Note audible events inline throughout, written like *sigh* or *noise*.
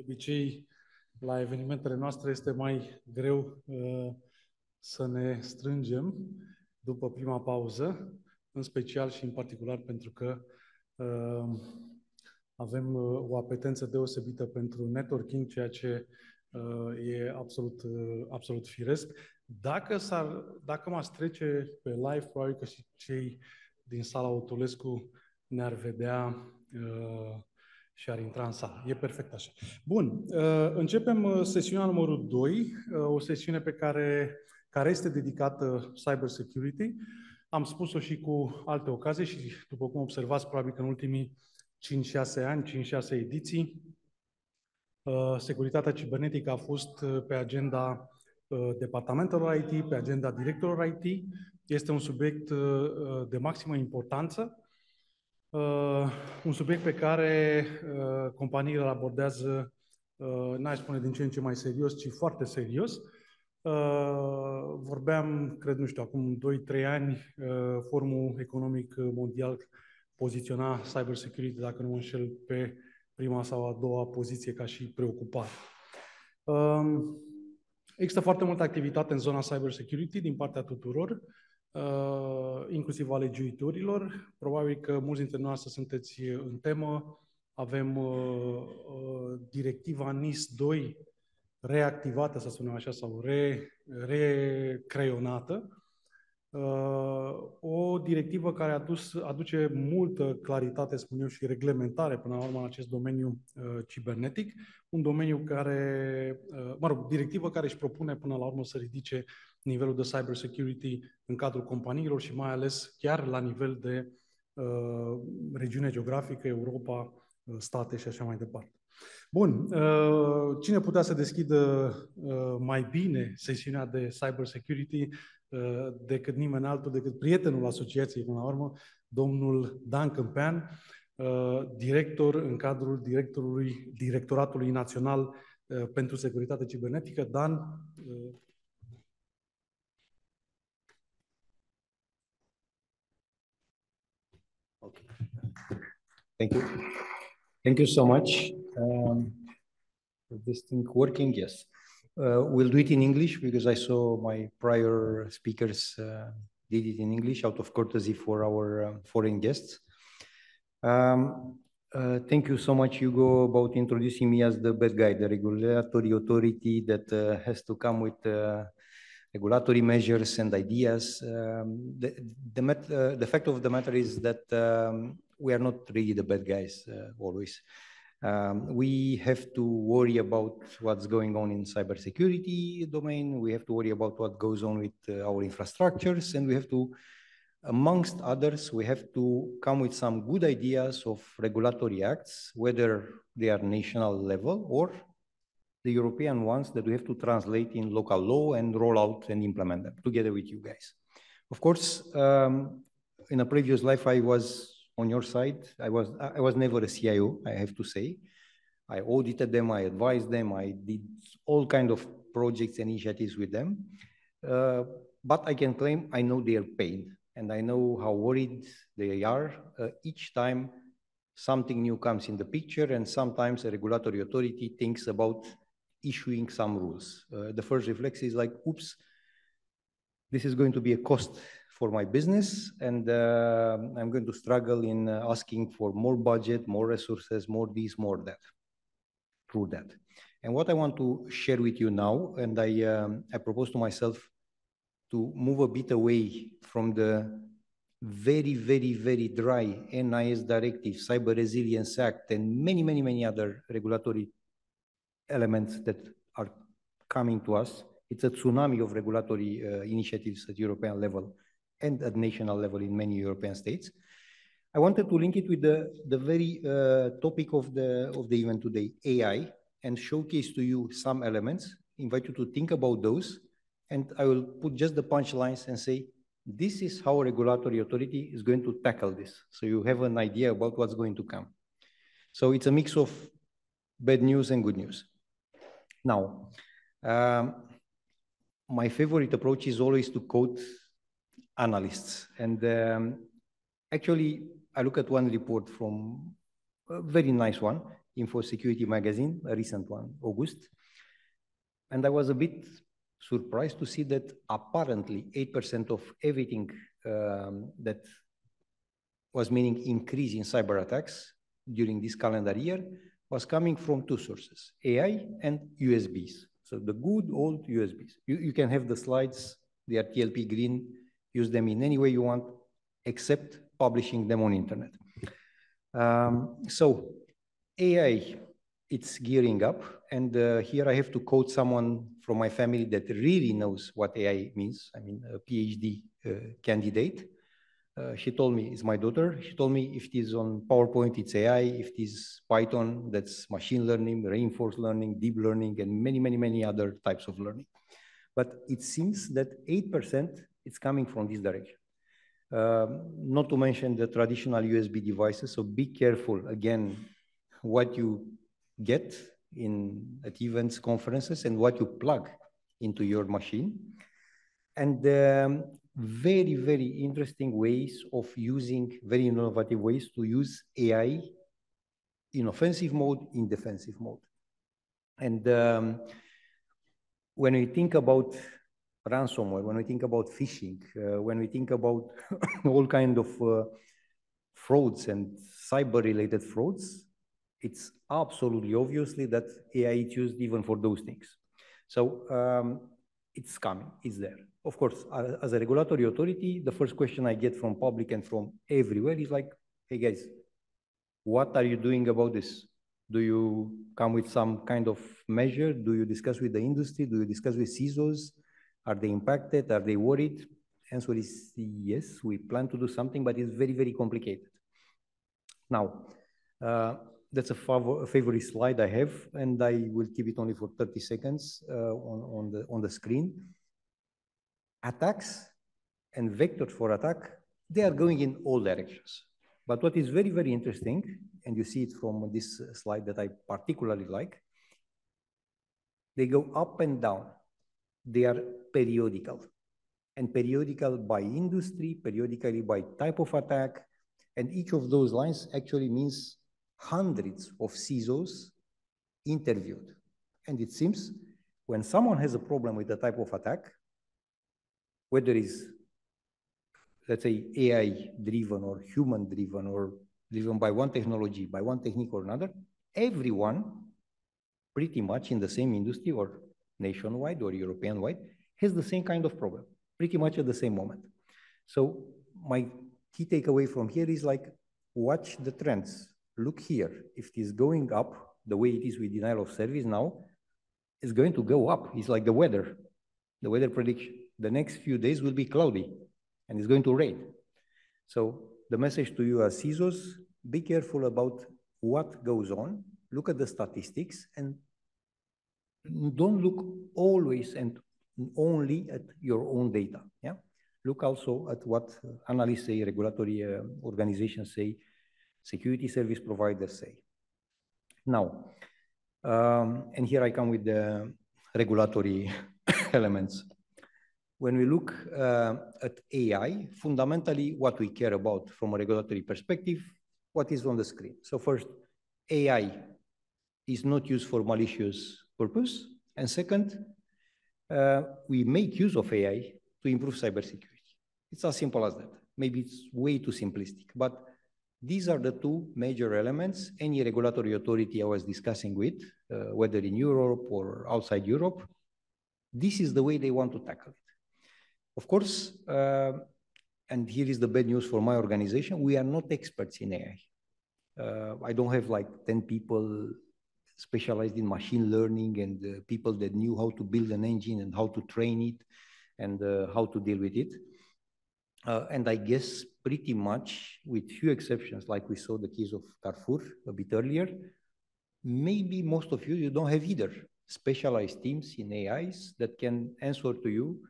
De obicei, la evenimentele noastre este mai greu uh, să ne strângem după prima pauză, în special și în particular pentru că uh, avem uh, o apetență deosebită pentru networking, ceea ce uh, e absolut, uh, absolut firesc. Dacă, s-ar, dacă m-ați trece pe live, probabil că și cei din sala Autolescu ne-ar vedea uh, și ar intra în sală. E perfect așa. Bun, uh, începem uh, sesiunea numărul 2, uh, o sesiune pe care, care este dedicată cyber security. Am spus-o și cu alte ocazii și, după cum observați, probabil că în ultimii 5-6 ani, 5-6 ediții, securitatea cibernetică a fost pe agenda departamentelor IT, pe agenda directorilor IT. Este un subiect de maximă importanță Uh, un subiect pe care uh, companiile îl abordează, uh, n-aș spune din ce în ce mai serios, ci foarte serios. Uh, vorbeam, cred, nu știu, acum 2-3 ani, uh, Forumul Economic Mondial poziționa cyber security, dacă nu mă înșel, pe prima sau a doua poziție ca și preocupare. Uh, există foarte multă activitate în zona cyber security din partea tuturor uh, inclusiv a legiuitorilor. Probabil că mulți dintre noastre sunteți în temă. Avem uh, uh, directiva NIS 2 reactivată, să spunem așa, sau re, recreionată. Uh, o directivă care adus, aduce multă claritate, spun eu, și reglementare până la urmă în acest domeniu uh, cibernetic, un domeniu care, uh, mă rog, directivă care își propune până la urmă să ridice nivelul de cyber security în cadrul companiilor și mai ales chiar la nivel de uh, regiune geografică, Europa, uh, state și așa mai departe. Bun, uh, cine putea să deschidă uh, mai bine sesiunea de cyber security uh, decât nimeni altul, decât prietenul asociației, până la urmă, domnul Dan Câmpean, uh, director în cadrul directorului, Directoratului Național uh, pentru Securitate Cibernetică. Dan, Thank you. Thank you so much. Um, this thing working? Yes. Uh, we'll do it in English because I saw my prior speakers uh, did it in English out of courtesy for our um, foreign guests. Um, uh, thank you so much, Hugo, about introducing me as the bad guy, the regulatory authority that uh, has to come with uh, regulatory measures and ideas. Um, the, the, uh, the fact of the matter is that um, we are not really the bad guys uh, always. Um, we have to worry about what's going on in cybersecurity domain. We have to worry about what goes on with uh, our infrastructures, and we have to, amongst others, we have to come with some good ideas of regulatory acts, whether they are national level or the European ones that we have to translate in local law and roll out and implement them together with you guys. Of course, um, in a previous life, I was on your side. I was I was never a CIO, I have to say. I audited them, I advised them, I did all kind of projects and initiatives with them. Uh, but I can claim I know their pain and I know how worried they are uh, each time something new comes in the picture and sometimes a regulatory authority thinks about issuing some rules. Uh, the first reflex is like, oops, this is going to be a cost for my business and uh, I'm going to struggle in uh, asking for more budget, more resources, more this, more that, through that. And what I want to share with you now, and I, um, I propose to myself to move a bit away from the very, very, very dry NIS directive, Cyber Resilience Act, and many, many, many other regulatory elements that are coming to us. It's a tsunami of regulatory uh, initiatives at European level and at national level in many European states. I wanted to link it with the, the very uh, topic of the, of the event today, AI, and showcase to you some elements, invite you to think about those, and I will put just the punchlines and say, this is how regulatory authority is going to tackle this. So you have an idea about what's going to come. So it's a mix of bad news and good news. Now, um, my favorite approach is always to quote analysts. And um, actually, I look at one report from a very nice one Info Security Magazine, a recent one, August. And I was a bit surprised to see that apparently 8% of everything um, that was meaning increase in cyber attacks during this calendar year was coming from two sources, AI and USBs. So the good old USBs. You, you can have the slides, they are TLP green, use them in any way you want, except publishing them on internet. Um, so AI, it's gearing up. And uh, here I have to quote someone from my family that really knows what AI means. I mean, a PhD uh, candidate. Uh, she told me, it's my daughter. She told me if it is on PowerPoint, it's AI. If it is Python, that's machine learning, reinforced learning, deep learning, and many, many, many other types of learning. But it seems that 8% is coming from this direction. Um, not to mention the traditional USB devices. So be careful again what you get in at events, conferences, and what you plug into your machine. And um, very, very interesting ways of using, very innovative ways to use AI in offensive mode, in defensive mode. And um, when we think about ransomware, when we think about phishing, uh, when we think about *coughs* all kind of uh, frauds and cyber-related frauds, it's absolutely obviously that AI is used even for those things. So um, it's coming, it's there. Of course, as a regulatory authority, the first question I get from public and from everywhere is like, hey guys, what are you doing about this? Do you come with some kind of measure? Do you discuss with the industry? Do you discuss with CISOs? Are they impacted? Are they worried? Answer is yes, we plan to do something, but it's very, very complicated. Now, uh, that's a, a, favorite slide I have, and I will keep it only for 30 seconds uh, on, on, the, on the screen. Attacks and vectors for attack, they are going in all directions. But what is very, very interesting, and you see it from this slide that I particularly like, they go up and down. They are periodical, and periodical by industry, periodically by type of attack, and each of those lines actually means hundreds of CISOs interviewed. And it seems when someone has a problem with the type of attack, whether it's, let's say, AI driven or human driven or driven by one technology, by one technique or another, everyone pretty much in the same industry or nationwide or European wide has the same kind of problem, pretty much at the same moment. So my key takeaway from here is like, watch the trends look here, if it is going up the way it is with denial of service now, it's going to go up. It's like the weather, the weather prediction. The next few days will be cloudy and it's going to rain. So the message to you as CISOs, be careful about what goes on, look at the statistics and don't look always and only at your own data. Yeah, Look also at what analysts say, regulatory uh, organizations say, security service providers say. Now, um, and here I come with the regulatory *coughs* elements. When we look uh, at AI, fundamentally what we care about from a regulatory perspective, what is on the screen. So first, AI is not used for malicious purpose. And second, uh, we make use of AI to improve cybersecurity. It's as simple as that. Maybe it's way too simplistic, but these are the two major elements any regulatory authority I was discussing with, uh, whether in Europe or outside Europe, this is the way they want to tackle it. Of course, uh, and here is the bad news for my organization, we are not experts in AI. Uh, I don't have like 10 people specialized in machine learning and uh, people that knew how to build an engine and how to train it and uh, how to deal with it. Uh, and I guess pretty much, with few exceptions, like we saw the case of Carrefour a bit earlier, maybe most of you, you don't have either specialized teams in AIs that can answer to you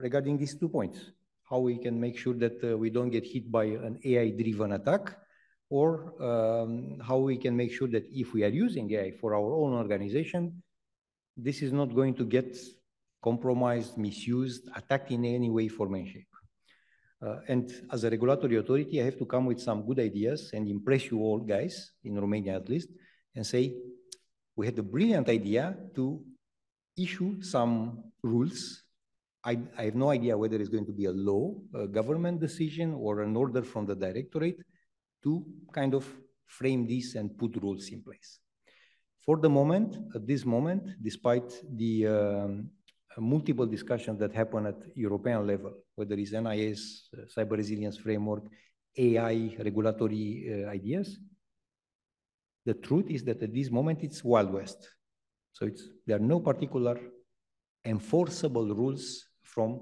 regarding these two points. How we can make sure that uh, we don't get hit by an AI-driven attack, or um, how we can make sure that if we are using AI for our own organization, this is not going to get compromised, misused, attacked in any way, form, and shape. Uh, and as a regulatory authority, I have to come with some good ideas and impress you all guys, in Romania at least, and say, we had a brilliant idea to issue some rules. I, I have no idea whether it's going to be a law, a government decision, or an order from the directorate to kind of frame this and put rules in place. For the moment, at this moment, despite the um, multiple discussions that happen at European level, whether it's NIS, uh, cyber resilience framework, AI, regulatory uh, ideas, the truth is that at this moment it's Wild West. So it's, there are no particular enforceable rules from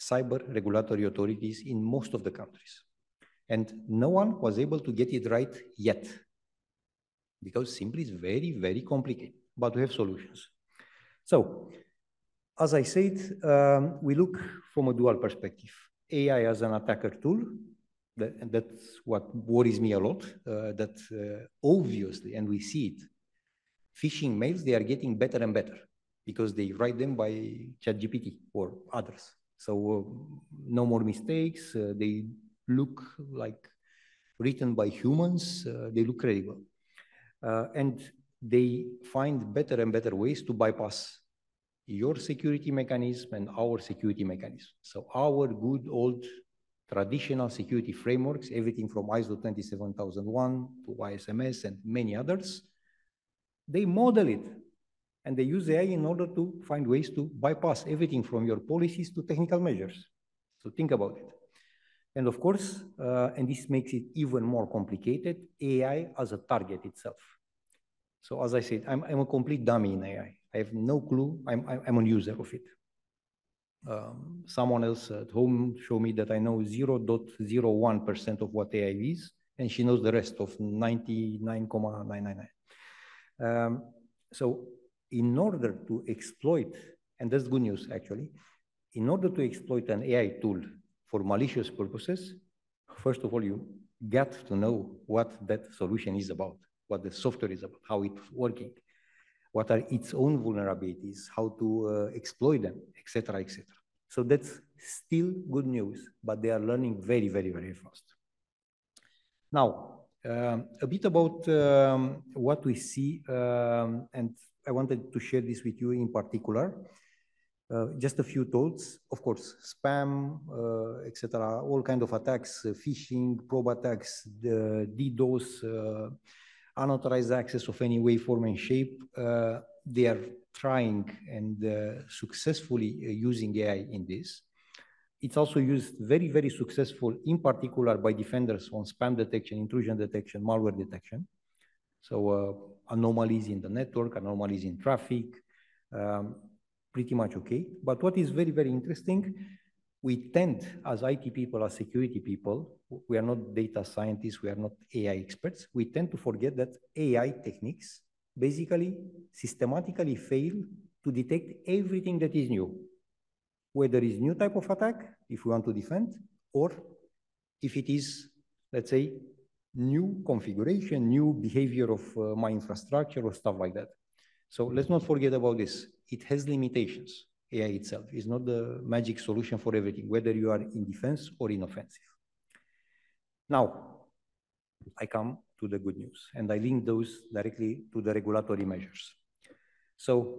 cyber regulatory authorities in most of the countries. And no one was able to get it right yet because simply it's very, very complicated, but we have solutions. So as I said, um, we look from a dual perspective. AI as an attacker tool, that, that's what worries me a lot, uh, that uh, obviously, and we see it, phishing mails, they are getting better and better because they write them by ChatGPT or others. So uh, no more mistakes, uh, they look like written by humans, uh, they look credible. Uh, and they find better and better ways to bypass your security mechanism and our security mechanism. So our good old traditional security frameworks, everything from ISO 27001 to ISMS and many others, they model it and they use AI in order to find ways to bypass everything from your policies to technical measures. So think about it. And of course, uh, and this makes it even more complicated, AI as a target itself. So as I said, I'm, I'm a complete dummy in AI. I have no clue. I'm, I'm a user of it. Um, someone else at home showed me that I know 0.01% of what AI is, and she knows the rest of 99.999. Um, so in order to exploit, and that's good news actually, in order to exploit an AI tool for malicious purposes, first of all, you get to know what that solution is about, what the software is about, how it's working what are its own vulnerabilities, how to uh, exploit them, etc., etc. So that's still good news, but they are learning very, very, very fast. Now, um, a bit about um, what we see, um, and I wanted to share this with you in particular. Uh, just a few thoughts, of course, spam, uh, etc., all kind of attacks, uh, phishing, probe attacks, the DDoS, uh, unauthorized access of any way, form, and shape. Uh, they are trying and successfully using AI in this. It's also used very, very successful, in particular by defenders on spam detection, intrusion detection, malware detection. So anomalies in the network, anomalies in traffic, um, pretty much okay. But what is very, very interesting we tend, as IT people, as security people, we are not data scientists, we are not AI experts, we tend to forget that AI techniques basically systematically fail to detect everything that is new, whether it's new type of attack, if we want to defend, or if it is, let's say, new configuration, new behavior of uh, my infrastructure or stuff like that. So let's not forget about this. It has limitations. AI itself is not the magic solution for everything, whether you are in defense or in offensive. Now, I come to the good news, and I link those directly to the regulatory measures. So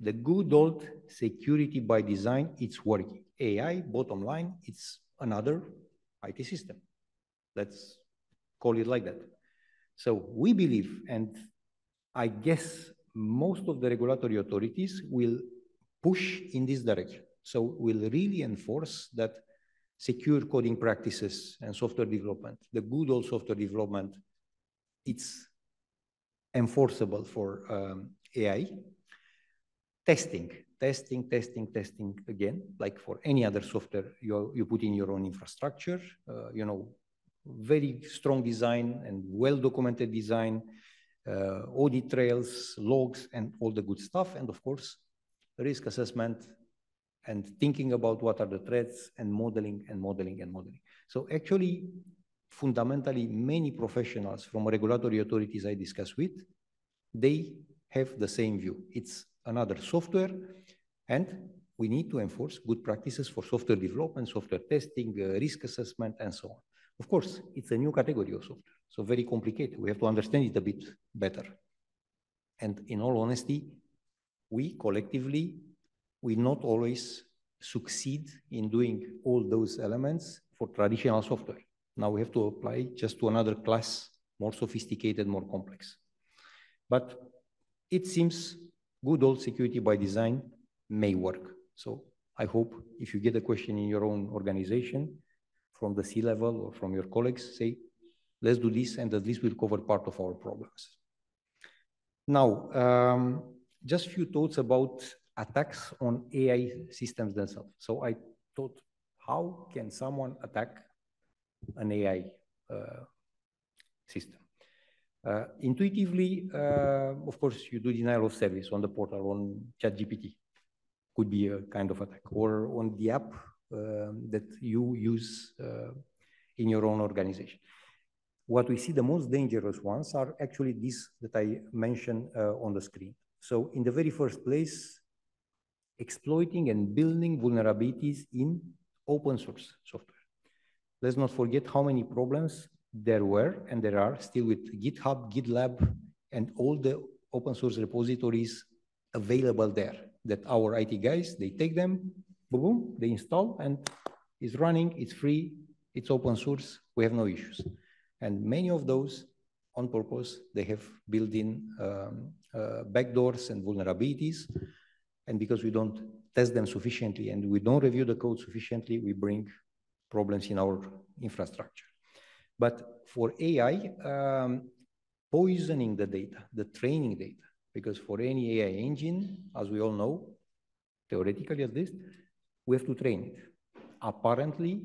the good old security by design, it's working. AI, bottom line, it's another IT system. Let's call it like that. So we believe, and I guess most of the regulatory authorities will push in this direction. So we'll really enforce that secure coding practices and software development, the good old software development, it's enforceable for um, AI. Testing, testing, testing, testing again, like for any other software you, you put in your own infrastructure, uh, you know, very strong design and well-documented design, uh, audit trails, logs, and all the good stuff. And of course, risk assessment and thinking about what are the threats and modeling and modeling and modeling. So actually, fundamentally, many professionals from regulatory authorities I discuss with, they have the same view. It's another software and we need to enforce good practices for software development, software testing, uh, risk assessment, and so on. Of course, it's a new category of software, so very complicated. We have to understand it a bit better. And in all honesty, we collectively, we not always succeed in doing all those elements for traditional software. Now we have to apply just to another class, more sophisticated, more complex. But it seems good old security by design may work. So I hope if you get a question in your own organization from the C level or from your colleagues, say, let's do this and at least we'll cover part of our problems. Now, um, just few thoughts about attacks on AI systems themselves. So I thought, how can someone attack an AI uh, system? Uh, intuitively, uh, of course, you do denial of service on the portal on ChatGPT. Could be a kind of attack, or on the app um, that you use uh, in your own organization. What we see the most dangerous ones are actually these that I mentioned uh, on the screen. So in the very first place, exploiting and building vulnerabilities in open source software. Let's not forget how many problems there were and there are still with GitHub, GitLab, and all the open source repositories available there that our IT guys, they take them, boom, they install and it's running, it's free, it's open source, we have no issues. And many of those on purpose, they have built-in um, uh, backdoors and vulnerabilities. And because we don't test them sufficiently and we don't review the code sufficiently, we bring problems in our infrastructure. But for AI, um, poisoning the data, the training data, because for any AI engine, as we all know, theoretically at least, we have to train it. Apparently,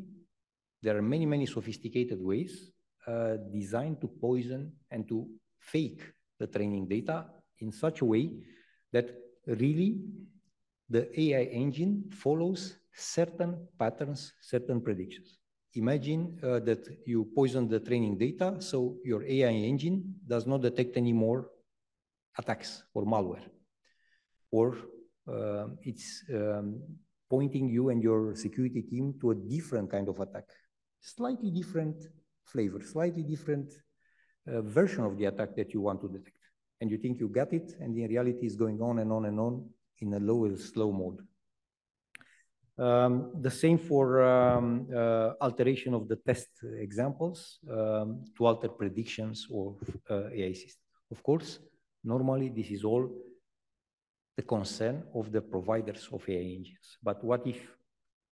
there are many, many sophisticated ways uh, designed to poison and to fake the training data in such a way that really the AI engine follows certain patterns, certain predictions. Imagine uh, that you poison the training data, so your AI engine does not detect any more attacks or malware. Or uh, it's um, pointing you and your security team to a different kind of attack, slightly different flavor, slightly different uh, version of the attack that you want to detect. And you think you got it, and in reality is going on and on and on in a low and slow mode. Um, the same for um, uh, alteration of the test examples um, to alter predictions of uh, AI systems. Of course, normally this is all the concern of the providers of AI engines. But what if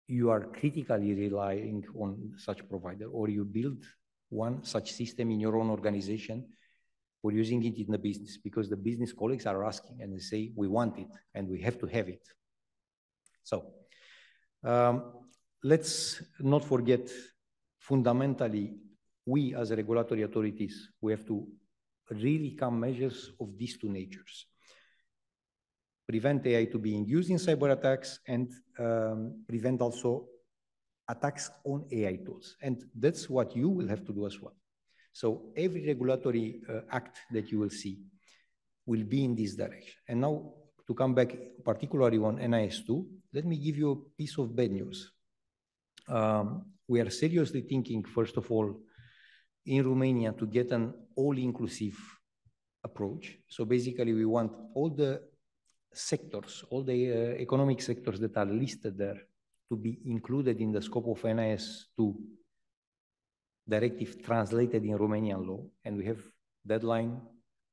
you are critically relying on such provider or you build one such system in your own organization for using it in the business because the business colleagues are asking and they say, we want it and we have to have it. So um, let's not forget fundamentally, we as regulatory authorities, we have to really come measures of these two natures. Prevent AI to being used in cyber attacks and um, prevent also attacks on AI tools. And that's what you will have to do as well. So every regulatory uh, act that you will see will be in this direction. And now to come back particularly on NIS2, let me give you a piece of bad news. Um, we are seriously thinking, first of all, in Romania to get an all-inclusive approach. So basically we want all the sectors, all the uh, economic sectors that are listed there to be included in the scope of NIS2 directive translated in Romanian law, and we have deadline,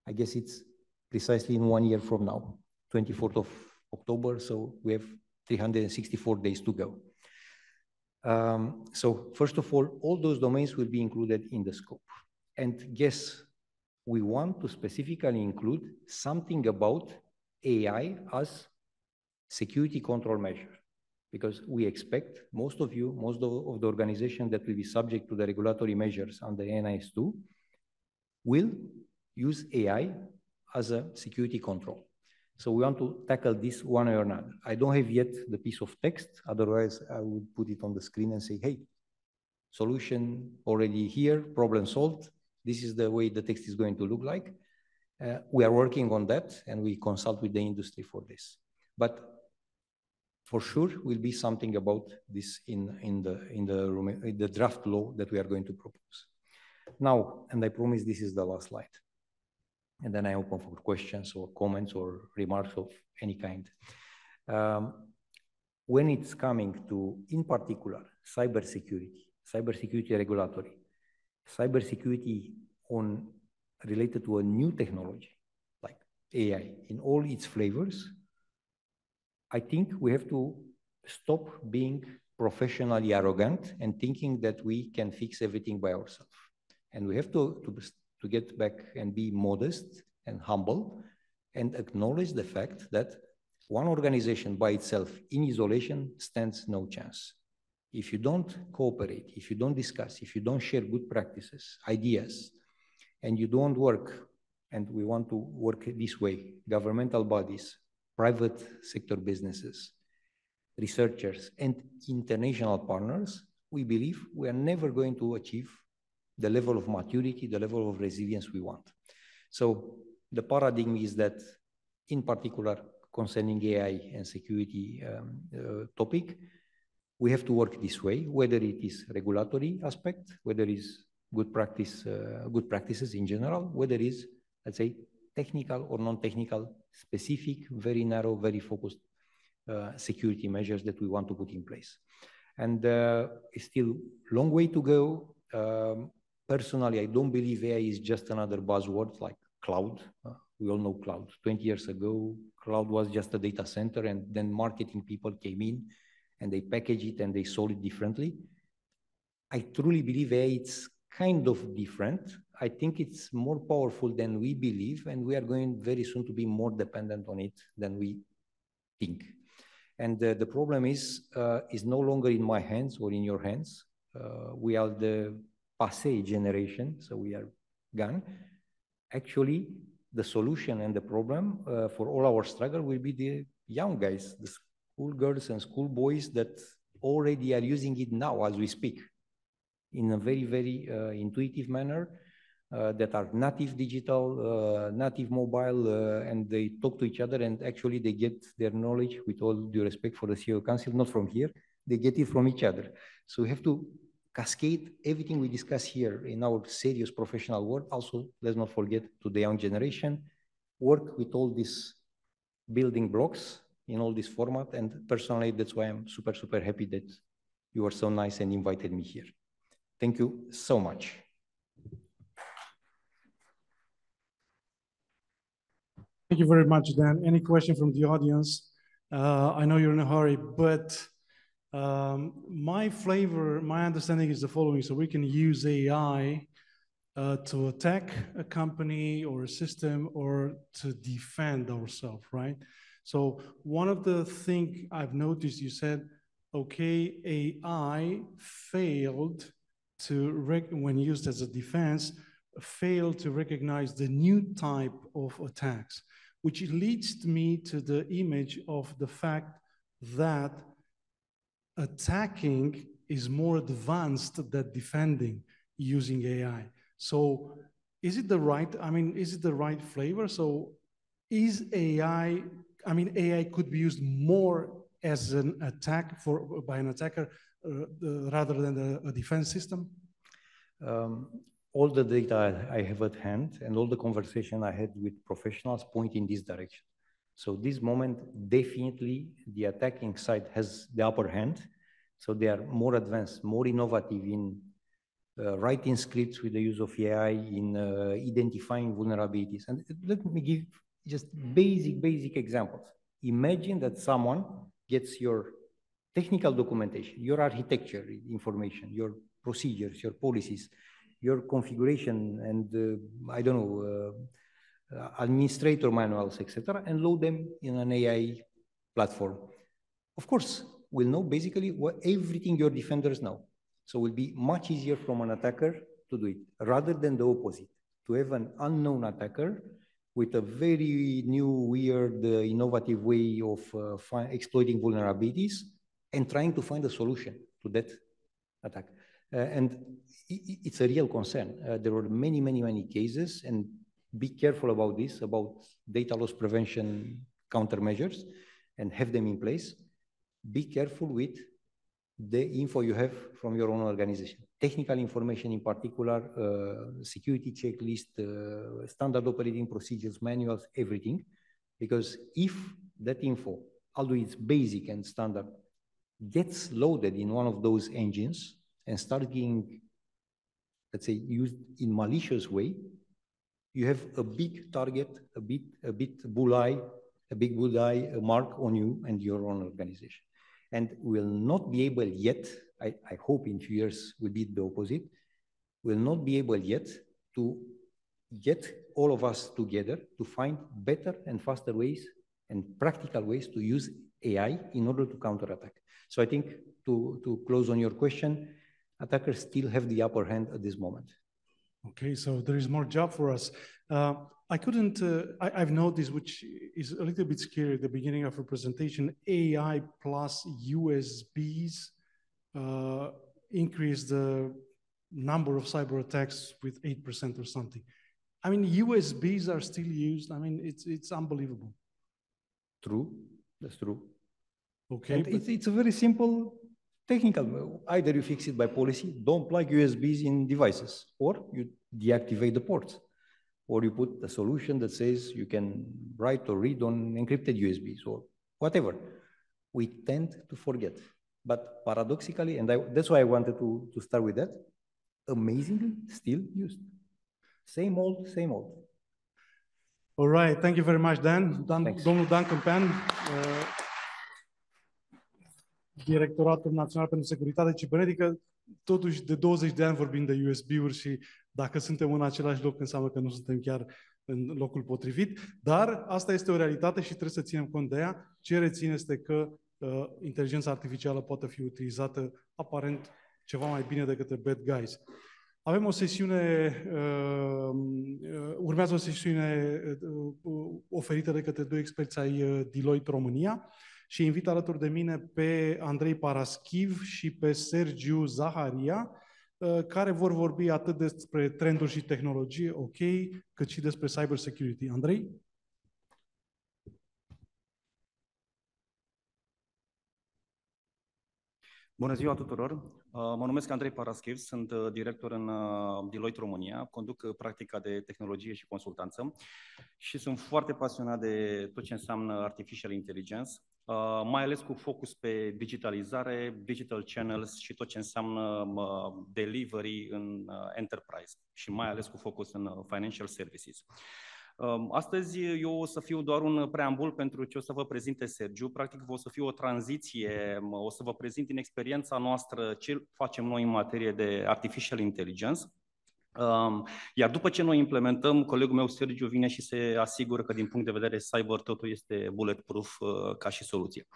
I guess it's precisely in one year from now, 24th of October, so we have 364 days to go. Um, so first of all, all those domains will be included in the scope. And guess we want to specifically include something about AI as security control measure because we expect most of you, most of, of the organization that will be subject to the regulatory measures under NIS2 will use AI as a security control. So we want to tackle this one or another. I don't have yet the piece of text, otherwise I would put it on the screen and say, hey, solution already here, problem solved. This is the way the text is going to look like. Uh, we are working on that and we consult with the industry for this. But for sure will be something about this in, in, the, in, the, in the draft law that we are going to propose. Now, and I promise this is the last slide. And then I open for questions or comments or remarks of any kind. Um, when it's coming to, in particular, cybersecurity, cybersecurity regulatory, cybersecurity on related to a new technology like AI in all its flavors, I think we have to stop being professionally arrogant and thinking that we can fix everything by ourselves. And we have to, to, to get back and be modest and humble and acknowledge the fact that one organization by itself in isolation stands no chance. If you don't cooperate, if you don't discuss, if you don't share good practices, ideas, and you don't work, and we want to work this way, governmental bodies, private sector businesses, researchers, and international partners, we believe we are never going to achieve the level of maturity, the level of resilience we want. So the paradigm is that, in particular, concerning AI and security um, uh, topic, we have to work this way, whether it is regulatory aspect, whether it is good practice, uh, good practices in general, whether it is, let's say, technical or non-technical, specific, very narrow, very focused uh, security measures that we want to put in place. And uh, it's still long way to go. Um, personally, I don't believe AI is just another buzzword like cloud. Uh, we all know cloud. 20 years ago, cloud was just a data center and then marketing people came in and they package it and they sold it differently. I truly believe AI it's kind of different. I think it's more powerful than we believe, and we are going very soon to be more dependent on it than we think. And uh, the problem is, uh, is no longer in my hands or in your hands. Uh, we are the passe generation, so we are gone. Actually, the solution and the problem uh, for all our struggle will be the young guys, the schoolgirls and schoolboys that already are using it now as we speak in a very, very uh, intuitive manner that are native digital, uh, native mobile, and they talk to each other and actually they get their knowledge with all due respect for the CEO Council, not from here, they get it from each other. So we have to cascade everything we discuss here in our serious professional world. Also, let's not forget to the young generation, work with all these building blocks in all this format. And personally, that's why I'm super, super happy that you are so nice and invited me here. Thank you so much. Thank you very much, Dan. Any question from the audience? Uh, I know you're in a hurry, but um, my flavor, my understanding is the following. So we can use AI uh, to attack a company or a system or to defend ourselves, right? So one of the things I've noticed, you said, okay, AI failed to, when used as a defense, failed to recognize the new type of attacks, which leads me to the image of the fact that attacking is more advanced than defending using AI. So is it the right, I mean, is it the right flavor? So is AI I mean, AI could be used more as an attack for by an attacker uh, rather than a, a defense system? Um, all the data I have at hand and all the conversation I had with professionals point in this direction. So this moment, definitely the attacking side has the upper hand. So they are more advanced, more innovative in uh, writing scripts with the use of AI, in uh, identifying vulnerabilities. And let me give just basic, basic examples. Imagine that someone gets your technical documentation, your architecture information, your procedures, your policies, your configuration, and uh, I don't know, uh, administrator manuals, etc., and load them in an AI platform. Of course, we'll know basically what everything your defenders know. So it will be much easier from an attacker to do it, rather than the opposite, to have an unknown attacker with a very new, weird, uh, innovative way of uh, exploiting vulnerabilities and trying to find a solution to that attack. Uh, and it's a real concern. Uh, there were many, many, many cases, and be careful about this, about data loss prevention countermeasures, and have them in place. be careful with the info you have from your own organization. Technical information in particular, uh, security checklist, uh, standard operating procedures, manuals, everything. Because if that info, although it's basic and standard, gets loaded in one of those engines and start being, let's say, used in malicious way, you have a big target, a bit, a bit bullseye, a big bullseye mark on you and your own organization and will not be able yet, I, I hope in few years will be the opposite, will not be able yet to get all of us together to find better and faster ways and practical ways to use AI in order to counterattack. So I think to, to close on your question, attackers still have the upper hand at this moment. Okay, so there is more job for us. Uh, I couldn't, uh, I, have noticed, which is a little bit scary at the beginning of a presentation, AI plus USBs uh, increase the number of cyber attacks with 8% or something. I mean, USBs are still used. I mean, it's, it's unbelievable. True, that's true. Okay. But... It's, it's a very simple technical. Either you fix it by policy, don't plug USBs in devices, or you deactivate the ports or you put a solution that says you can write or read on encrypted USBs or whatever. We tend to forget. But paradoxically, and I, that's why I wanted to, to start with that, amazingly still used. Same old, same old. All right, thank you very much, Dan. Dan domnul Dan uh, Directoratul Național pentru Securitate Cibernetică, totuși de 20 de ani vorbim de USB-uri și dacă suntem în același loc, înseamnă că nu suntem chiar în locul potrivit, dar asta este o realitate și trebuie să ținem cont de ea. Ce reține este că uh, inteligența artificială poate fi utilizată aparent ceva mai bine decât de bad guys. Avem o sesiune, uh, uh, urmează o sesiune uh, oferită de către doi experți ai uh, Deloitte România și invit alături de mine pe Andrei Paraschiv și pe Sergiu Zaharia, Uh, care vor vorbi atât despre trenduri și tehnologie, ok, cât și despre cyber security. Andrei? Bună ziua tuturor! Uh, mă numesc Andrei Paraschiv, sunt uh, director în Deloitte România, conduc practica de tehnologie și consultanță și sunt foarte pasionat de tot ce înseamnă artificial intelligence, Uh, mai ales cu focus pe digitalizare, digital channels și tot ce înseamnă uh, delivery în uh, enterprise și mai ales cu focus în financial services. Um, astăzi eu o să fiu doar un preambul pentru ce o să vă prezinte Sergiu. Practic o să fiu o tranziție, o să vă prezint din experiența noastră ce facem noi în materie de artificial intelligence Um, iar după ce noi implementăm, colegul meu Sergiu vine și se asigură că din punct de vedere cyber totul este bulletproof uh, ca și soluție.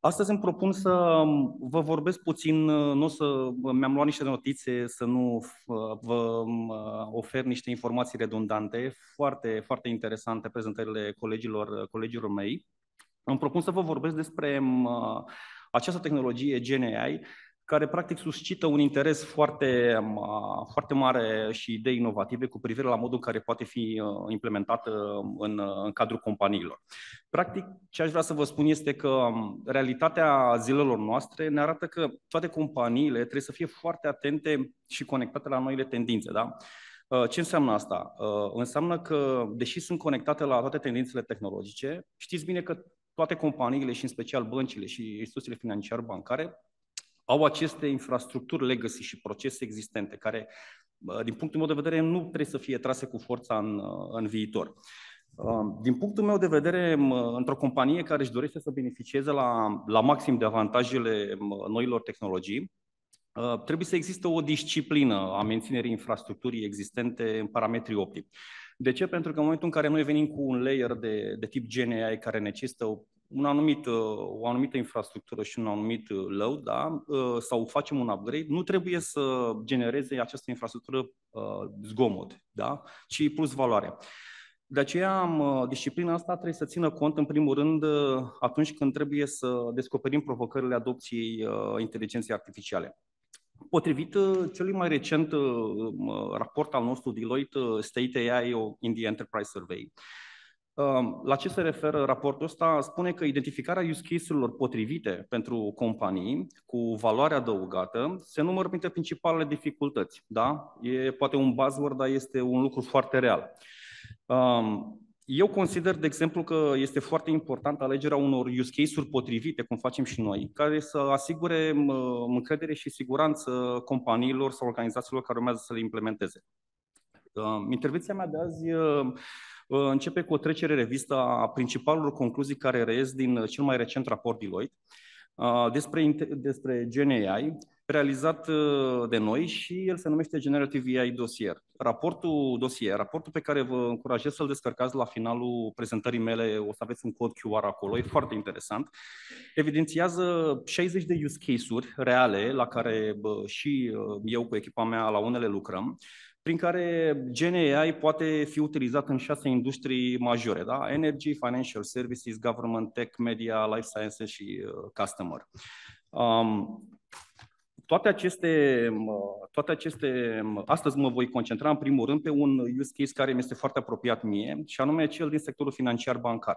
Astăzi îmi propun să um, vă vorbesc puțin, uh, nu să mi-am luat niște notițe, să nu uh, vă um, ofer niște informații redundante, foarte, foarte interesante prezentările colegilor, colegilor mei. Îmi propun să vă vorbesc despre această tehnologie GenAI, care practic suscită un interes foarte, foarte mare și idei inovative cu privire la modul în care poate fi uh, implementată în, uh, în cadrul companiilor. Practic, ce aș vrea să vă spun este că um, realitatea zilelor noastre ne arată că toate companiile trebuie să fie foarte atente și conectate la noile tendințe. Da? Uh, ce înseamnă asta? Înseamnă că, deși sunt conectate la toate tendințele tehnologice, știți bine că toate companiile și în special băncile și instituțiile financiare bancare au aceste infrastructuri legacy și procese existente care, din punctul meu de vedere, nu trebuie să fie trase cu forța în, în viitor. Din punctul meu de vedere, într-o companie care își dorește să beneficieze la, la maxim de avantajele noilor tehnologii, trebuie să existe o disciplină a menținerii infrastructurii existente în parametri optimi. De ce? Pentru că în momentul în care noi venim cu un layer de, de tip GNI care necesită o un anumit, uh, o anumită infrastructură și un anumit uh, load, da? Uh, sau facem un upgrade, nu trebuie să genereze această infrastructură zgomot, da? ci plus valoare. De aceea, disciplina asta trebuie să țină cont, în primul rând, atunci când trebuie să descoperim provocările adopției inteligenței artificiale. Potrivit celui mai recent raport al nostru Deloitte State AI in the Enterprise Survey, La ce se referă raportul ăsta? Spune că identificarea use case-urilor potrivite pentru companii cu valoare adăugată se numără printre principalele dificultăți. Da? E poate un buzzword, dar este un lucru foarte real. Eu consider, de exemplu, că este foarte important alegerea unor use case-uri potrivite, cum facem și noi, care să asigure încredere și siguranță companiilor sau organizațiilor care urmează să le implementeze. Intervenția mea de azi începe cu o trecere revistă a principalelor concluzii care reies din cel mai recent raport Deloitte despre, despre GenAI, realizat de noi și el se numește Generative AI Dossier. Raportul dossier, raportul pe care vă încurajez să-l descărcați la finalul prezentării mele, o să aveți un cod QR acolo, e foarte interesant, evidențiază 60 de use case-uri reale la care bă, și eu cu echipa mea la unele lucrăm, prin care GenAI poate fi utilizat în șase industrii majore, da? Energy, Financial Services, Government, Tech, Media, Life Sciences și uh, Customer. Um, toate aceste, toate aceste, astăzi mă voi concentra în primul rând pe un use case care mi este foarte apropiat mie și anume cel din sectorul financiar bancar.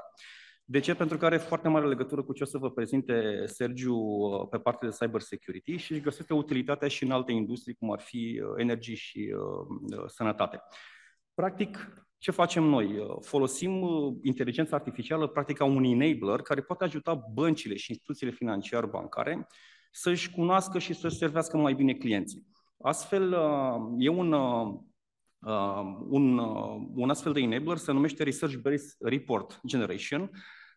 De ce? Pentru că are foarte mare legătură cu ce o să vă prezinte Sergiu uh, pe partea de cyber security și își găsește utilitatea și în alte industrii, cum ar fi uh, energie și uh, sănătate. Practic, ce facem noi? Folosim inteligența artificială, practic, un enabler care poate ajuta băncile și instituțiile financiare bancare să-și cunoască și să-și servească mai bine clienții. Astfel, e un, un, un astfel de enabler se numește Research Based Report Generation,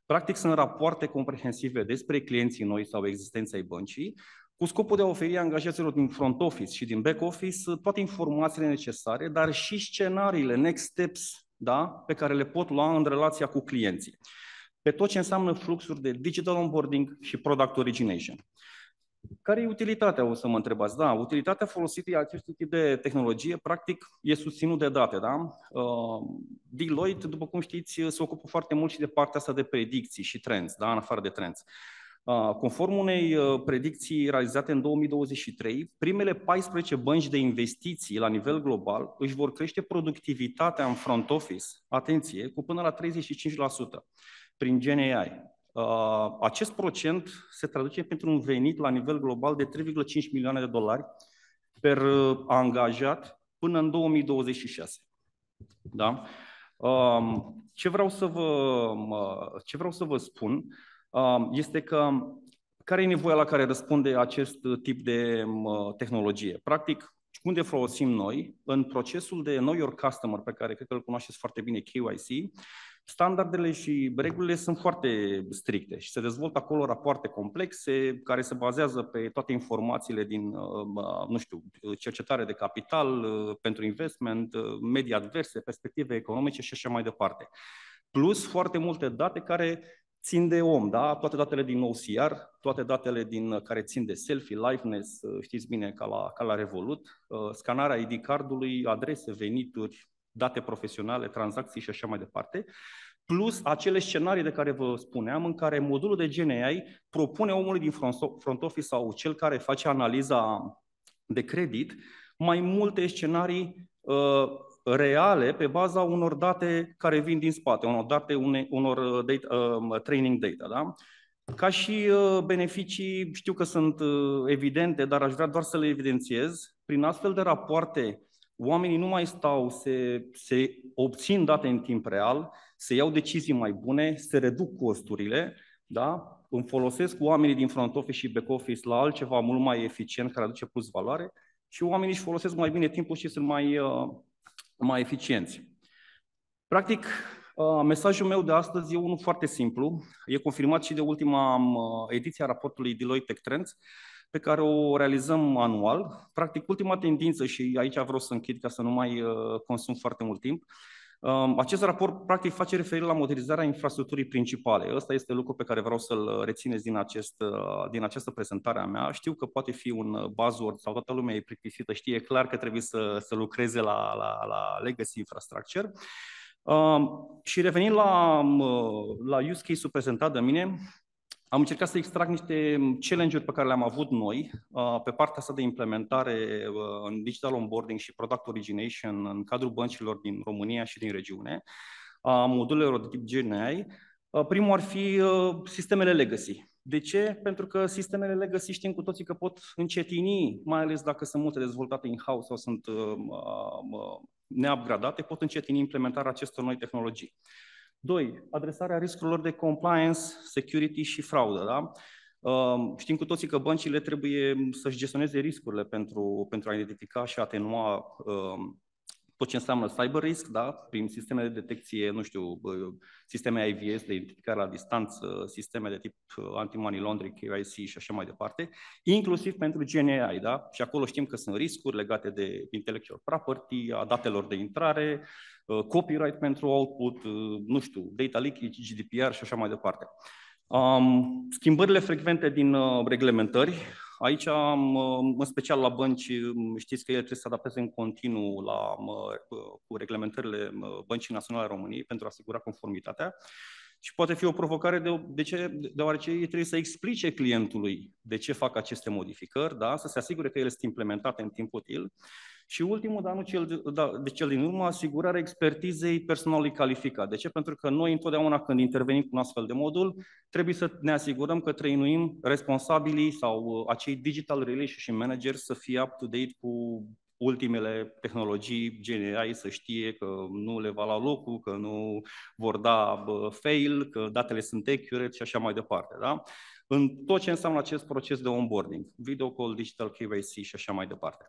Practic sunt rapoarte comprehensive despre clienții noi sau existența ai băncii, cu scopul de a oferi angajaților din front office și din back office toate informațiile necesare, dar și scenariile, next steps, da, pe care le pot lua în relația cu clienții. Pe tot ce înseamnă fluxuri de digital onboarding și product origination. Care e utilitatea, o să mă întrebați? Da, utilitatea folosită a acestui tip de tehnologie, practic, e susținut de date. Da? Uh, Deloitte, după cum știți, se ocupă foarte mult și de partea asta de predicții și trends, da? în afară de trends. Uh, conform unei uh, predicții realizate în 2023, primele 14 bănci de investiții la nivel global își vor crește productivitatea în front office, atenție, cu până la 35% prin GenAI. Uh, acest procent se traduce pentru un venit la nivel global de 3,5 milioane de dolari per uh, angajat până în 2026. Da? Um, ce vreau să vă, ce vreau să vă spun um, este că care e nevoia la care răspunde acest tip de tehnologie? Practic, unde folosim noi? În procesul de Know Your Customer, pe care cred că îl cunoașteți foarte bine, KYC, Standardele și regulile sunt foarte stricte și se dezvoltă acolo rapoarte complexe care se bazează pe toate informațiile din, uh, uh, nu știu, cercetare de capital uh, pentru investment, medii adverse, perspective economice și așa mai departe. Plus foarte multe date care țin de om, da? Toate datele din OCR, toate datele din, care țin de selfie, liveness, știți bine, ca la, ca la Revolut, scanarea ID cardului, adrese, venituri, date profesionale, tranzacții și așa mai departe, plus acele scenarii de care vă spuneam, în care modulul de GNI propune omului din front office sau cel care face analiza de credit mai multe scenarii uh, reale pe baza unor date care vin din spate, unor date, une, unor uh, data, uh, training data. Da? Ca și uh, beneficii, știu că sunt uh, evidente, dar aș vrea doar să le evidențiez. Prin astfel de rapoarte oamenii nu mai stau, se, se obțin date în timp real, se iau decizii mai bune, se reduc costurile, da? îmi folosesc oamenii din front office și back office la altceva mult mai eficient, care aduce plus valoare și oamenii își folosesc mai bine timpul și sunt mai, uh, mai eficienți. Practic, uh, mesajul meu de astăzi e unul foarte simplu, e confirmat și de ultima uh, ediție a raportului Deloitte Tech Trends, pe care o realizăm anual. Practic, ultima tendință, și aici vreau să închid ca să nu mai uh, consum foarte mult timp, um, acest raport practic face referire la modernizarea infrastructurii principale. Ăsta este lucru pe care vreau să-l rețineți din, acest, uh, din această prezentare a mea. Știu că poate fi un buzzword sau toată lumea e plictisită, știe clar că trebuie să, să lucreze la, la, la legacy infrastructure. Um, și revenind la, um, la use case-ul prezentat de mine, am încercat să extrag niște challenge-uri pe care le-am avut noi uh, pe partea asta de implementare uh, în digital onboarding și product origination în cadrul băncilor din România și din regiune. a modulelor de tip GenAI. Primul ar fi sistemele legacy. De ce? Pentru că sistemele legacy știm cu toții că pot încetini, mai ales dacă sunt multe dezvoltate in-house sau sunt neupgradate, pot încetini implementarea acestor noi tehnologii. Doi, adresarea riscurilor de compliance, security și fraudă. Da? Știm cu toții că băncile trebuie să-și gestioneze riscurile pentru, pentru a identifica și atenua tot ce înseamnă cyber risk, da? prin sisteme de detecție, nu știu, sisteme IVS de identificare la distanță, sisteme de tip uh, anti-money laundering, KYC și așa mai departe, inclusiv pentru GNI, da? Și acolo știm că sunt riscuri legate de intellectual property, a datelor de intrare, uh, copyright pentru output, uh, nu știu, data leakage, GDPR și așa mai departe. Um, schimbările frecvente din uh, reglementări Aici, în special la bănci, știți că ele trebuie să adapteze în continuu la, cu reglementările Băncii Naționale a României pentru a asigura conformitatea. Și poate fi o provocare de, de ce, deoarece ei trebuie să explice clientului de ce fac aceste modificări, da? să se asigure că ele sunt implementate în timp util și ultimul, dar nu cel, da, de cel din urmă, asigurarea expertizei personalului calificat. De ce? Pentru că noi întotdeauna când intervenim cu un astfel de modul, trebuie să ne asigurăm că trăinuim responsabilii sau uh, acei digital relationship managers să fie up-to-date cu ultimele tehnologii GenAI să știe că nu le va la locul, că nu vor da fail, că datele sunt accurate și așa mai departe. Da? În tot ce înseamnă acest proces de onboarding, video call, digital KYC și așa mai departe.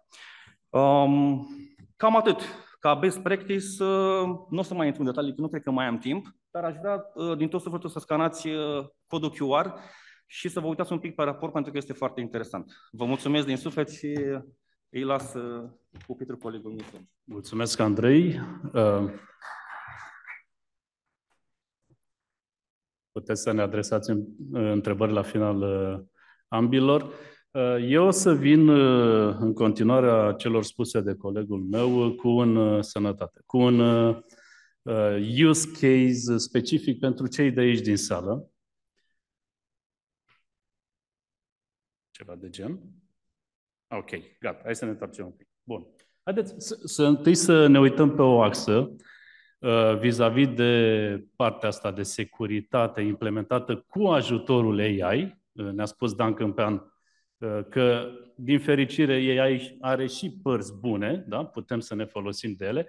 Um, cam atât. Ca best practice, uh, nu o să mai intru în detalii, că nu cred că mai am timp, dar aș vrea uh, din tot sufletul să scanați uh, codul QR și să vă uitați un pic pe raport, pentru că este foarte interesant. Vă mulțumesc din suflet și îi las cu Petru colegul meu. Mulțumesc, Andrei. Puteți să ne adresați întrebări la final ambilor. Uh, eu o să vin uh, în continuarea celor spuse de colegul meu cu un uh, sănătate, cu un use case specific pentru cei de aici din sală. Ceva de gen? Ok, gata, hai să ne întoarcem un pic. Bun. Haideți să, să întâi să ne uităm pe o axă vis-a-vis -vis de partea asta de securitate implementată cu ajutorul AI. Ne-a spus Duncan pe an Uh, că, din fericire, ei are și părți bune, da? putem să ne folosim de ele.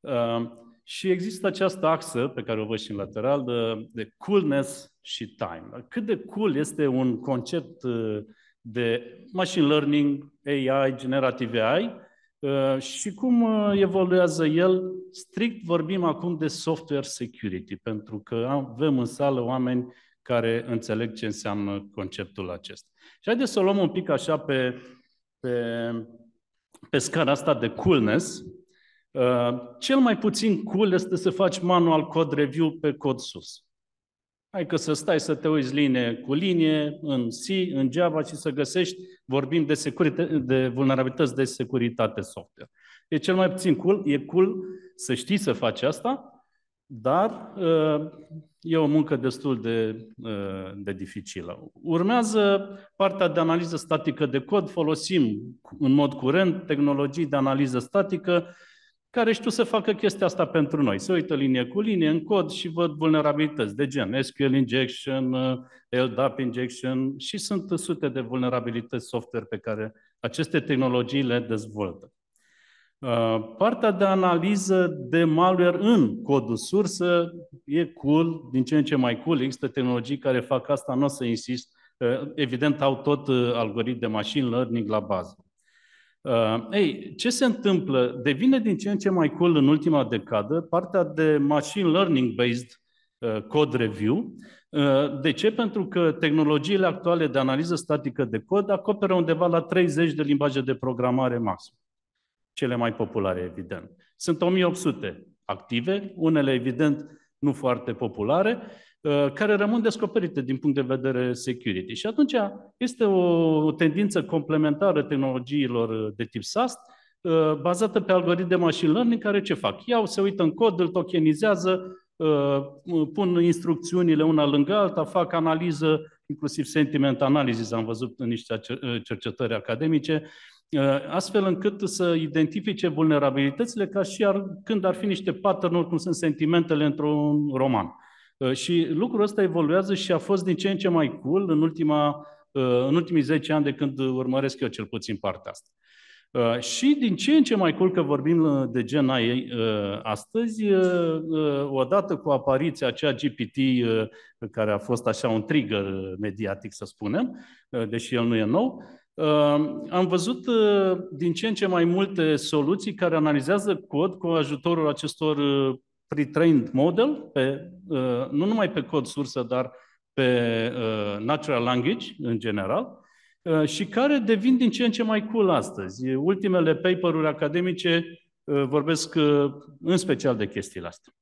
Uh, și există această axă, pe care o văd și în lateral, de, de coolness și time. Cât de cool este un concept uh, de machine learning, AI, generative AI, și cum evoluează el? Strict vorbim acum de software security, pentru că avem în sală oameni care înțeleg ce înseamnă conceptul acesta. Și haideți să o luăm un pic așa pe, pe, pe scara asta de coolness. Uh, cel mai puțin cool este să faci manual code review pe cod sus. Hai că să stai să te uiți linie cu linie în C, în Java și să găsești, vorbim de, securitate, de vulnerabilități de securitate software. E cel mai puțin cool, e cool să știi să faci asta, dar uh, e o muncă destul de, uh, de dificilă. Urmează partea de analiză statică de cod. Folosim în mod curent tehnologii de analiză statică care știu să facă chestia asta pentru noi. Se uită linie cu linie în cod și văd vulnerabilități de gen SQL injection, uh, LDAP injection și sunt sute de vulnerabilități software pe care aceste tehnologii le dezvoltă. Uh, partea de analiză de malware în codul sursă e cool, din ce în ce mai cool. Există tehnologii care fac asta, nu o să insist. Uh, evident, au tot uh, algoritmi de machine learning la bază. Ei, ce se întâmplă? Devine din ce în ce mai cool în ultima decadă partea de machine learning-based code review. De ce? Pentru că tehnologiile actuale de analiză statică de cod acoperă undeva la 30 de limbaje de programare maxim cele mai populare, evident. Sunt 1800 active, unele, evident, nu foarte populare, uh, care rămân descoperite din punct de vedere security. Și atunci este o tendință complementară tehnologiilor de tip SAST, uh, bazată pe algoritmi de machine learning, care ce fac? Iau, se uită în cod, îl tokenizează, uh, pun instrucțiunile una lângă alta, fac analiză, inclusiv sentiment analysis, am văzut în niște cercetări academice, astfel încât să identifice vulnerabilitățile ca și ar, când ar fi niște pattern cum sunt sentimentele într-un roman. Și lucrul ăsta evoluează și a fost din ce în ce mai cool în, ultima, în ultimii 10 ani de când urmăresc eu cel puțin partea asta. Uh, și din ce în ce mai cool că vorbim uh, de gen AI uh, astăzi, odată cu apariția aceea GPT, care a fost așa un trigger mediatic, să spunem, deși el nu e nou, am văzut din ce în ce mai multe soluții care analizează cod cu ajutorul acestor pre-trained model, pe, nu numai pe cod sursă, dar pe natural language în general, Uh, și care devin din ce în ce mai cool astăzi. Ultimele paper-uri academice uh, vorbesc uh, în special de chestiile astea.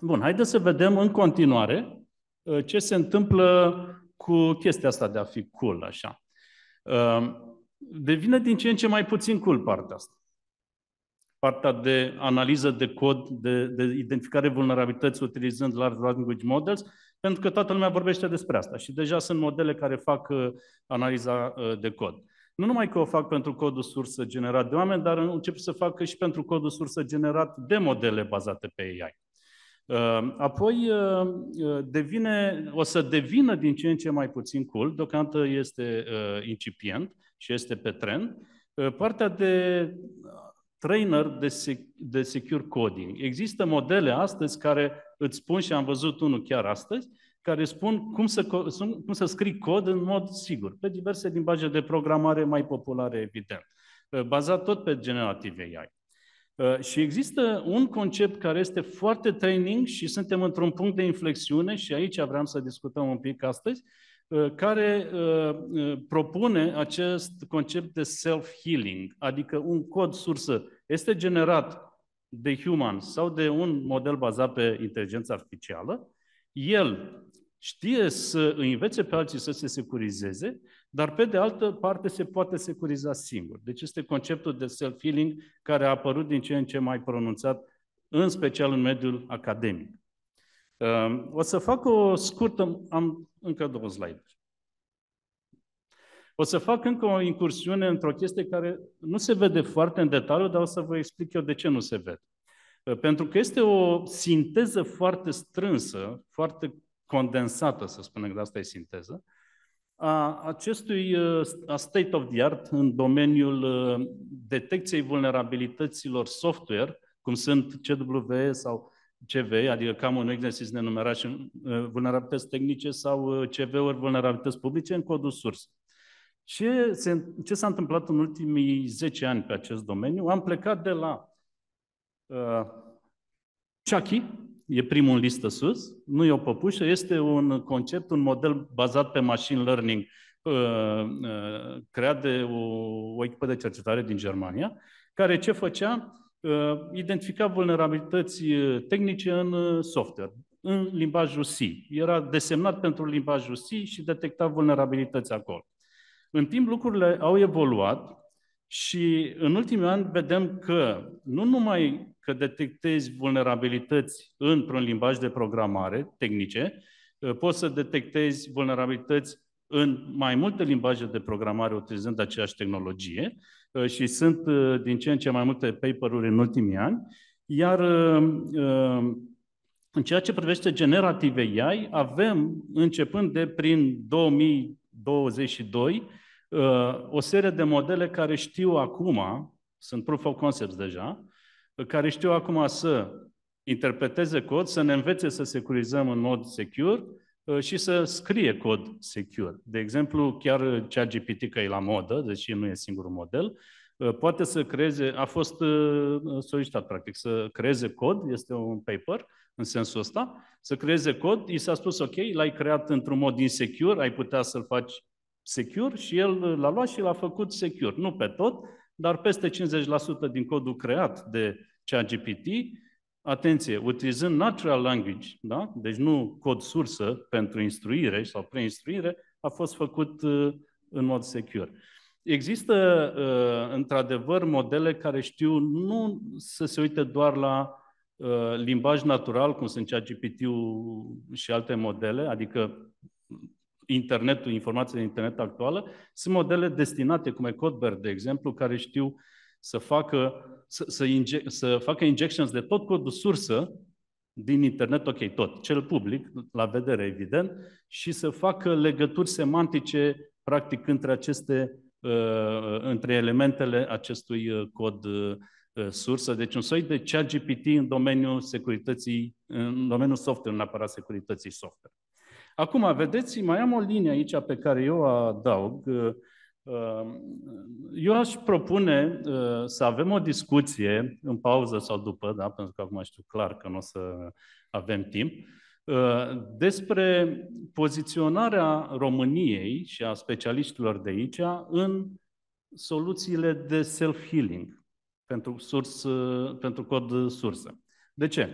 Bun, haideți să vedem în continuare ce se întâmplă cu chestia asta de a fi cool, așa. Devine din ce în ce mai puțin cool partea asta. Partea de analiză de cod, de, de identificare vulnerabilități utilizând large language models, pentru că toată lumea vorbește despre asta și deja sunt modele care fac uh, analiza uh, de cod. Nu numai că o fac pentru codul sursă generat de oameni, dar încep să facă și pentru codul sursă generat de modele bazate pe AI. Uh, apoi devine, o să devină din ce în ce mai puțin cool, deocamdată este incipient și este pe trend, partea de trainer de, sec- de secure coding. Există modele astăzi care îți spun, și am văzut unul chiar astăzi, care spun cum să, cum să scrii cod în mod sigur, pe diverse limbaje de programare mai populare, evident, uh, bazat tot pe generative AI. Uh, și există un concept care este foarte training și suntem într-un punct de inflexiune și aici vreau să discutăm un pic astăzi, uh, care propune acest concept de self-healing, adică un cod sursă. Este generat de human sau de un model bazat pe inteligență artificială, el știe să îi învețe pe alții să se securizeze, dar pe de altă parte se poate securiza singur. Deci este conceptul de self-healing care a apărut din ce în ce mai pronunțat, în special în mediul academic. Ehm, o să fac o scurtă, am încă două slide-uri. O să fac încă o incursiune într-o chestie care nu se vede foarte în detaliu, dar o să vă explic eu de ce nu se vede. Pentru că este o sinteză foarte strânsă, foarte condensată, să spunem că asta e sinteză, a acestui a state of the art în domeniul detecției vulnerabilităților software, cum sunt CWE sau CV, adică Common Weaknesses nenumerat și vulnerabilități tehnice sau CV-uri vulnerabilități publice în codul sursă. Ce, se, ce s-a întâmplat în ultimii 10 ani pe acest domeniu? Am plecat de la uh, Chucky, e primul în listă sus, nu e o păpușă, este un concept, un model bazat pe machine learning uh, uh, creat de o, o echipă de cercetare din Germania, care ce făcea? Uh, identifica vulnerabilități uh, tehnice în uh, software, în limbajul C. Era desemnat pentru limbajul C și detecta vulnerabilități acolo. În timp, lucrurile au evoluat și în ultimii ani vedem că nu numai că detectezi vulnerabilități într-un limbaj de programare tehnice, uh, poți să detectezi vulnerabilități în mai multe limbaje de programare utilizând aceeași tehnologie uh, și sunt uh, din ce în ce mai multe paper-uri în ultimii ani, iar în ceea ce privește generative AI, avem, începând de prin 2022, o serie de modele care știu acum, sunt proof of concepts deja, care știu acum să interpreteze cod, să ne învețe să securizăm în mod secure uh, și să scrie cod secure. De exemplu, chiar ChatGPT, că e la modă, deși nu e singurul model, uh, poate să creeze, a fost uh, solicitat practic să creeze cod, este un paper în sensul ăsta, să creeze cod, i s-a spus ok, l-ai creat într-un mod insecure, ai putea să-l faci secure și el l-a luat și l-a făcut secure. Nu pe tot, dar peste 50% din codul creat de ChatGPT, atenție, utilizând natural language, da? deci nu cod sursă pentru instruire sau preinstruire, a fost făcut uh, în mod secure. Există, uh, într-adevăr, modele care știu nu să se uite doar la uh, limbaj natural, cum sunt ChatGPT-ul și alte modele, adică internetul, informația de internet actuală, sunt modele destinate, cum e Codebird, de exemplu, care știu să facă, să, să, inje- să facă injections de tot codul sursă din internet, ok, tot, cel public, la vedere, evident, și să facă legături semantice, practic, între aceste, uh, între elementele acestui uh, cod uh, sursă, deci un soi de chat GPT în domeniul securității, în domeniul software, neapărat securității software. Acum, vedeți, mai am o linie aici pe care eu adaug. Eu aș propune să avem o discuție în pauză sau după, da? pentru că acum știu clar că nu o să avem timp, despre poziționarea României și a specialiștilor de aici în soluțiile de self-healing pentru, surs, pentru cod sursă. De ce?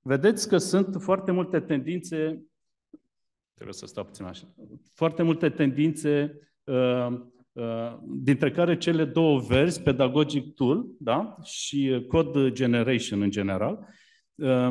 Vedeți că sunt foarte multe tendințe, trebuie să stau puțin așa, foarte multe tendințe, uh, uh, dintre care cele două verzi, Pedagogic Tool da? și Code Generation în general, uh,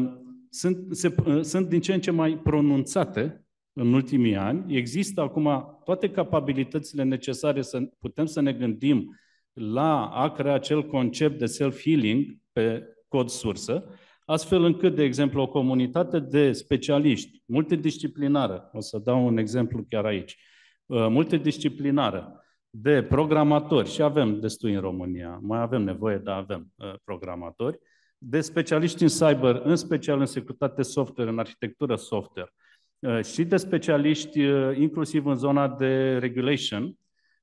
sunt, se, uh, sunt din ce în ce mai pronunțate în ultimii ani. Există acum toate capabilitățile necesare să putem să ne gândim la a crea acel concept de self-healing pe cod sursă, astfel încât, de exemplu, o comunitate de specialiști multidisciplinară, o să dau un exemplu chiar aici, uh, multidisciplinară, de programatori, și avem destui în România, mai avem nevoie, dar avem uh, programatori, de specialiști în cyber, în special în securitate software, în arhitectură software, uh, și de specialiști inclusiv în zona de regulation,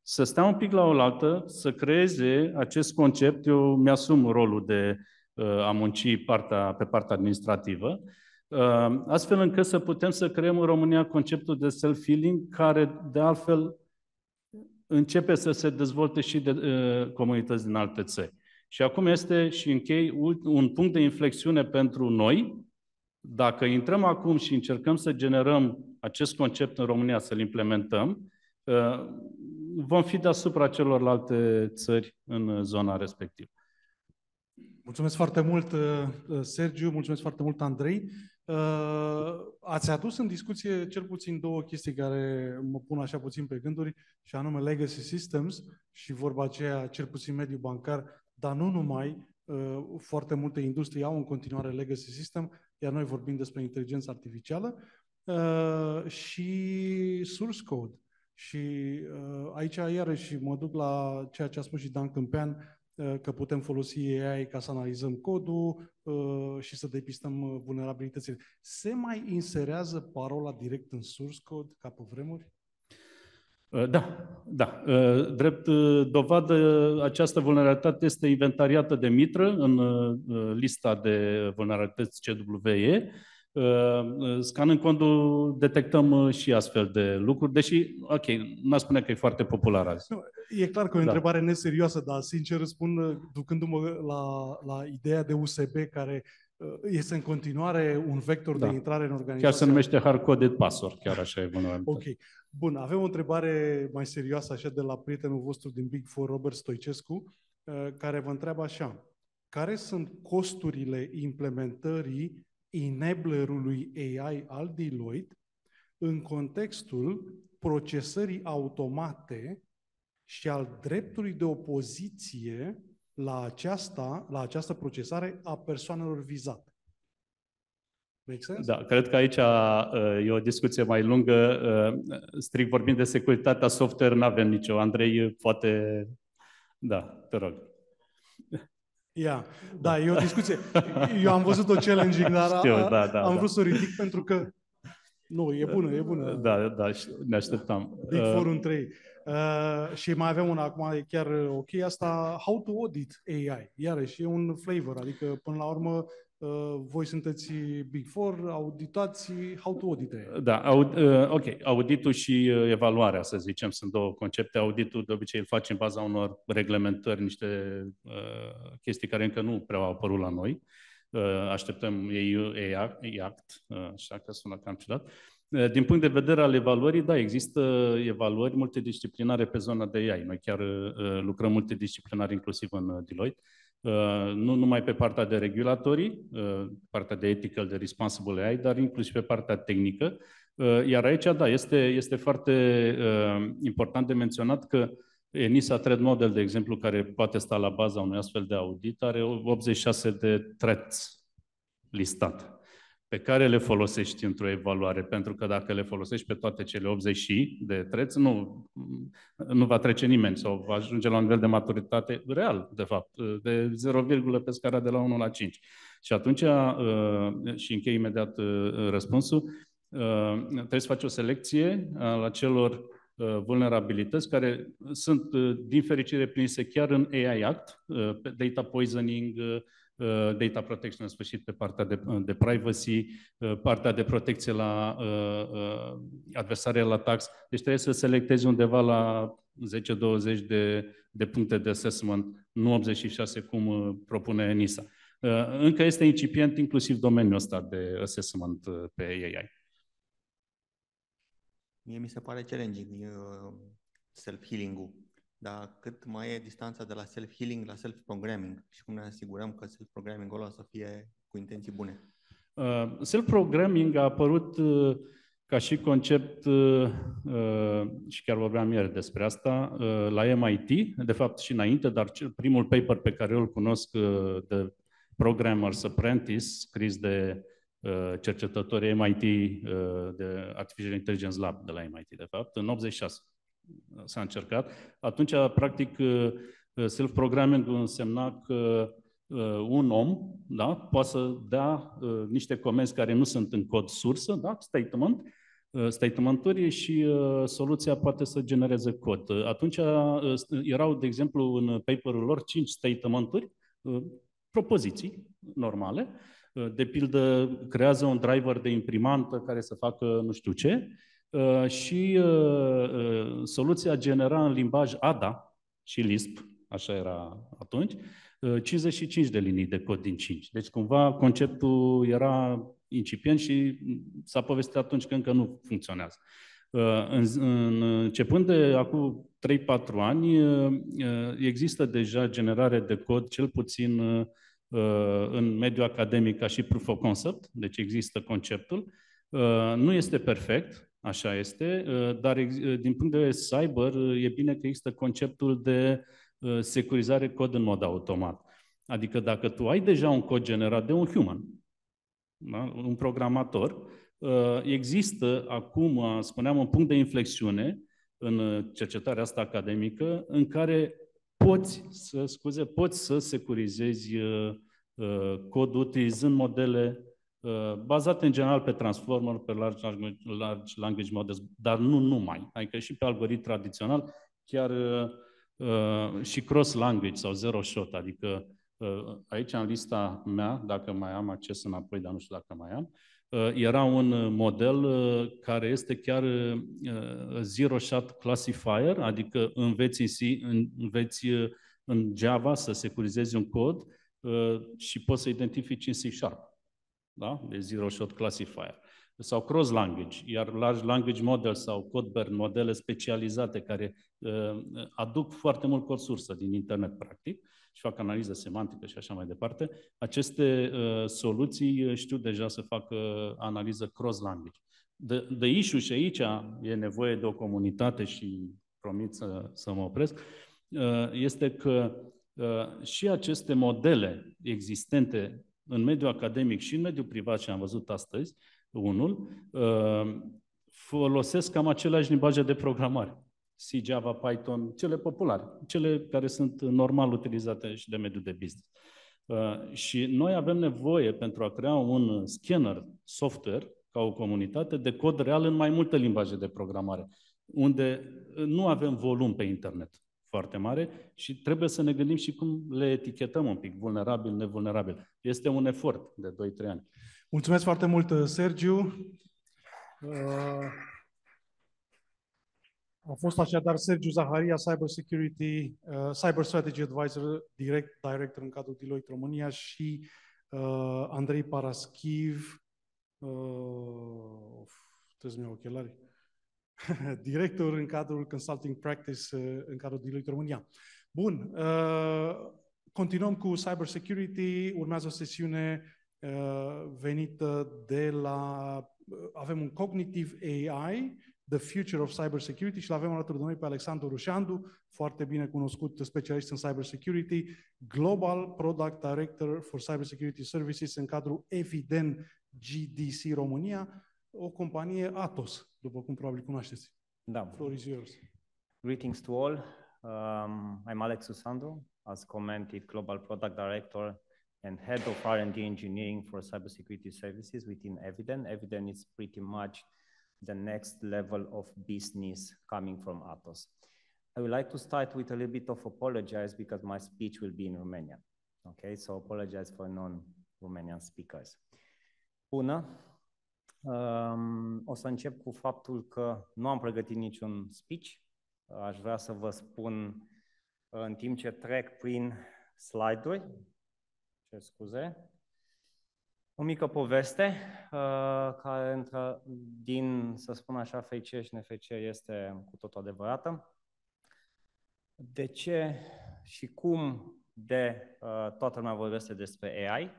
să stea un pic la oaltă, să creeze acest concept. Eu mi-asum rolul de uh, a munci partea, pe partea administrativă, uh, astfel încât să putem să creăm în România conceptul de self-healing, care de altfel începe să se dezvolte și de uh, comunități din alte țări. Și acum este și închei un punct de inflexiune pentru noi. Dacă intrăm acum și încercăm să generăm acest concept în România, să-l implementăm, vom fi deasupra celorlalte țări în zona respectivă. Mulțumesc foarte mult, uh, uh, Sergiu, mulțumesc foarte mult, Andrei. Uh, ați adus în discuție cel puțin două chestii care mă pun așa puțin pe gânduri, și anume legacy systems și vorba aceea cel puțin mediu bancar, dar nu numai, foarte multe industrii au în continuare legacy system, iar noi vorbim despre inteligență artificială și source code. Și uh, aici, iarăși, mă duc la ceea ce a spus și Dan Câmpean, uh, că putem folosi AI ca să analizăm codul uh, și să depistăm uh, vulnerabilitățile. Se mai inserează parola direct în source code ca pe vremuri? Uh, da, da. Uh, drept dovadă, această vulnerabilitate este inventariată de Mitră în lista de vulnerabilități CWE Uh, scanând codul detectăm uh, și astfel de lucruri, deși, ok, nu aș spune că e foarte popular azi. E clar că e o da. întrebare neserioasă, dar sincer spun, uh, ducându-mă la, la ideea de USB care este în continuare un vector da. de intrare în organizație. Chiar se numește hard-coded password, chiar așa e bună. ok. Bun, avem o întrebare mai serioasă așa de la prietenul vostru din Big Four, Robert Stoicescu, care vă întreabă așa. Care sunt costurile implementării enablerului AI al Deloitte în contextul procesării automate și al dreptului de opoziție la aceasta, la această procesare a persoanelor vizate. Make sense? Da, cred că aici uh, e o discuție mai lungă. Uh, strict vorbind de securitatea software, nu avem nicio. Andrei, poate... Da, te rog. Ia, da, e o discuție. Eu am văzut o challenge, dar Știu, da, da, am da. vrut să o ridic pentru că nu, e bună, e bună. Da, da, ne așteptam. Big uh, Forum 3. Uh, și mai avem una acum, e chiar ok, asta, How to Audit AI. Iarăși, e un flavor, adică până la urmă Uh, voi sunteți Big Four, auditați, how to audit Da, aud, uh, ok, auditul și uh, evaluarea, să zicem, sunt două concepte. Auditul de obicei îl face în baza unor reglementări, niște uh, chestii care încă nu prea au apărut la noi. Uh, așteptăm EU, EACT, uh, așa că sună cam ciudat. Uh, din punct de vedere al evaluării, da, există evaluări multidisciplinare pe zona de AI. Noi chiar uh, lucrăm multidisciplinar inclusiv în Deloitte. Uh, nu numai pe partea de regulatorii, uh, partea de ethical, de responsible AI, dar inclusiv pe partea tehnică. Iar aici, da, este, este foarte uh, important de menționat că ENISA Threat Model, de exemplu, care poate sta la baza unui astfel de audit, are 86 de threats listate pe care le folosești într-o evaluare, pentru că dacă le folosești pe toate cele 80 de treți, nu, nu va trece nimeni sau va ajunge la un nivel de maturitate real, de fapt, de 0, pe scara de la 1 la 5. Și atunci, uh, și închei imediat uh, răspunsul, uh, trebuie să faci o selecție la celor vulnerabilități care sunt, din fericire, prinse chiar în AI Act, data poisoning, Uh, data protection în sfârșit pe partea de, uh, de privacy, uh, partea de protecție la uh, uh, adversarial attacks. Deci trebuie să selectezi undeva la 10-20 de, de puncte de assessment, nu 86 cum propune NISA. Uh, încă este incipient inclusiv domeniul ăsta de assessment pe AI. Mie mi se pare challenging self-healing-ul dar cât mai e distanța de la self-healing la self-programming și cum ne asigurăm că self-programming-ul ăla să fie cu intenții bune? Uh, self-programming a apărut uh, ca și concept, uh, uh, și chiar vorbeam ieri despre asta, uh, la MIT, de fapt și înainte, dar primul paper pe care eu îl cunosc uh, de Programmer's Apprentice, scris de uh, cercetători MIT, uh, de Artificial Intelligence Lab de la MIT, de fapt, în 86 s-a încercat, atunci, practic, uh, self-programming însemna că uh, un om da, poate să dea uh, niște comenzi care nu sunt în cod sursă, da, statement, statementuri și soluția poate să genereze cod. Atunci erau, de exemplu, în paperul lor, cinci statementuri, propoziții normale, de pildă, creează un driver de imprimantă care să facă nu știu ce, Uh, și uh, uh, soluția genera în limbaj ADA și Lisp, așa era atunci, 55 de linii de cod din 5. Deci cumva conceptul era incipient și s-a povestit atunci că încă nu funcționează. În, în, începând de acum 3-4 ani, există deja generare de cod, cel puțin în mediul academic, ca și proof of concept, deci există conceptul. Nu este perfect, Așa este, uh, dar uh, din punct de vedere cyber uh, e bine că există conceptul de securizare cod în mod automat. Adică dacă tu ai deja un cod generat de un human, da? un programator, există acum, spuneam, un punct de inflexiune în cercetarea asta academică în care poți să, scuze, poți să securizezi codul utilizând modele Uh, bazate în general pe transformer, pe large language, large language models, dar nu numai. Adică și pe algoritm tradițional, chiar uh, uh, și cross-language sau zero-shot, adică uh, aici în lista mea, dacă mai am acces înapoi, dar nu știu dacă mai am, uh, era un model uh, care este chiar uh, zero-shot classifier, adică înveți, în, C, înveți uh, în Java să securizezi un cod uh, și poți să identifici în C-Sharp da? de Zero Shot Classifier, sau Cross Language, iar Large Language Model sau Codeburn, modele specializate care uh, aduc foarte mult cod sursă din internet, practic, și fac analiză semantică și așa mai departe, aceste uh, soluții uh, știu deja să facă analiză cross-language. De, de issue și aici e nevoie de o comunitate și promit să, să mă opresc, uh, este că uh, și aceste modele existente în mediul academic și în mediul privat, ce am văzut astăzi, unul, uh, folosesc cam aceleași limbaje de programare. C, Java, Python, cele populare, cele care sunt normal utilizate și de mediul de business. Uh, și noi avem nevoie pentru a crea un scanner software ca o comunitate de cod real în mai multe limbaje de programare, unde nu avem volum pe internet foarte mare și trebuie să ne gândim și cum le etichetăm un pic, vulnerabil, nevulnerabil. Este un efort de 2-3 ani. Mulțumesc foarte mult, uh, Sergiu. Uh, a fost așadar Sergiu Zaharia, Cyber Security, uh, Cyber Strategy Advisor, direct, director în cadrul Deloitte România și uh, Andrei Paraschiv, uh, trebuie să-mi ochelari, *laughs* director în cadrul Consulting Practice uh, în cadrul Deloitte România. Bun, uh, continuăm cu Cyber Security, urmează o sesiune uh, venită de la... uh, Avem un Cognitive AI, The Future of Cybersecurity și l-avem alături de noi pe Alexandru Rușandu, foarte bine cunoscut specialist în cybersecurity, Global Product Director for Cybersecurity Services în cadrul Eviden GDC România, o companie Atos, după cum probabil cunoașteți. Da. Floor is yours. Greetings to all. Um, I'm Alex Susando, as commented, Global Product Director and Head of R&D Engineering for Cybersecurity Services within Eviden. Eviden is pretty much the next level of business coming from Atos. I would like to start with a little bit of apologize because my speech will be in Romanian. Okay, so apologize for non-Romanian speakers. Bună! Um, o să încep cu faptul că nu am pregătit niciun speech. Aș vrea să vă spun în timp ce trec prin slide-uri, ce scuze, o mică poveste uh, care între, din, să spun așa, fericire și nefericire este cu totul adevărată. De ce și cum de uh, toată lumea vorbește despre AI,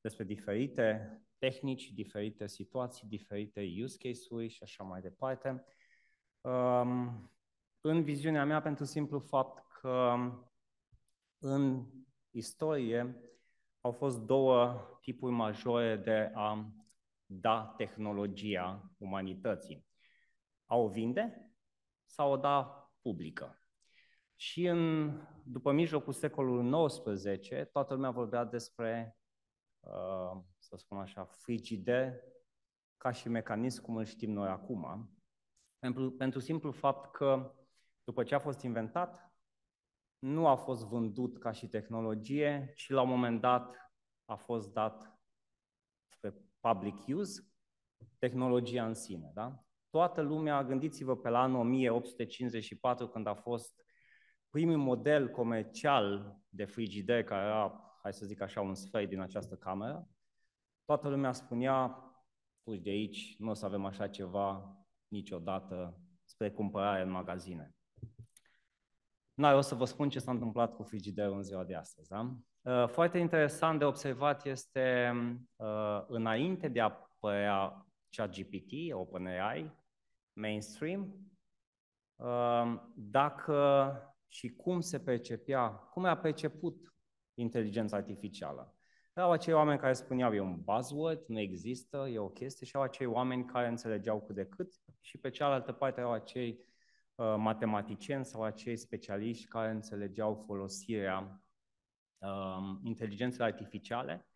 despre diferite tehnici, diferite situații, diferite use case-uri și așa mai departe. Um, în viziunea mea, pentru simplu fapt că în istorie au fost două tipuri majore de a da tehnologia umanității. A o vinde sau o da publică. Și în, după mijlocul secolului XIX, toată lumea vorbea despre, uh, să spun așa, frigide ca și mecanism cum îl știm noi acum, pentru, pentru simplu fapt că după ce a fost inventat, nu a fost vândut ca și tehnologie, ci la un moment dat a fost dat spre public use, tehnologia în sine. Da? Toată lumea, gândiți-vă pe la anul 1854, când a fost primul model comercial de frigider, care era, hai să zic așa, un sfert din această cameră, toată lumea spunea, uite de aici, nu o să avem așa ceva niciodată spre cumpărare în magazine. Nu, o să vă spun ce s-a întâmplat cu frigiderul în ziua de astăzi. Da? Uh, foarte interesant de observat este, uh, înainte de a apărea ChatGPT, OpenAI, mainstream, uh, dacă și cum se percepea, cum a perceput inteligența artificială. Erau acei oameni care spuneau, e un buzzword, nu există, e o chestie, și erau acei oameni care înțelegeau cât de cât, și pe cealaltă parte erau acei uh, matematicieni sau acei specialiști care înțelegeau folosirea uh, inteligenței artificiale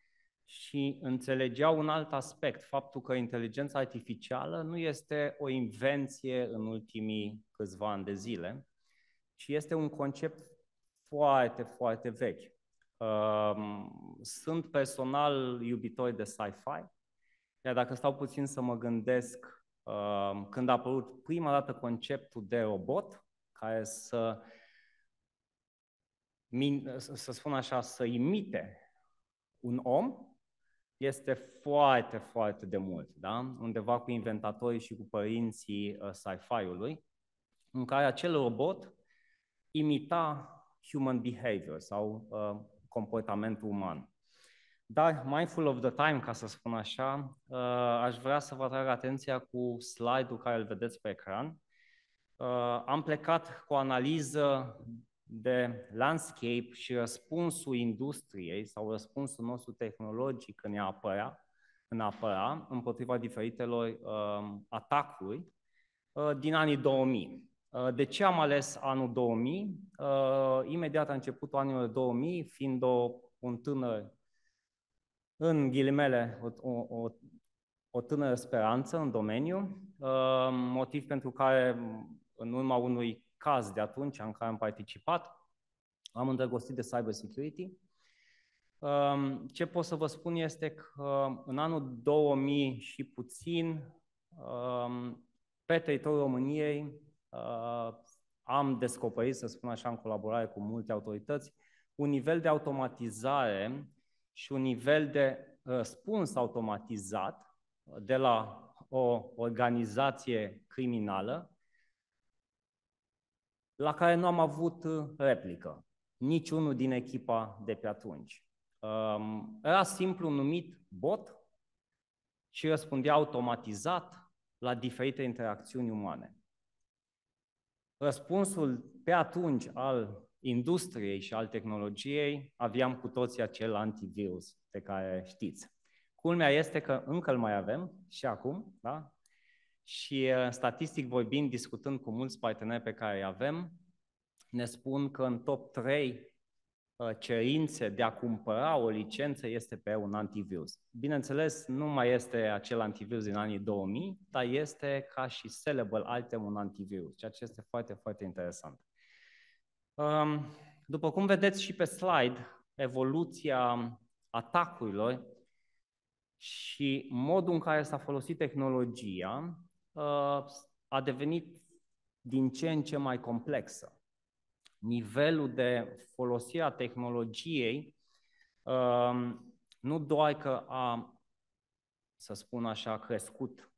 și înțelegeau un alt aspect, faptul că inteligența artificială nu este o invenție în ultimii câțiva ani de zile, ci este un concept foarte, foarte vechi. Um, sunt personal iubitor de sci-fi, iar dacă stau puțin să mă gândesc, um, când a apărut prima dată conceptul de robot, care să, să spun așa, să imite un om, este foarte, foarte de mult, da? undeva cu inventatorii și cu părinții uh, sci-fi-ului, în care acel robot imita human behavior sau uh, comportamentul uman. Dar, mindful of the time, ca să spun așa, uh, aș vrea să vă atrag atenția cu slide-ul care îl vedeți pe ecran. Uh, am plecat cu o analiză de landscape și răspunsul industriei sau răspunsul nostru tehnologic în a apărea, în a apăra împotriva diferitelor uh, atacuri uh, din anii 2000. Uh, de ce am ales anul 2000? Uh, imediat a început anul 2000, fiind o, un tânăr, în ghilimele, o, o, o tânără speranță în domeniu, uh, motiv pentru care, în urma unui caz de atunci în care am participat, am îndrăgostit de cybersecurity. Ce pot să vă spun este că în anul 2000 și puțin, pe teritoriul României, uh, am descoperit, să spun așa, în colaborare cu multe autorități, un nivel de automatizare și un nivel de răspuns automatizat de la o organizație criminală la care nu am avut replică, niciunul din echipa de pe atunci. Um, era simplu numit bot și răspundea automatizat la diferite interacțiuni umane. Răspunsul pe atunci al industriei și al tehnologiei aveam cu toții acel antivirus pe care știți. Culmea este că încă îl mai avem și acum, da? Și uh, statistic vorbind, discutând cu mulți parteneri pe care îi avem, ne spun că în top 3 uh, cerințe de a cumpăra o licență este pe un antivirus. Bineînțeles, nu mai este acel antivirus din anii 2000, dar este ca și sellable item un antivirus, ceea ce este foarte, foarte interesant. Um, după cum vedeți și pe slide, evoluția atacurilor și modul în care s-a folosit tehnologia uh, a devenit din ce în ce mai complexă. Nivelul de folosire a tehnologiei um, nu doar că a, să spun așa, crescut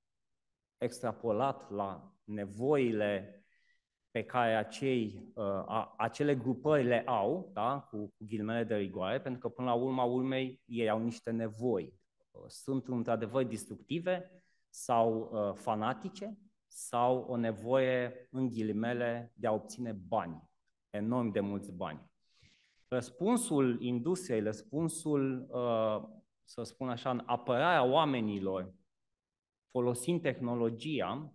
extrapolat la nevoile pe care acei, uh, a, acele grupări le au, da, cu, cu ghilmele de rigoare, pentru că până la urma urmei ei au niște nevoi. Uh, sunt într-adevăr destructive sau uh, fanatice sau o nevoie în ghilimele de a obține bani, enorm de mulți bani. Răspunsul industriei, răspunsul, uh, să spun așa, în apărarea oamenilor folosind tehnologia,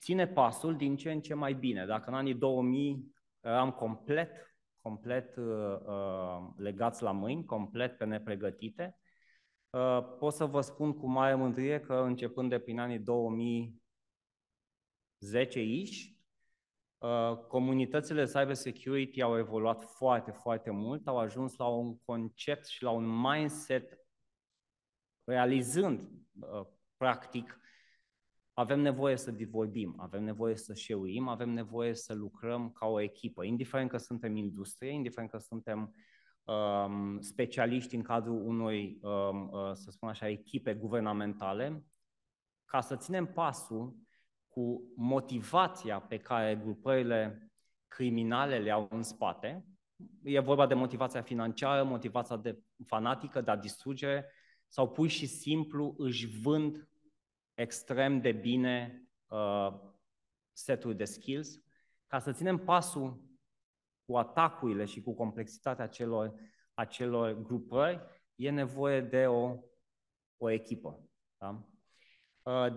ține pasul din ce în ce mai bine. Dacă în anii 2000 eram complet, complet uh, uh, legați la mâini, complet pe nepregătite, uh, pot să vă spun cu mare mândrie că începând de prin anii 2010-iși, uh, comunitățile cyber security au evoluat foarte, foarte mult, au ajuns la un concept și la un mindset realizând uh, practic avem nevoie să vorbim, avem nevoie să șeuim, avem nevoie să lucrăm ca o echipă, indiferent că suntem industrie, indiferent că suntem um, specialiști în cadrul unui, um, uh, să spun așa, echipe guvernamentale, ca să ținem pasul cu motivația pe care grupările criminale le au în spate. E vorba de motivația financiară, motivația de fanatică, de a distruge, sau pur și simplu își vând extrem de bine uh, setul de skills ca să ținem pasul cu atacurile și cu complexitatea acelor, acelor grupări, e nevoie de o, o echipă. Da? Uh,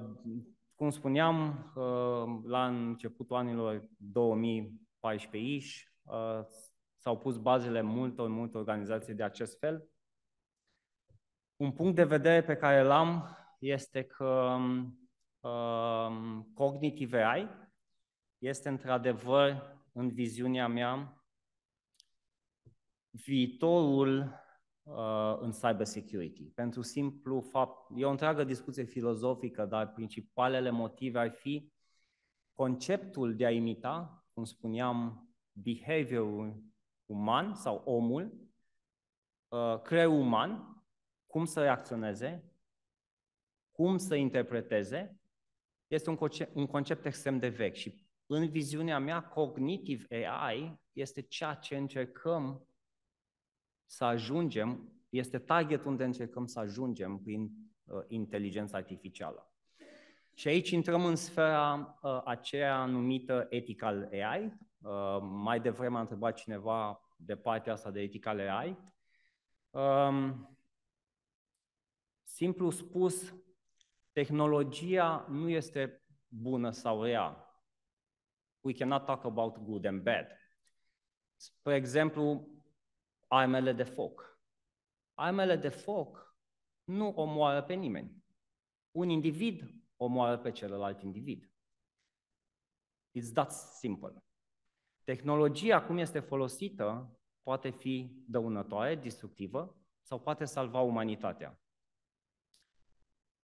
cum spuneam, uh, la începutul anilor 2014 uh, s-au pus bazele multor, multe organizații de acest fel. Un punct de vedere pe care l-am este că um, Cognitive AI este într-adevăr, în viziunea mea, viitorul uh, în cybersecurity. Pentru simplu fapt, e o întreagă discuție filozofică, dar principalele motive ar fi conceptul de a imita, cum spuneam, behaviorul uman sau omul, uh, creierul uman, cum să reacționeze, cum să interpreteze, este un concept, un concept extrem de vechi și în viziunea mea, cognitive AI este ceea ce încercăm să ajungem, este targetul unde încercăm să ajungem prin uh, inteligența artificială. Și aici intrăm în sfera uh, aceea numită ethical AI. Uh, mai devreme a întrebat cineva de partea asta de ethical AI. Um, simplu spus, tehnologia nu este bună sau rea. We cannot talk about good and bad. Spre exemplu, armele de foc. Armele de foc nu omoară pe nimeni. Un individ omoară pe celălalt individ. It's that simple. Tehnologia, cum este folosită, poate fi dăunătoare, destructivă sau poate salva umanitatea.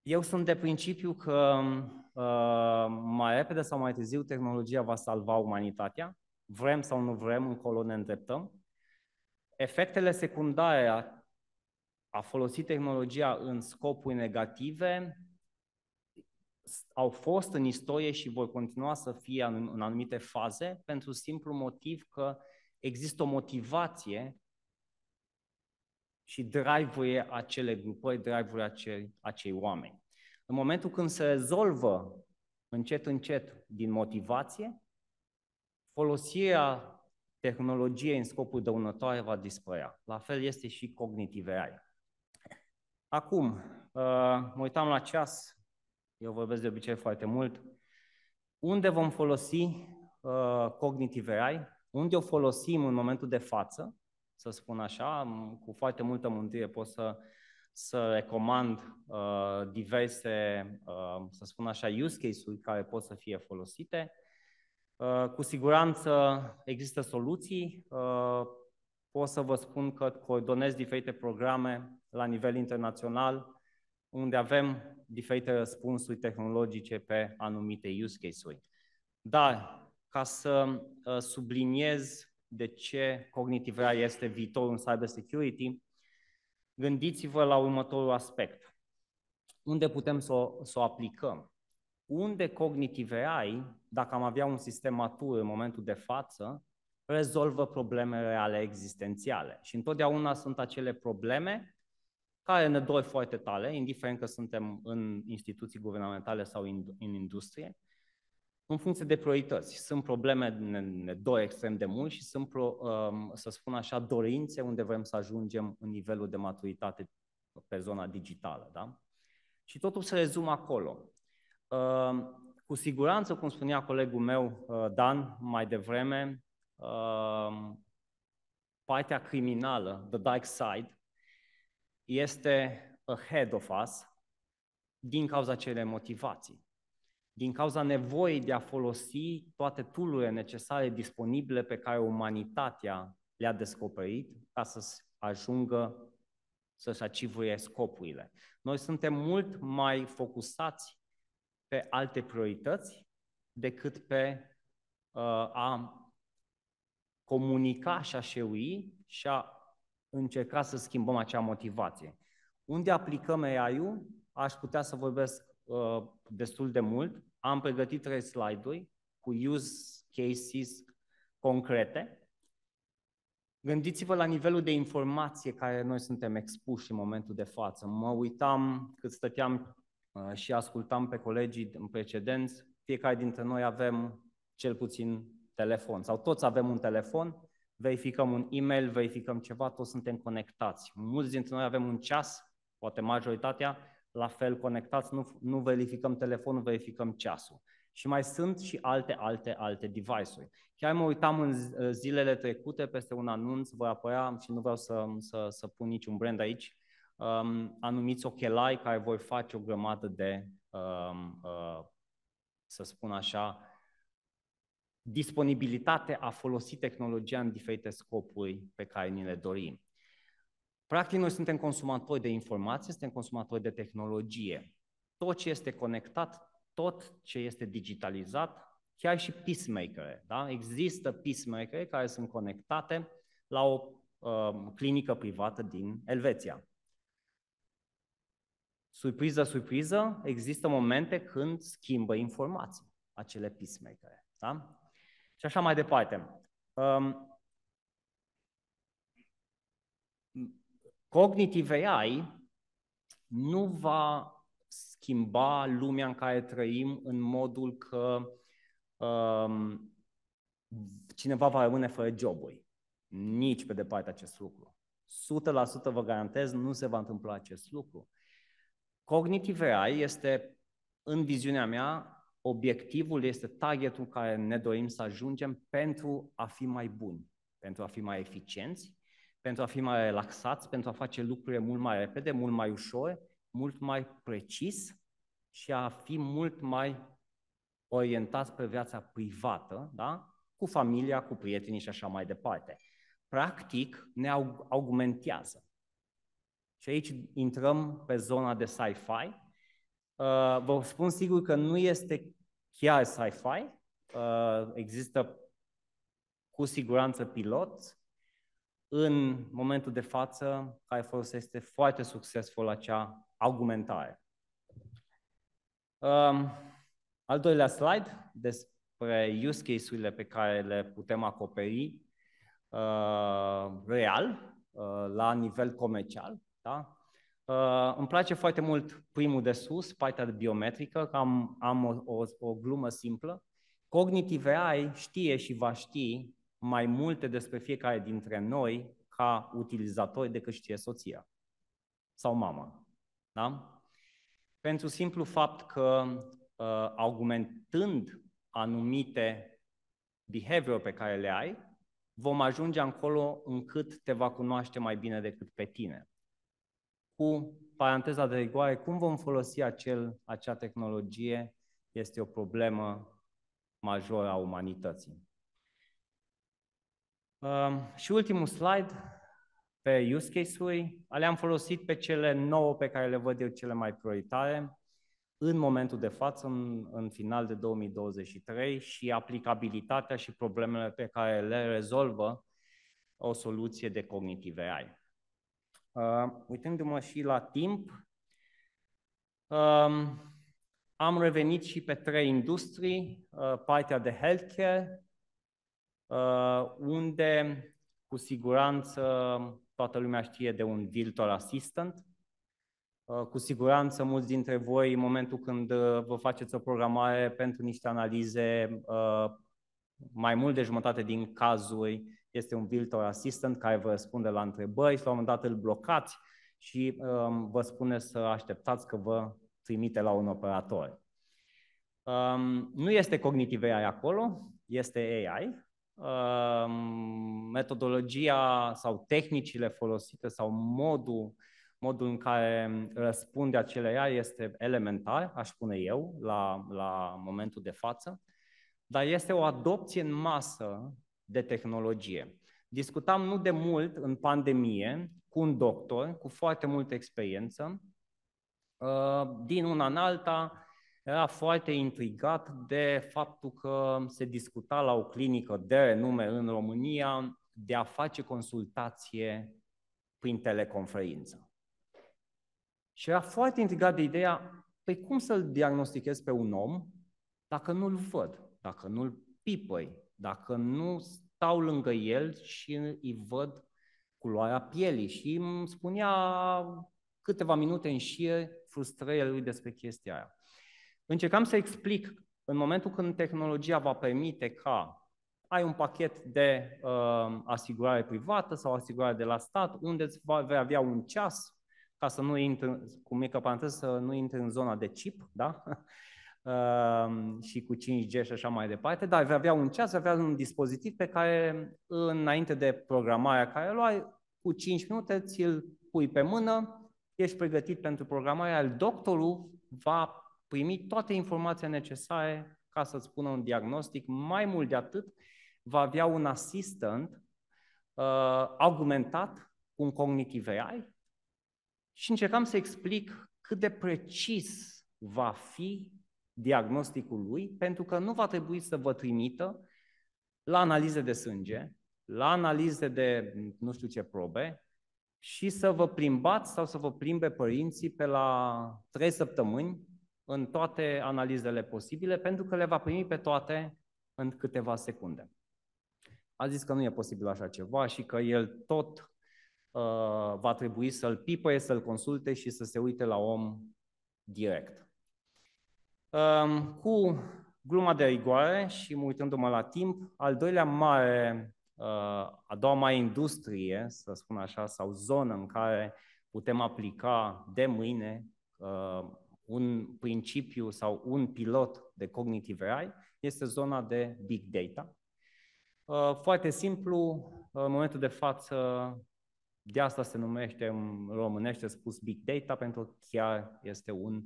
Eu sunt de principiu că uh, mai repede sau mai târziu tehnologia va salva umanitatea, vrem sau nu vrem, încolo ne îndreptăm. Efectele secundare a, a folosi tehnologia în scopuri negative au fost în istorie și vor continua să fie în, în anumite faze, pentru simplu motiv că există o motivație și drive-ul acele grupări, drive-ul acei, acei oameni. În momentul când se rezolvă încet, încet, din motivație, folosirea tehnologiei în scopul dăunătoare va dispărea. La fel este și cognitive AI. Acum, uh, mă uitam la ceas, eu vorbesc de obicei foarte mult, unde vom folosi uh, cognitive AI, unde o folosim în momentul de față, să spun așa, cu foarte multă mândrie pot să, să recomand uh, diverse, uh, să spun așa, use case-uri care pot să fie folosite. Uh, cu siguranță există soluții. Uh, pot să vă spun că coordonez diferite programe la nivel internațional, unde avem diferite răspunsuri tehnologice pe anumite use case-uri. Dar, ca să uh, subliniez de ce Cognitive AI este viitorul în cybersecurity, gândiți-vă la următorul aspect. Unde putem să o, să o aplicăm? Unde Cognitive AI, dacă am avea un sistem matur în momentul de față, rezolvă probleme reale existențiale. Și întotdeauna sunt acele probleme care ne dor foarte tale, indiferent că suntem în instituții guvernamentale sau în industrie, în funcție de priorități. Sunt probleme, ne, ne dor extrem de mult și sunt, pro, um, să spun așa, dorințe unde vrem să ajungem în nivelul de maturitate pe zona digitală. Da? Și totul se rezumă acolo. Um, cu siguranță, cum spunea colegul meu, uh, Dan, mai devreme, um, partea criminală, the dark side, este ahead of us din cauza acelei motivații din cauza nevoii de a folosi toate tool necesare disponibile pe care umanitatea le-a descoperit ca să ajungă să-și achivuie scopurile. Noi suntem mult mai focusați pe alte priorități decât pe uh, a comunica și a șeui și a încerca să schimbăm acea motivație. Unde aplicăm AI-ul, aș putea să vorbesc Uh, destul de mult. Am pregătit trei slide-uri cu use cases concrete. Gândiți-vă la nivelul de informație care noi suntem expuși în momentul de față. Mă uitam cât stăteam uh, și ascultam pe colegii în precedenți, fiecare dintre noi avem cel puțin telefon sau toți avem un telefon, verificăm un e-mail, verificăm ceva, toți suntem conectați. Mulți dintre noi avem un ceas, poate majoritatea, la fel conectați, nu, nu verificăm telefonul, verificăm ceasul. Și mai sunt și alte, alte, alte device-uri. Chiar mă uitam în zilele trecute peste un anunț, voi apărea și nu vreau să, să, să pun niciun brand aici, um, anumiți ochelari care vor face o grămadă de, um, uh, să spun așa, disponibilitate a folosi tehnologia în diferite scopuri pe care ni le dorim. Practic, noi suntem consumatori de informație, suntem consumatori de tehnologie. Tot ce este conectat, tot ce este digitalizat, chiar și peacemaker. Da? Există peacemaker care sunt conectate la o uh, clinică privată din Elveția. Surpriză, surpriză, există momente când schimbă informații acele peacemaker. Da? Și așa mai departe. Um, Cognitive AI nu va schimba lumea în care trăim în modul că um, cineva va rămâne fără joburi. Nici pe departe acest lucru. 100% vă garantez, nu se va întâmpla acest lucru. Cognitive AI este, în viziunea mea, obiectivul este targetul care ne dorim să ajungem pentru a fi mai buni, pentru a fi mai eficienți pentru a fi mai relaxați, pentru a face lucrurile mult mai repede, mult mai ușor, mult mai precis și a fi mult mai orientați pe viața privată, da? cu familia, cu prietenii și așa mai departe. Practic, ne augmentează. Și aici intrăm pe zona de sci-fi. Uh, vă spun sigur că nu este chiar sci-fi. Uh, există cu siguranță piloți în momentul de față care folosește foarte succesful acea augmentare. Um, al doilea slide despre use case-urile pe care le putem acoperi uh, real. la nivel comercial. Da? Uh, îmi place foarte mult primul de sus, partea de biometrică, că am, am o, o, o glumă simplă. Cognitive AI știe și va ști mai multe despre fiecare dintre noi ca utilizatori decât știe soția sau mama. Da? Pentru simplu fapt că uh, augmentând anumite behavior pe care le ai, vom ajunge acolo încât te va cunoaște mai bine decât pe tine cu paranteza de rigoare, cum vom folosi acel, acea tehnologie este o problemă majoră a umanității. Uh, și ultimul slide pe use case-uri, le-am folosit pe cele nouă pe care le văd eu cele mai prioritare în momentul de față, în, în final de 2023 și aplicabilitatea și problemele pe care le rezolvă o soluție de cognitive AI. Uh, uitându-mă și la timp, um, am revenit și pe trei industrii, uh, partea de healthcare, uh, unde cu siguranță toată lumea știe de un virtual assistant. Uh, cu siguranță mulți dintre voi, în momentul când uh, vă faceți o programare pentru niște analize, uh, mai mult de jumătate din cazuri este un virtual assistant care vă răspunde la întrebări și la un moment dat îl blocați și um, vă spune să așteptați că vă trimite la un operator. Um, nu este cognitive AI acolo, este AI. Um, metodologia sau tehnicile folosite sau modul, modul în care răspunde acele AI este elementar, aș spune eu, la, la momentul de față, dar este o adopție în masă de tehnologie. Discutam nu de mult în pandemie cu un doctor cu foarte multă experiență. Uh, din una în alta era foarte intrigat de faptul că se discuta la o clinică de renume în România de a face consultație prin teleconferință. Și era foarte intrigat de ideea, păi cum să-l diagnostichez pe un om dacă nu-l văd, dacă nu-l pipăi, dacă nu stau lângă el și îi văd culoarea pielii și îmi spunea câteva minute în șir frustrările lui despre chestia aia. Încercam să explic în momentul când tehnologia va permite ca ai un pachet de uh, asigurare privată sau asigurare de la stat, unde îți va, vei avea un ceas, ca să nu intri, cu mică paranteză, să nu intri în zona de chip, da? Ehm, și cu 5G și așa mai departe, dar vei avea un ceas, vei avea un dispozitiv pe care, înainte de programarea care îl ai, cu 5 minute ți-l pui pe mână, ești pregătit pentru programarea, iar doctorul va primi toate informațiile necesare ca să-ți spună un diagnostic. Mai mult de atât, va avea un assistant uh, augmentat cu un cognitive AI și încercam să explic cât de precis va fi diagnosticul lui, pentru că nu va trebui să vă trimită la analize de sânge, la analize de nu știu ce probe și să vă plimbați sau să vă plimbe părinții pe la trei săptămâni în toate analizele posibile, pentru că le va primi pe toate în câteva secunde. A zis că nu e posibil așa ceva și că el tot uh, va trebui să-l pipăie, să-l consulte și să se uite la om direct. Cu gluma de rigoare și uitându-mă la timp, al doilea mare, uh, a doua mai industrie, să spun așa, sau zonă în care putem aplica de mâine uh, un principiu sau un pilot de cognitive AI este zona de big data. Uh, foarte simplu, în momentul de față, de asta se numește în românește spus big data, pentru că chiar este un uh,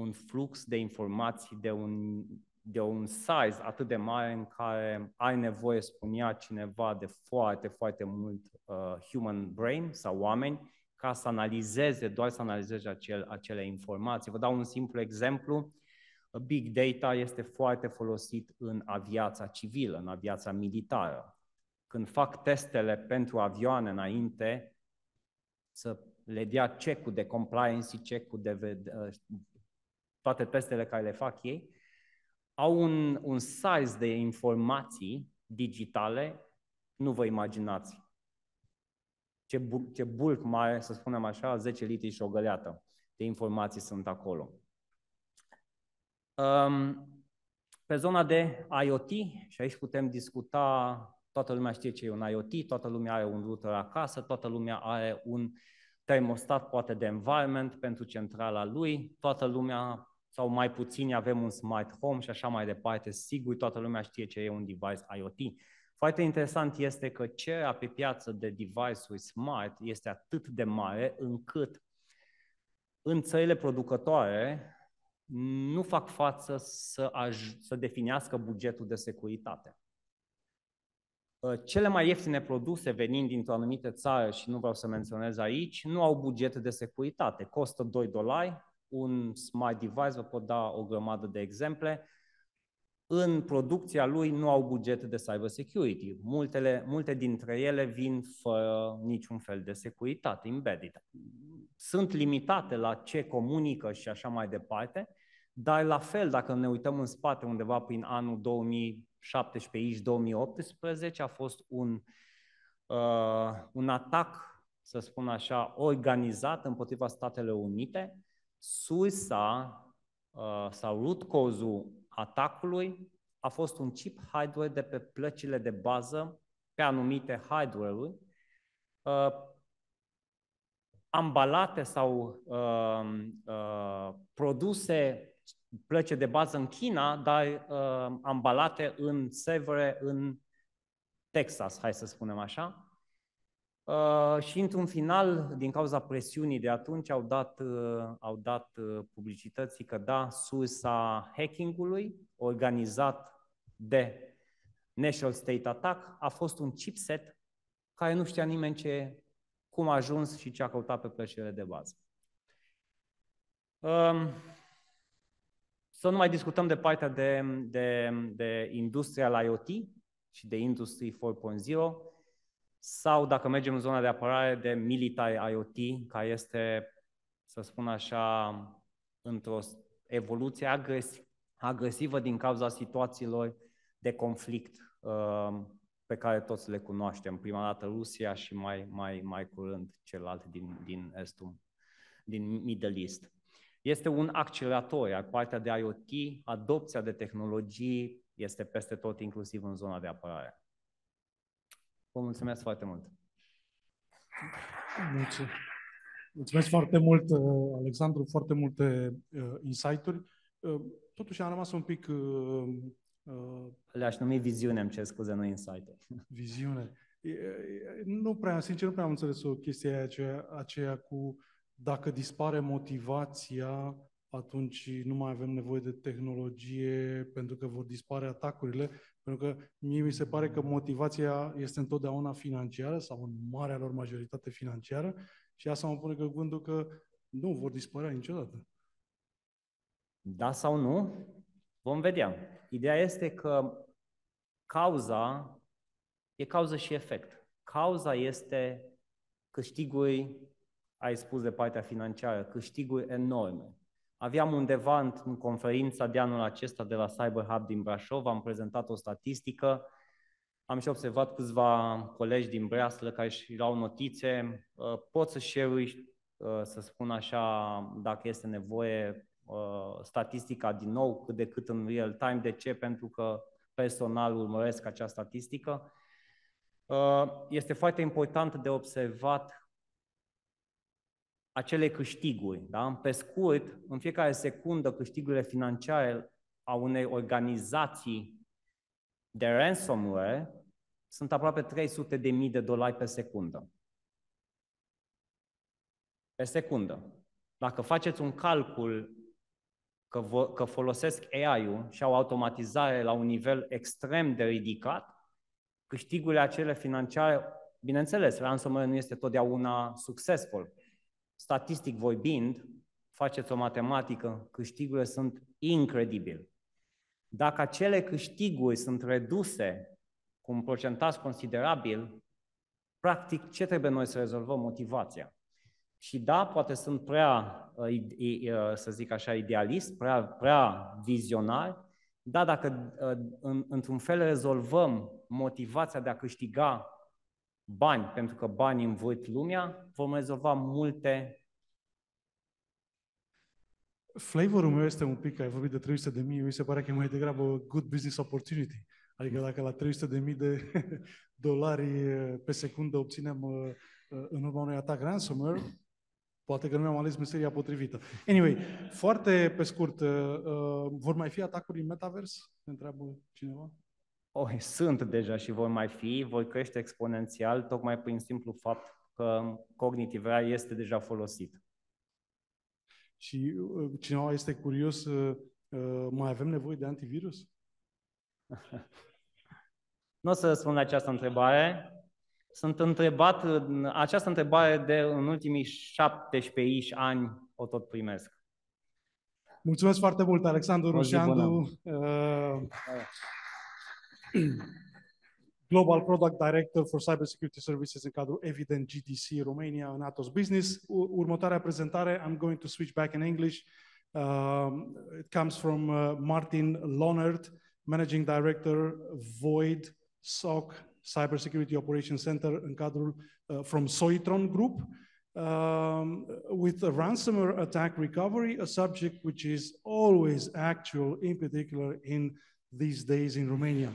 un flux de informații de un, de un size atât de mare în care ai nevoie, spunea cineva, de foarte, foarte mult uh, human brain sau oameni ca să analizeze, doar să analizeze acel, acele informații. Vă dau un simplu exemplu. Big data este foarte folosit în aviația civilă, în aviația militară. Când fac testele pentru avioane înainte, să le dea check-ul de compliance, check-ul de toate testele care le fac ei, au un, un size de informații digitale, nu vă imaginați. ce, bu- ce bulk mare, să spunem așa, 10 litri și o găleată de informații sunt acolo. Um, pe zona de IoT, și aici putem discuta, toată lumea știe ce e un IoT, toată lumea are un router acasă, toată lumea are un termostat poate de environment pentru centrala lui, toată lumea sau mai puțini avem un smart home și așa mai departe, sigur toată lumea știe ce e un device IoT. Foarte interesant este că cererea pe piață de device-uri smart este atât de mare încât în țările producătoare nu fac față să, aj- să definească bugetul de securitate. Cele mai ieftine produse venind dintr-o anumită țară, și nu vreau să menționez aici, nu au buget de securitate. Costă 2 dolari, un smart device, vă pot da o grămadă de exemple, în producția lui nu au buget de cybersecurity. Multele, multe dintre ele vin fără niciun fel de securitate embedded. Sunt limitate la ce comunică și așa mai departe, dar la fel, dacă ne uităm în spate undeva prin anul 2017-2018, a fost un, uh, un atac, să spun așa, organizat împotriva Statele Unite. Sursa uh, sau root cause-ul atacului a fost un chip hardware de pe plăcile de bază, pe anumite hardware-uri, uh, ambalate sau uh, uh, produse plăce de bază în China, dar uh, ambalate în servere în Texas, hai să spunem așa. Uh, și într-un final, din cauza presiunii de atunci, au dat, uh, au dat uh, publicității că da, sursa hackingului organizat de National State Attack a fost un chipset care nu știa nimeni ce, cum a ajuns și ce a căutat pe plăcile de bază. Um, să nu mai discutăm de partea de, de, de industrial IoT și de Industry 4.0 sau, dacă mergem în zona de apărare, de military IoT, care este, să spun așa, într-o evoluție agres- agresivă din cauza situațiilor de conflict uh, pe care toți le cunoaștem. Prima dată Rusia și mai, mai, mai curând celălalt din, din estul, din Middle East. Este un accelerator, iar partea de IoT, adopția de tehnologii este peste tot, inclusiv în zona de apărare. Vă mulțumesc foarte mult! Mulțumesc, mulțumesc foarte mult, uh, Alexandru, foarte multe uh, insight-uri. Uh, totuși am rămas un pic... Uh, uh, Le-aș numi viziune, îmi cer scuze, nu insight Viziune. Nu prea, sincer, nu prea am înțeles o chestie aceea, aceea cu dacă dispare motivația, atunci nu mai avem nevoie de tehnologie pentru că vor dispare atacurile, pentru că mie mi se pare că motivația este întotdeauna financiară sau în marea lor majoritate financiară și asta mă pune că gândul că nu vor dispărea niciodată. Da sau nu? Vom vedea. Ideea este că cauza e cauză și efect. Cauza este câștiguri ai spus de partea financiară, câștiguri enorme. Aveam undeva în, în conferința de anul acesta de la Cyber Hub din Brașov, am prezentat o statistică, am și observat câțiva colegi din Breaslă care își luau notițe, uh, pot să share uh, să spun așa, dacă este nevoie, uh, statistica din nou, cât de cât în real time. De ce? Pentru că personal urmăresc acea statistică. Este foarte important de observat acele câștiguri. Da? Pe scurt, în fiecare secundă, câștigurile financiare a unei organizații de ransomware sunt aproape 300 de mii de dolari pe secundă. Pe secundă. Dacă faceți un calcul că, vo- că folosesc AI-ul și au automatizare la un nivel extrem de ridicat, câștigurile acele financiare, bineînțeles, ransomware nu este totdeauna succesful, statistic vorbind, faceți o matematică, câștigurile sunt incredibile. Dacă acele câștiguri sunt reduse cu un procentaj considerabil, practic ce trebuie noi să rezolvăm? Motivația. Și da, poate sunt prea, uh, uh, să zic așa, idealist, prea, prea vizionar, da, dacă uh, în, într-un fel rezolvăm motivația de a câștiga bani, pentru că banii învârt lumea, vom rezolva multe Flavorul meu este un pic, ai vorbit de 300 de mii, mi se pare că e mai degrabă o good business opportunity. Adică dacă la 300 de mii de *laughs* dolari pe secundă obținem uh, uh, în urma unui atac ransomware, poate că nu mi-am ales meseria potrivită. Anyway, foarte pe scurt, uh, vor mai fi atacuri în metavers? Întreabă cineva? Oh, sunt deja și vor mai fi, vor crește exponențial, tocmai prin simplu fapt că Cognitive AI este deja folosit. Și uh, cineva este curios, uh, uh, mai avem nevoie de antivirus? *laughs* nu o să răspund la această întrebare. Sunt întrebat, această întrebare de în ultimii 17 ani o tot primesc. Mulțumesc foarte mult, Alexandru Rușandu. Global Product Director for Cybersecurity Services în cadrul Evident GDC Romania în Atos Business. Următoarea prezentare, I'm going to switch back in English. Um, it comes from uh, Martin Lonert, Managing Director, Void SOC Cybersecurity Operations Center în cadrul uh, from Soitron Group. Um, with a ransomware attack recovery, a subject which is always actual, in particular in these days in Romania.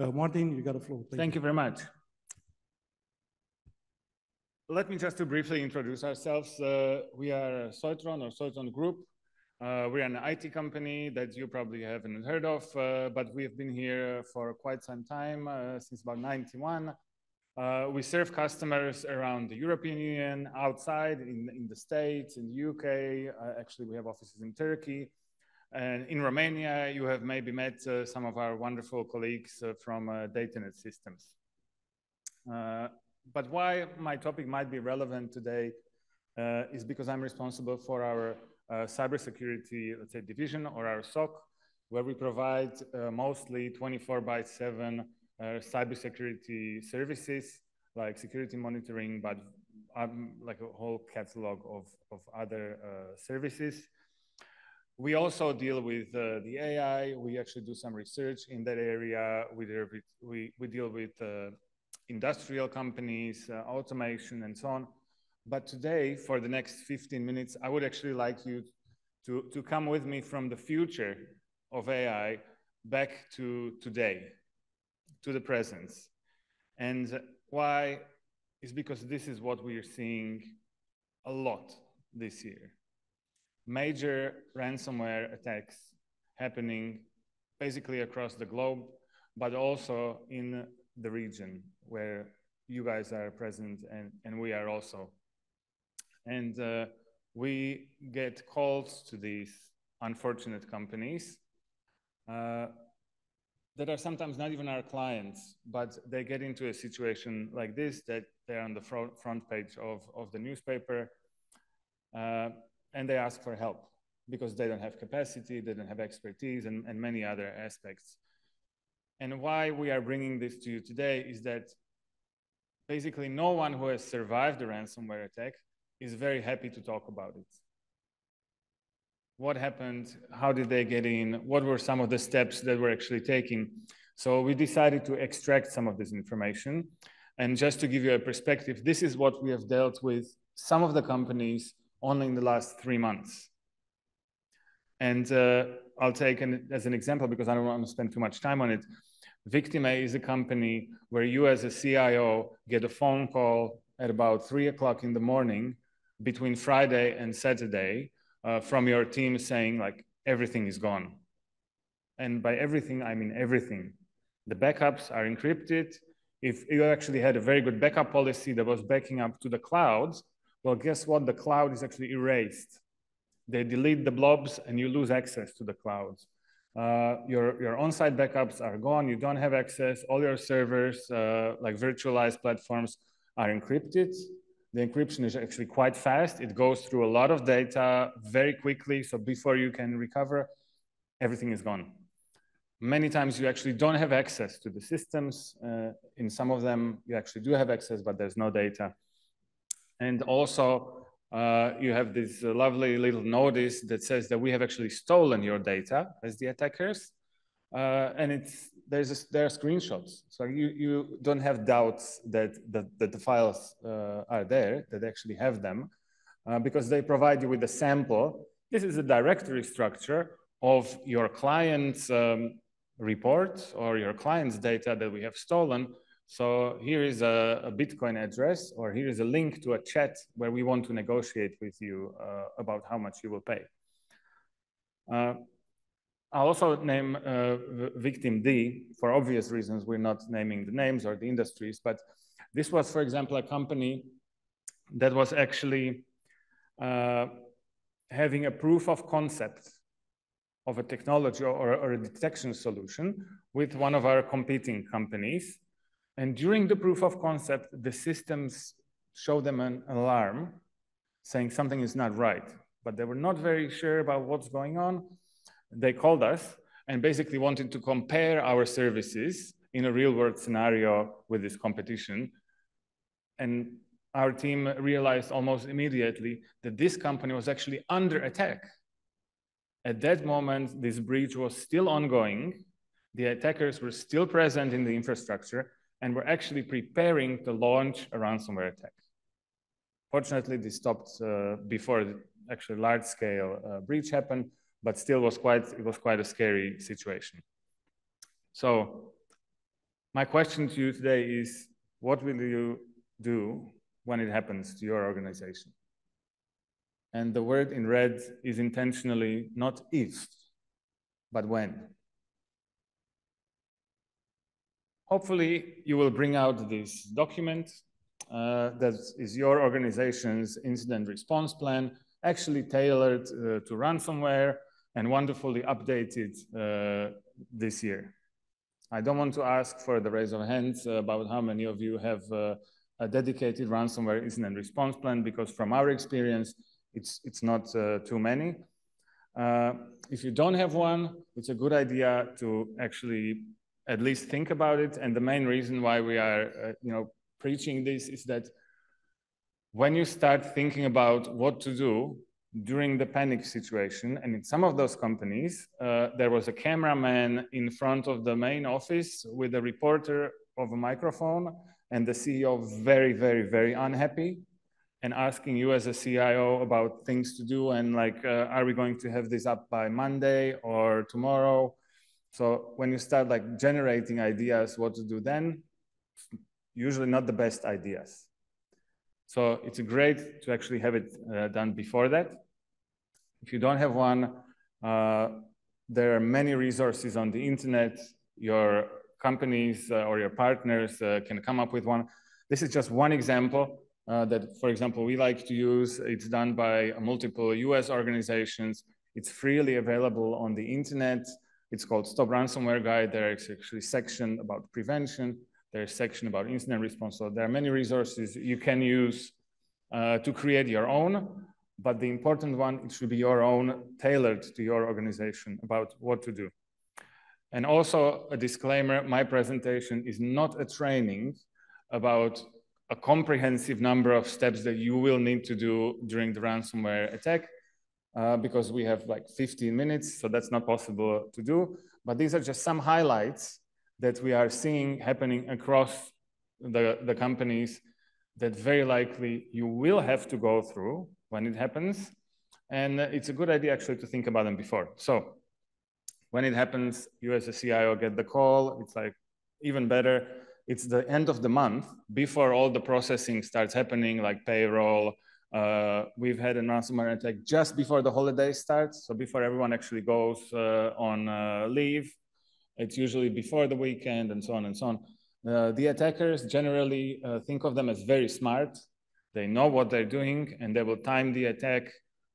Uh, Martin, you got the floor. Thank, Thank you. you very much. Let me just to briefly introduce ourselves. Uh, we are Soitron or Soitron Group. Uh, we're an IT company that you probably haven't heard of, uh, but we've been here for quite some time, uh, since about 91. Uh, we serve customers around the European Union, outside, in, in the States, in the UK. actually, we have offices in Turkey. And in Romania, you have maybe met uh, some of our wonderful colleagues uh, from uh, DataNet Systems. Uh, but why my topic might be relevant today uh, is because I'm responsible for our uh, cybersecurity, let's say, division or our SOC, where we provide mostly 24 by 7 cybersecurity services like security monitoring, but um, like a whole catalog of, of other services. We also deal with uh, the AI. We actually do some research in that area. We, we, we deal with uh, industrial companies, uh, automation, and so on. But today, for the next 15 minutes, I would actually like you to, to come with me from the future of AI back to today, to the present. And why is because this is what we are seeing a lot this year major ransomware attacks happening basically across the globe, but also in the region where you guys are present and, and we are also. And uh, we get calls to these unfortunate companies uh, that are sometimes not even our clients, but they get into a situation like this that they're on the front, front page of, of the newspaper. Uh, and they ask for help because they don't have capacity, they don't have expertise, and, and many other aspects. And why we are bringing this to you today is that basically no one who has survived a ransomware attack is very happy to talk about it. What happened? How did they get in? What were some of the steps that were actually taking? So we decided to extract some of this information. And just to give you a perspective, this is what we have dealt with some of the companies only in the last three months. And uh, I'll take an, as an example because I don't want to spend too much time on it. Victime is a company where you, as a CIO, get a phone call at about three o'clock in the morning between Friday and Saturday uh, from your team saying, like, everything is gone. And by everything, I mean everything. The backups are encrypted. If you actually had a very good backup policy that was backing up to the clouds, well, guess what? The cloud is actually erased. They delete the blobs and you lose access to the clouds. Uh, your, your on-site backups are gone. You don't have access. All your servers, uh, like virtualized platforms, are encrypted. The encryption is actually quite fast. It goes through a lot of data very quickly. So before you can recover, everything is gone. Many times you actually don't have access to the systems. Uh, in some of them, you actually do have access, but there's no data. And also, uh, you have this lovely little notice that says that we have actually stolen your data as the attackers. Uh, and it's there's a, there are screenshots. So you, you don't have doubts that, that, that the files uh, are there, that actually have them, uh, because they provide you with a sample. This is a directory structure of your client's um, report or your client's data that we have stolen. So here is a, a, Bitcoin address, or here is a link to a chat where we want to negotiate with you uh, about how much you will pay. Uh, I'll also name uh, victim D for obvious reasons. We're not naming the names or the industries, but this was, for example, a company that was actually uh, having a proof of concept of a technology or, or, a detection solution with one of our competing companies. And during the proof of concept, the systems show them an alarm saying something is not right, but they were not very sure about what's going on they called us and basically wanted to compare our services in a real world scenario with this competition. And our team realized almost immediately that this company was actually under attack. At that moment, this breach was still ongoing. The attackers were still present in the infrastructure and were actually preparing to launch a ransomware attack. Fortunately, this stopped uh, before actually large scale uh, breach happened, but still was quite, it was quite a scary situation. So my question to you today is, what will you do when it happens to your organization? And the word in red is intentionally not if, but when. Hopefully, you will bring out this document uh, that is your organization's incident response plan, actually tailored uh, to ransomware, and wonderfully updated uh, this year. I don't want to ask for the raise of hands about how many of you have uh, a dedicated ransomware incident response plan because from our experience, it's, it's not uh, too many. Uh, if you don't have one, it's a good idea to actually at least think about it. And the main reason why we are, uh, you know, preaching this is that when you start thinking about what to do, during the panic situation. And in some of those companies, uh, there was a cameraman in front of the main office with a reporter of a microphone and the CEO very, very, very unhappy and asking you as a CIO about things to do and like, uh, are we going to have this up by Monday or tomorrow? So when you start like generating ideas, what to do then, usually not the best ideas. So it's great to actually have it uh, done before that. If you don't have one, uh, there are many resources on the internet. Your companies uh, or your partners uh, can come up with one. This is just one example uh, that, for example, we like to use. It's done by multiple US organizations. It's freely available on the internet. It's called Stop Ransomware Guide. There is actually a section about prevention. There's a section about incident response. So there are many resources you can use uh, to create your own, but the important one, it should be your own, tailored to your organization about what to do. And also a disclaimer, my presentation is not a training about a comprehensive number of steps that you will need to do during the ransomware attack, uh, because we have like 15 minutes, so that's not possible to do. But these are just some highlights that we are seeing happening across the, the companies that very likely you will have to go through when it happens. And it's a good idea actually to think about them before. So when it happens, you as a CIO get the call. It's like even better. It's the end of the month before all the processing starts happening, like payroll. Uh, we've had a ransomware attack just before the holiday starts. So before everyone actually goes uh, on uh, leave, it's usually before the weekend and so on and so on. Uh, the attackers generally uh, think of them as very smart. They know what they're doing and they will time the attack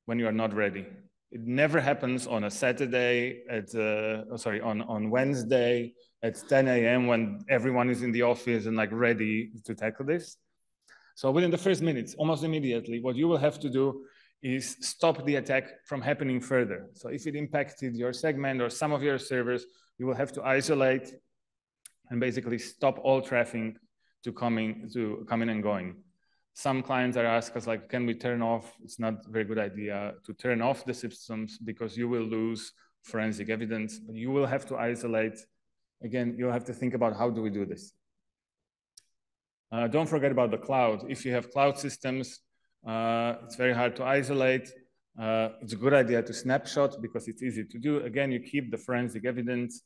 when you are not ready. It never happens on a Saturday at, uh, oh, sorry, on, on Wednesday at 10 a.m. when everyone is in the office and like ready to tackle this. So within the first minutes, almost immediately, what you will have to do is stop the attack from happening further. So if it impacted your segment or some of your servers, you will have to isolate and basically stop all traffic to coming to coming and going. Some clients are asking us like, can we turn off? It's not a very good idea to turn off the systems because you will lose forensic evidence. You will have to isolate again, you'll have to think about how do we do this. Uh, don't forget about the cloud. If you have cloud systems, uh, it's very hard to isolate. Uh, it's a good idea to snapshot because it's easy to do. Again, you keep the forensic evidence,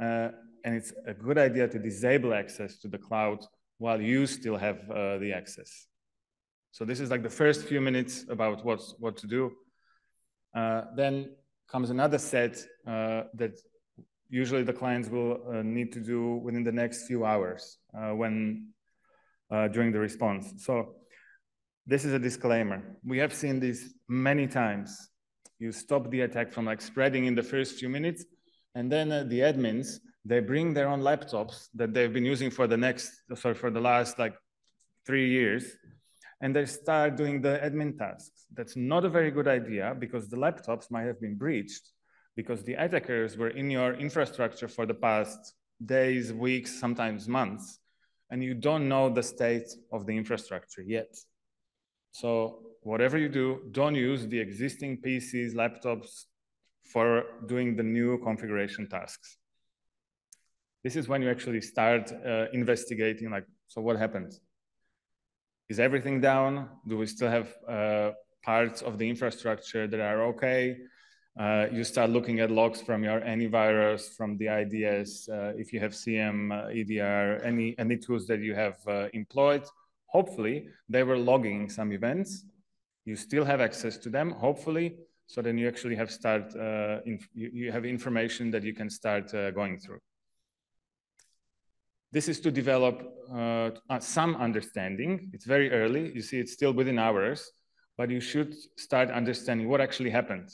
uh, and it's a good idea to disable access to the cloud while you still have uh, the access. So this is like the first few minutes about what's, what to do. Uh, then comes another set that usually the clients will need to do within the next few hours when uh, during the response. So this is a disclaimer. We have seen this many times. You stop the attack from like spreading in the first few minutes, and then uh, the admins they bring their own laptops that they've been using for the next sorry for the last like three years, and they start doing the admin tasks. That's not a very good idea because the laptops might have been breached because the attackers were in your infrastructure for the past days, weeks, sometimes months, and you don't know the state of the infrastructure yet. So whatever you do, don't use the existing PCs, laptops for doing the new configuration tasks. This is when you actually start uh, investigating, like, so what happened? Is everything down? Do we still have uh, parts of the infrastructure that are okay? Uh, you start looking at logs from your antivirus, from the IDS, uh, if you have CM, uh, EDR, any, any tools that you have uh, employed. Hopefully, they were logging some events. You still have access to them, hopefully, so then you actually have start, uh, you, you, have information that you can start going through. This is to develop some understanding. It's very early. You see, it's still within hours, but you should start understanding what actually happened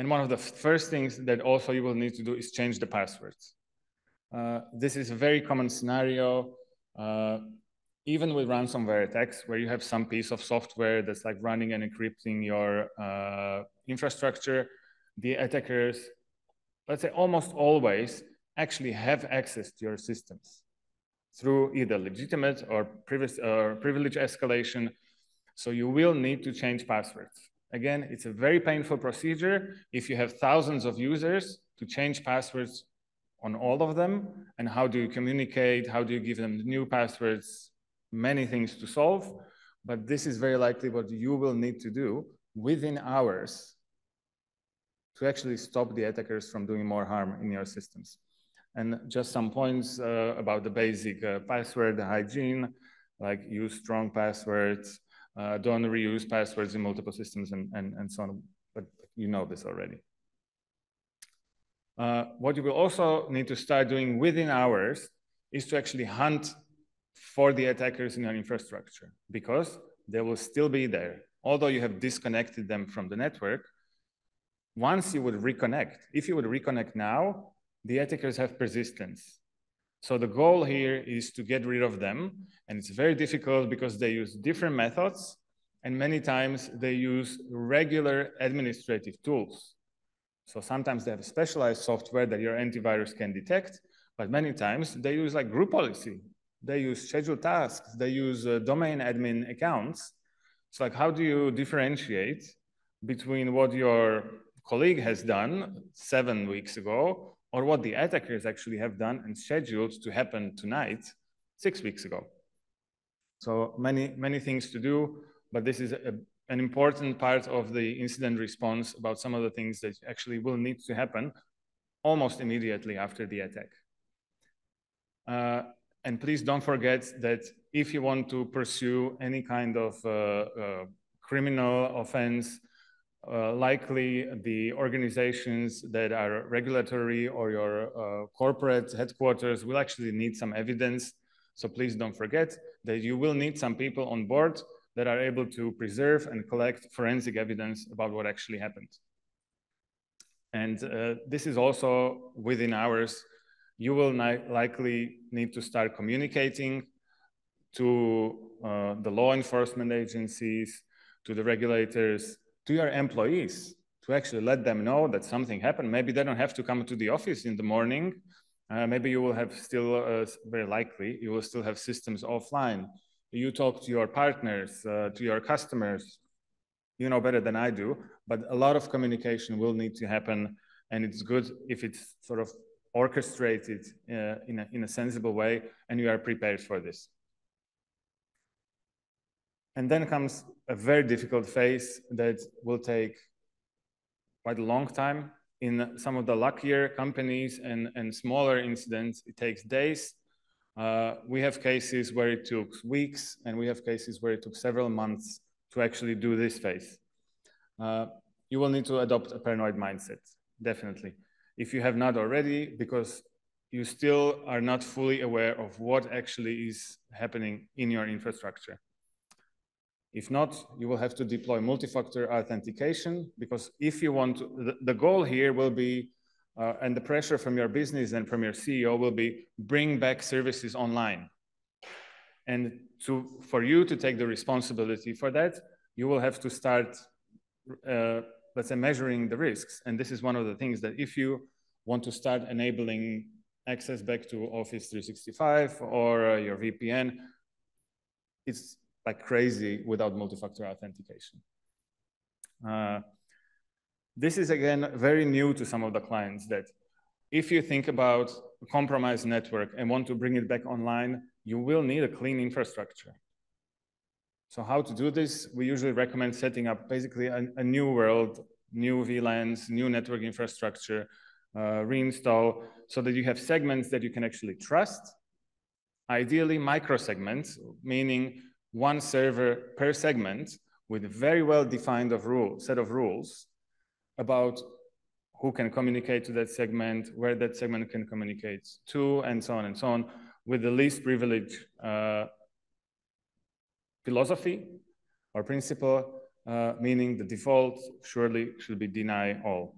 and one of the first things that also you will need to do is change the passwords. Uh, this is a very common scenario, uh, even with ransomware attacks, where you have some piece of software that's like running and encrypting your uh, infrastructure. The attackers, let's say almost always, actually have access to your systems through either legitimate or or privilege escalation. So you will need to change passwords. Again, it's a very painful procedure if you have thousands of users to change passwords on all of them. And how do you communicate? How do you give them new passwords? Many things to solve. But this is very likely what you will need to do within hours to actually stop the attackers from doing more harm in your systems. And just some points uh, about the basic uh, password hygiene, like use strong passwords, uh, don't reuse passwords in multiple systems and, and, and so on, but you know this already. Uh, what you will also need to start doing within hours is to actually hunt for the attackers in your infrastructure because they will still be there. Although you have disconnected them from the network, once you would reconnect, if you would reconnect now, the attackers have persistence. So the goal here is to get rid of them. And it's very difficult because they use different methods. And many times they use regular administrative tools. So sometimes they have specialized software that your antivirus can detect, but many times they use like group policy. They use scheduled tasks. They use uh, domain admin accounts. It's like, how do you differentiate between what your colleague has done seven weeks ago or what the attackers actually have done and scheduled to happen tonight, six weeks ago. So many, many things to do, but this is a, an important part of the incident response about some of the things that actually will need to happen almost immediately after the attack. Uh, and please don't forget that if you want to pursue any kind of uh, uh, criminal offense, uh, likely the organizations that are regulatory or your uh, corporate headquarters will actually need some evidence. So please don't forget that you will need some people on board that are able to preserve and collect forensic evidence about what actually happened. And uh, this is also within hours. You will likely need to start communicating to uh, the law enforcement agencies, to the regulators, to your employees to actually let them know that something happened. Maybe they don't have to come to the office in the morning. Uh, maybe you will have still, uh, very likely, you will still have systems offline. You talk to your partners, uh, to your customers. You know better than I do, but a lot of communication will need to happen and it's good if it's sort of orchestrated uh, in, a, in a sensible way and you are prepared for this. And then comes a very difficult phase that will take quite a long time. In some of the luckier companies and, and smaller incidents, it takes days. Uh, we have cases where it took weeks, and we have cases where it took several months to actually do this phase. Uh, you will need to adopt a paranoid mindset, definitely. If you have not already, because you still are not fully aware of what actually is happening in your infrastructure. If not, you will have to deploy multi-factor authentication because if you want, the, the, goal here will be, uh, and the pressure from your business and from your CEO will be bring back services online. And to, for you to take the responsibility for that, you will have to start, uh, let's say, measuring the risks. And this is one of the things that if you want to start enabling access back to Office 365 or uh, your VPN, it's like crazy without multi-factor authentication. Uh, this is again very new to some of the clients that if you think about a compromised network and want to bring it back online, you will need a clean infrastructure. So how to do this? We usually recommend setting up basically a, a new world, new VLANs, new network infrastructure, uh, reinstall, so that you have segments that you can actually trust. Ideally, micro segments, meaning one server per segment with a very well defined of rule, set of rules about who can communicate to that segment, where that segment can communicate to, and so on and so on, with the least privilege uh, philosophy or principle, uh, meaning the default surely should be deny all.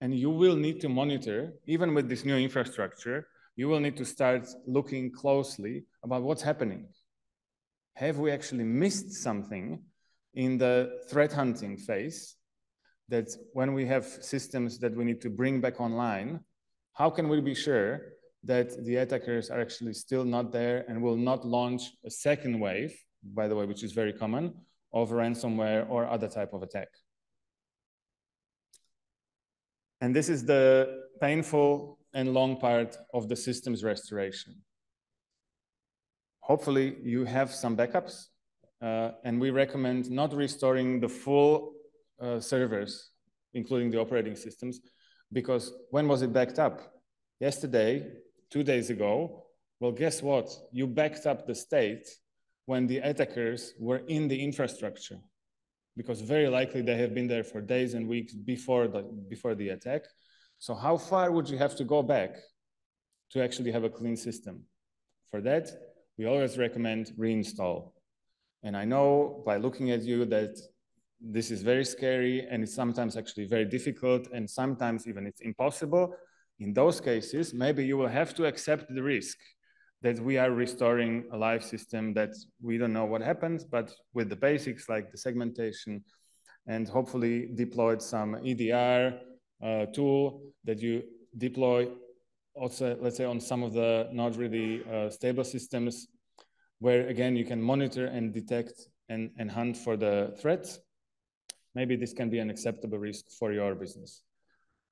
And you will need to monitor, even with this new infrastructure, you will need to start looking closely about what's happening. Have we actually missed something in the threat hunting phase? That when we have systems that we need to bring back online, how can we be sure that the attackers are actually still not there and will not launch a second wave, by the way, which is very common, of ransomware or other type of attack? And this is the painful and long part of the systems restoration. Hopefully you have some backups uh, and we recommend not restoring the full uh, servers, including the operating systems, because when was it backed up? Yesterday, two days ago. Well, guess what? You backed up the state when the attackers were in the infrastructure, because very likely they have been there for days and weeks before the, before the attack. So how far would you have to go back to actually have a clean system? For that, we always recommend reinstall. And I know by looking at you that this is very scary and it's sometimes actually very difficult and sometimes even it's impossible. In those cases, maybe you will have to accept the risk that we are restoring a live system that we don't know what happens, but with the basics like the segmentation and hopefully deployed some EDR uh, tool that you deploy also, let's say, on some of the not really uh, stable systems, where again you can monitor and detect and, and hunt for the threats. Maybe this can be an acceptable risk for your business.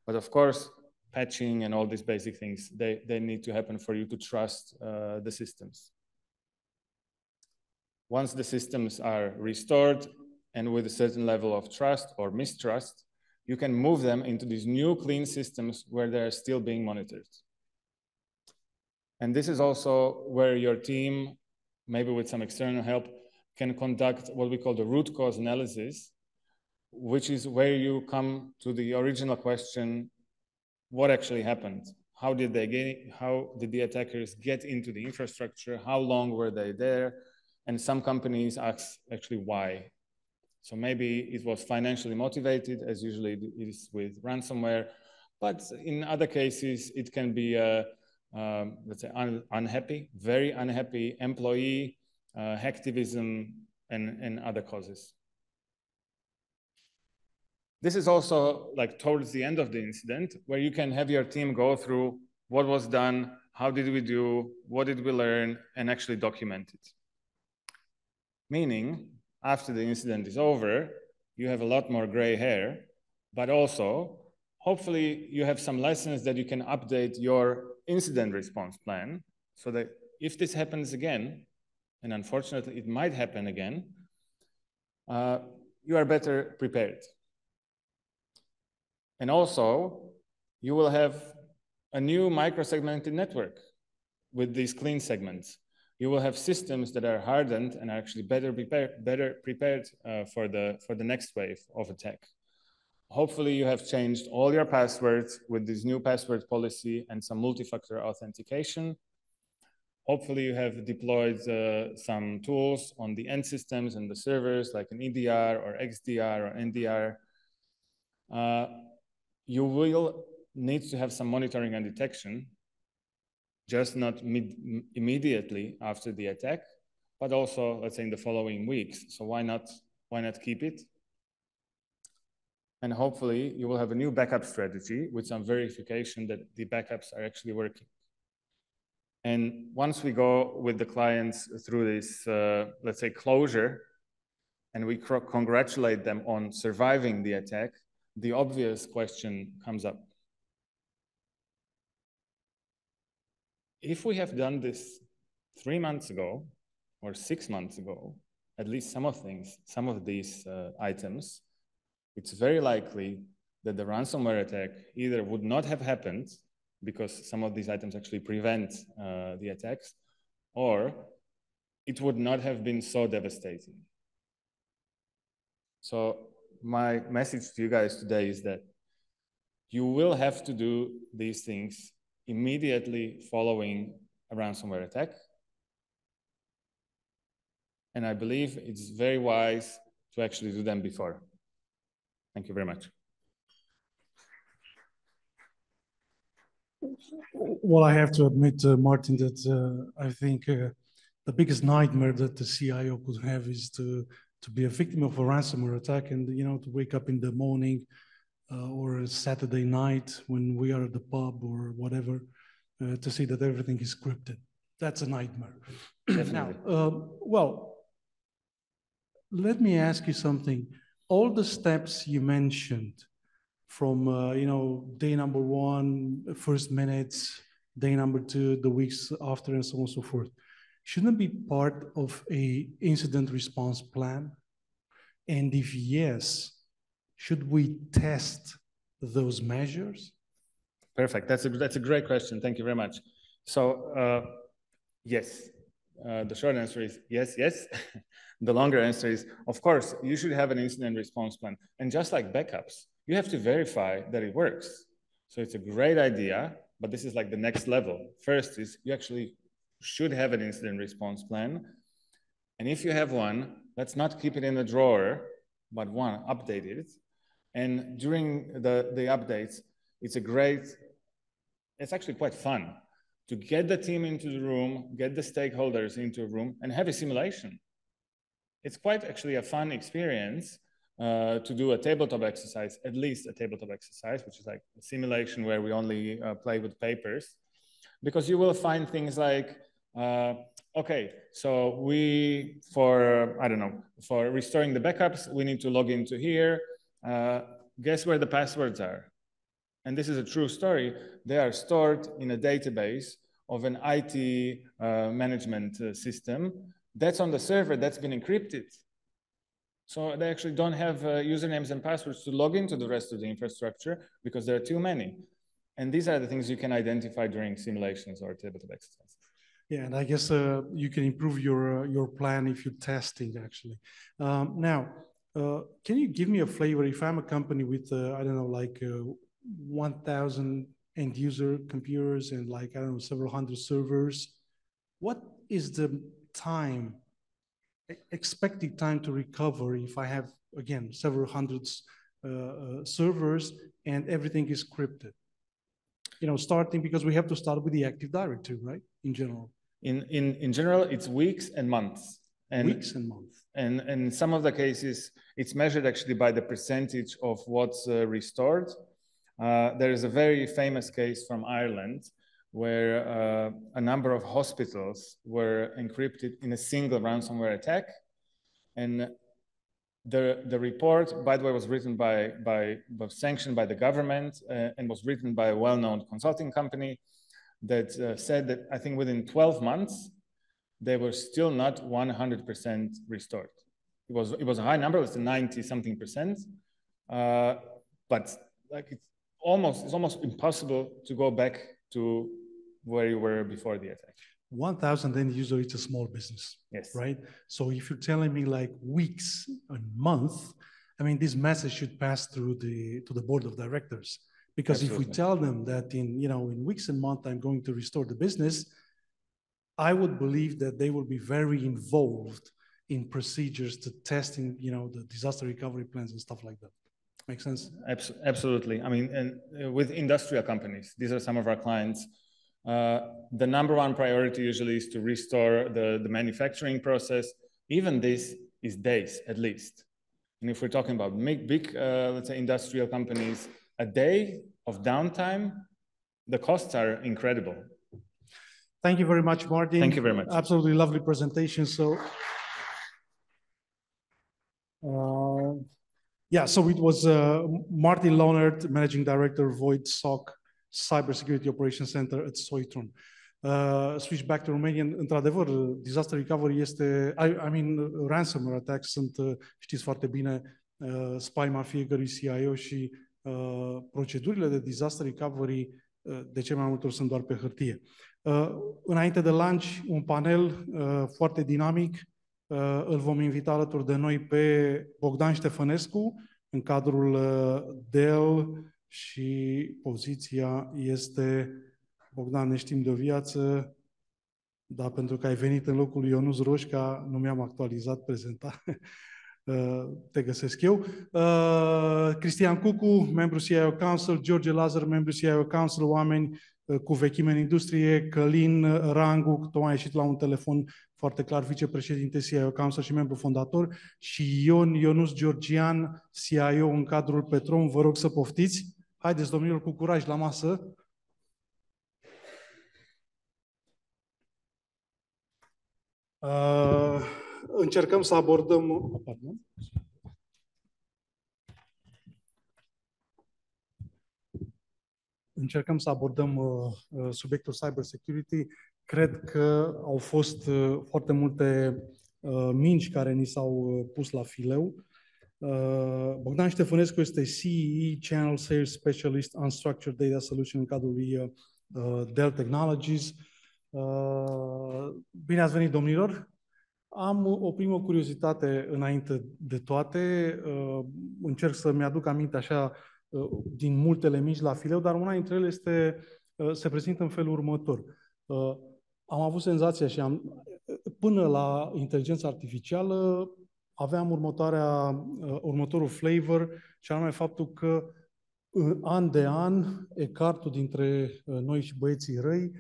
But of course, patching and all these basic things, they, they need to happen for you to trust uh, the systems. Once the systems are restored and with a certain level of trust or mistrust, you can move them into these new clean systems where they're still being monitored. And this is also where your team, maybe with some external help, can conduct what we call the root cause analysis, which is where you come to the original question, what actually happened? How did they get, how did the attackers get into the infrastructure? How long were they there? And some companies ask actually why. So maybe it was financially motivated, as usually it is with ransomware. But in other cases, it can be a, um, let's say, un unhappy, very unhappy employee, uh, hacktivism, and, and other causes. This is also like towards the end of the incident where you can have your team go through what was done, how did we do, what did we learn, and actually document it. Meaning, after the incident is over, you have a lot more gray hair but also hopefully you have some lessons that you can update your incident response plan so that if this happens again, and unfortunately it might happen again, uh, you are better prepared. And also, you will have a new micro-segmented network with these clean segments. You will have systems that are hardened and are actually better prepared, better prepared uh, for, the, for the next wave of attack. Hopefully you have changed all your passwords with this new password policy and some multi-factor authentication. Hopefully you have deployed uh, some tools on the end systems and the servers like an EDR or XDR or NDR. Uh, you will need to have some monitoring and detection, just not immediately after the attack, but also, let's say, in the following weeks. So why not, why not keep it? And hopefully you will have a new backup strategy with some verification that the backups are actually working. And once we go with the clients through this, uh, let's say, closure, and we congratulate them on surviving the attack, the obvious question comes up. If we have done this three months ago or six months ago, at least some of things, some of these uh, items, it's very likely that the ransomware attack either would not have happened because some of these items actually prevent uh, the attacks, or it would not have been so devastating. So my message to you guys today is that you will have to do these things immediately following a ransomware attack. And I believe it's very wise to actually do them before. Thank you very much. Well, I have to admit, uh, Martin, that uh, I think uh, the biggest nightmare that the CIO could have is to to be a victim of a ransomware attack and you know to wake up in the morning uh, or a Saturday night when we are at the pub or whatever uh, to see that everything is scripted. That's a nightmare. *clears throat* now, uh, well, let me ask you something. All the steps you mentioned from uh, you know day number one, first minutes, day number two, the weeks after, and so on and so forth shouldn't be part of a incident response plan? And if yes, should we test those measures? Perfect. That's a, that's a great question. Thank you very much. So uh, yes, uh, the short answer is yes, yes. *laughs* the longer answer is, of course, you should have an incident response plan. And just like backups, you have to verify that it works. So it's a great idea, but this is like the next level. First is you actually should have an incident response plan. And if you have one, let's not keep it in a drawer, but one, update it. And during the, the updates, it's a great, it's actually quite fun to get the team into the room, get the stakeholders into a room, and have a simulation. It's quite actually a fun experience uh, to do a tabletop exercise, at least a tabletop exercise, which is like a simulation where we only uh, play with papers, because you will find things like uh, okay, so we, for, I don't know, for restoring the backups, we need to log into here. Uh, guess where the passwords are? And this is a true story. They are stored in a database of an IT uh, management uh, system. That's on the server that's been encrypted. So they actually don't have uh, usernames and passwords to log into the rest of the infrastructure because there are too many. And these are the things you can identify during simulations or tabletop exercises. Yeah, and I guess uh, you can improve your uh, your plan if you're testing actually. Um, now, uh, can you give me a flavor? If I'm a company with uh, I don't know like uh, 1,000 end user computers and like I don't know several hundred servers, what is the time expected time to recover if I have again several hundreds uh, servers and everything is scripted? You know, starting because we have to start with the Active Directory, right? In general. In, in, in general, it's weeks and months. And, weeks and months. And in some of the cases, it's measured actually by the percentage of what's uh, restored. Uh, there is a very famous case from Ireland where uh, a number of hospitals were encrypted in a single ransomware attack. And The, the report, by the way, was written by, by was sanctioned by the government uh, and was written by a well-known consulting company that uh, said that I think within 12 months, they were still not 100% restored. It was, it was a high number, it was 90 something percent. Uh, but like it's almost, it's almost impossible to go back to where you were before the attack. 1,000 end user, it's a small business, Yes. right? So if you're telling me like weeks, a month, I mean, this message should pass through the to the board of directors. Because if we tell them that in you know in weeks and months I'm going to restore the business, I would believe that they will be very involved in procedures to testing, you know, the disaster recovery plans and stuff like that. Make sense? Absolutely. I mean, and uh, with industrial companies, these are some of our clients. Uh, the number one priority usually is to restore the, the manufacturing process. Even this is days at least. And if we're talking about big, big uh, let's say, industrial companies, a day of downtime, the costs are incredible. Thank you very much, Martin. Thank you very much. Absolutely lovely presentation. So, uh, yeah, so it was uh, Martin Lohnert, Managing Director, Void SOC Cybersecurity Operations Center at Soitron. Uh, switch back to Romanian, într-adevăr, disaster recovery este, I, I mean, ransomware attacks sunt, uh, știți foarte bine, uh, spaima fiecărui CIO și uh, procedurile de disaster recovery uh, de ce mai multe ori sunt doar pe hârtie. Uh, înainte de lunch, un panel uh, foarte dinamic. Uh, îl vom invita alături de noi pe Bogdan Ștefănescu în cadrul uh, Dell și poziția este Bogdan, ne știm de o viață, dar pentru că ai venit în locul lui Ionuț Roșca, nu mi-am actualizat prezentarea. *laughs* Uh, Te găsesc eu. Uh, Cristian Cucu, membru CIO Council, George Lazar, membru CIO Council, oameni uh, cu vechime în industrie, Călin Rangu, tocmai a ieșit la un telefon foarte clar, vicepreședinte CIO Council și membru fondator, și Ion Ionus Georgian, CIO în cadrul Petrom. Vă rog să poftiți. Haideți, domnilor, cu curaj la masă. Uh, încercăm să abordăm... oh, Pardon. Încercăm să abordăm uh, uh, subiectul cyber security. Cred că au fost uh, foarte multe uh, minci care ni s-au uh, pus la fileu. Uh, Bogdan Ștefănescu este CEE, Channel Sales Specialist Unstructured Data Solution în cadrul lui uh, Dell Technologies. Uh, Bine ați venit, domnilor! Am o primă curiozitate înainte de toate. Uh, Încerc să-mi aduc aminte așa uh, din multele mici la fileu, dar una dintre ele este, uh, se prezintă în felul următor. Uh, Am avut senzația și am, până la inteligența artificială aveam următoarea, uh, următorul flavor și anume faptul că uh, an de an ecartul dintre uh, noi și băieții răi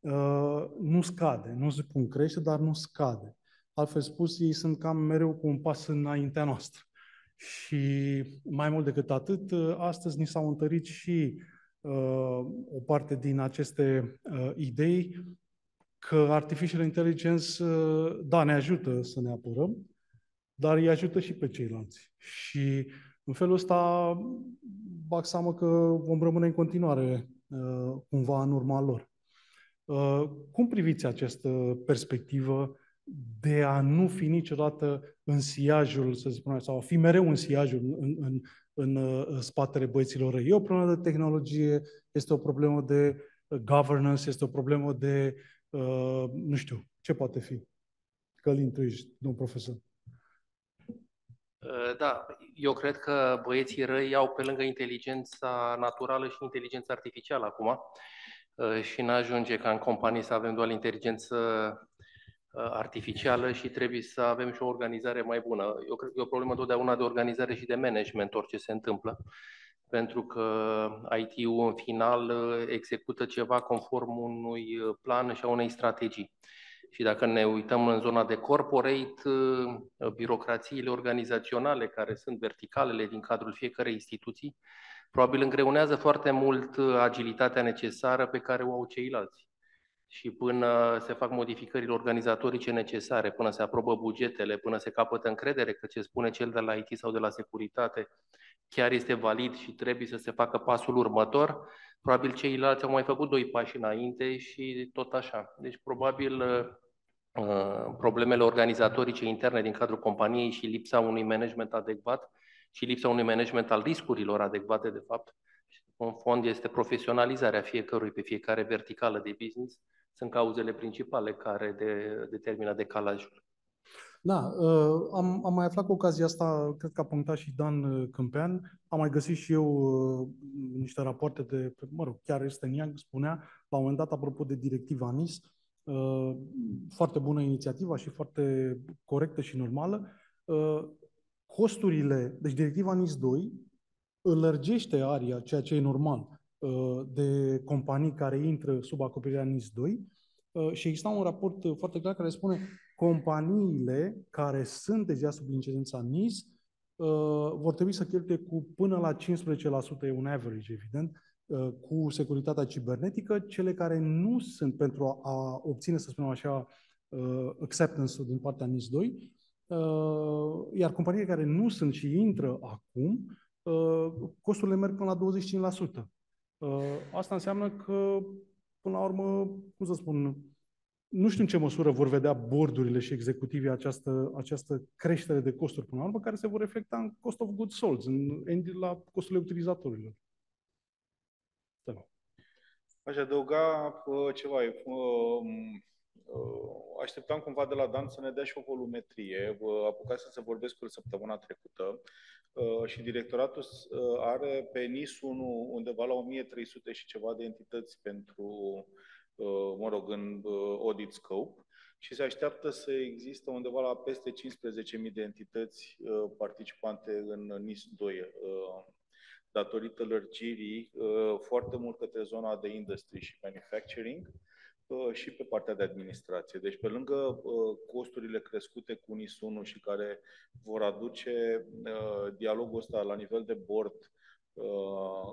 uh, nu scade, nu se spun crește, dar nu scade. Altfel spus, ei sunt cam mereu cu un pas înaintea noastră. Și mai mult decât atât, uh, astăzi ni s-au întărit și uh, o parte din aceste uh, idei că artificial intelligence, uh, da, ne ajută să ne apărăm, dar îi ajută și pe ceilalți. Și în felul ăsta bag seamă că vom rămâne în continuare uh, cumva în urma lor. Uh, cum priviți această perspectivă de a nu fi niciodată în siajul, să spunem, sau a fi mereu în siajul, în, în, în, în spatele băieților răi? E o problemă de tehnologie, este o problemă de uh, governance, este o problemă de, uh, nu știu, ce poate fi? Călin, tu ești, domn profesor. Uh, Da, eu cred că băieții răi au pe lângă inteligența naturală și inteligența artificială acum uh, și n-ajunge ca în companii să avem doar inteligență uh, artificială și trebuie să avem și o organizare mai bună. Eu cred că e o problemă totdeauna de organizare și de management orice se întâmplă, pentru că IT-ul în final uh, execută ceva conform unui uh, plan și a unei strategii. Și dacă ne uităm în zona de corporate, uh, birocrațiile organizaționale, care sunt verticalele din cadrul fiecărei instituții, probabil îngreunează foarte mult uh, agilitatea necesară pe care o au ceilalți. Și până se fac modificările organizatorice necesare, până se aprobă bugetele, până se capătă încredere că ce spune cel de la IT sau de la securitate chiar este valid și trebuie să se facă pasul următor, probabil ceilalți au mai făcut doi pași înainte și tot așa. Deci probabil uh, problemele organizatorice interne din cadrul companiei și lipsa unui management adecvat și lipsa unui management al riscurilor adecvate, de fapt, în fond este profesionalizarea fiecărui pe fiecare verticală de business, sunt cauzele principale care de, determină decalajul. Da, uh, am, am mai aflat cu ocazia asta, cred că a punctat și Dan uh, Câmpean, am mai găsit și eu uh, niște rapoarte de, mă rog, chiar Estenian spunea, la un moment dat, apropo de directiva NIS, foarte bună inițiativă și foarte corectă și normală. Costurile, deci directiva NIS 2 lărgește aria, ceea ce e normal, de companii care intră sub acoperirea NIS 2 și exista un raport foarte clar care spune companiile care sunt deja sub incidența NIS uh, vor trebui să cheltuie cu până la 15%, e un average, evident, uh, cu securitatea cibernetică, cele care nu sunt pentru a, a obține, să spunem așa, uh, acceptance din partea NIS 2, uh, iar companiile care nu sunt și intră acum, uh, costurile merg până la 25%. Uh, asta înseamnă că, până la urmă, cum să spun, nu știu în ce măsură vor vedea bordurile și executivii această, această creștere de costuri până la urmă, care se vor reflecta în cost of goods sold, în, în, la costurile utilizatorilor. Da. Aș adăuga uh, ceva. Uh, uh, așteptam cumva de la Dan să ne dea și o volumetrie. Uh, apucat să se vorbesc cu el săptămâna trecută uh, și directoratul uh, are pe NIS 1 undeva la 1300 și ceva de entități pentru Uh, mă rog, în uh, audit scope. Și se așteaptă să existe undeva la peste 15.000 de entități uh, participante în NIS 2 datorită lărgirii foarte mult către zona de industry și manufacturing și pe partea de administrație. Deci pe lângă costurile crescute cu NIS 1 și care vor aduce dialogul ăsta la nivel de board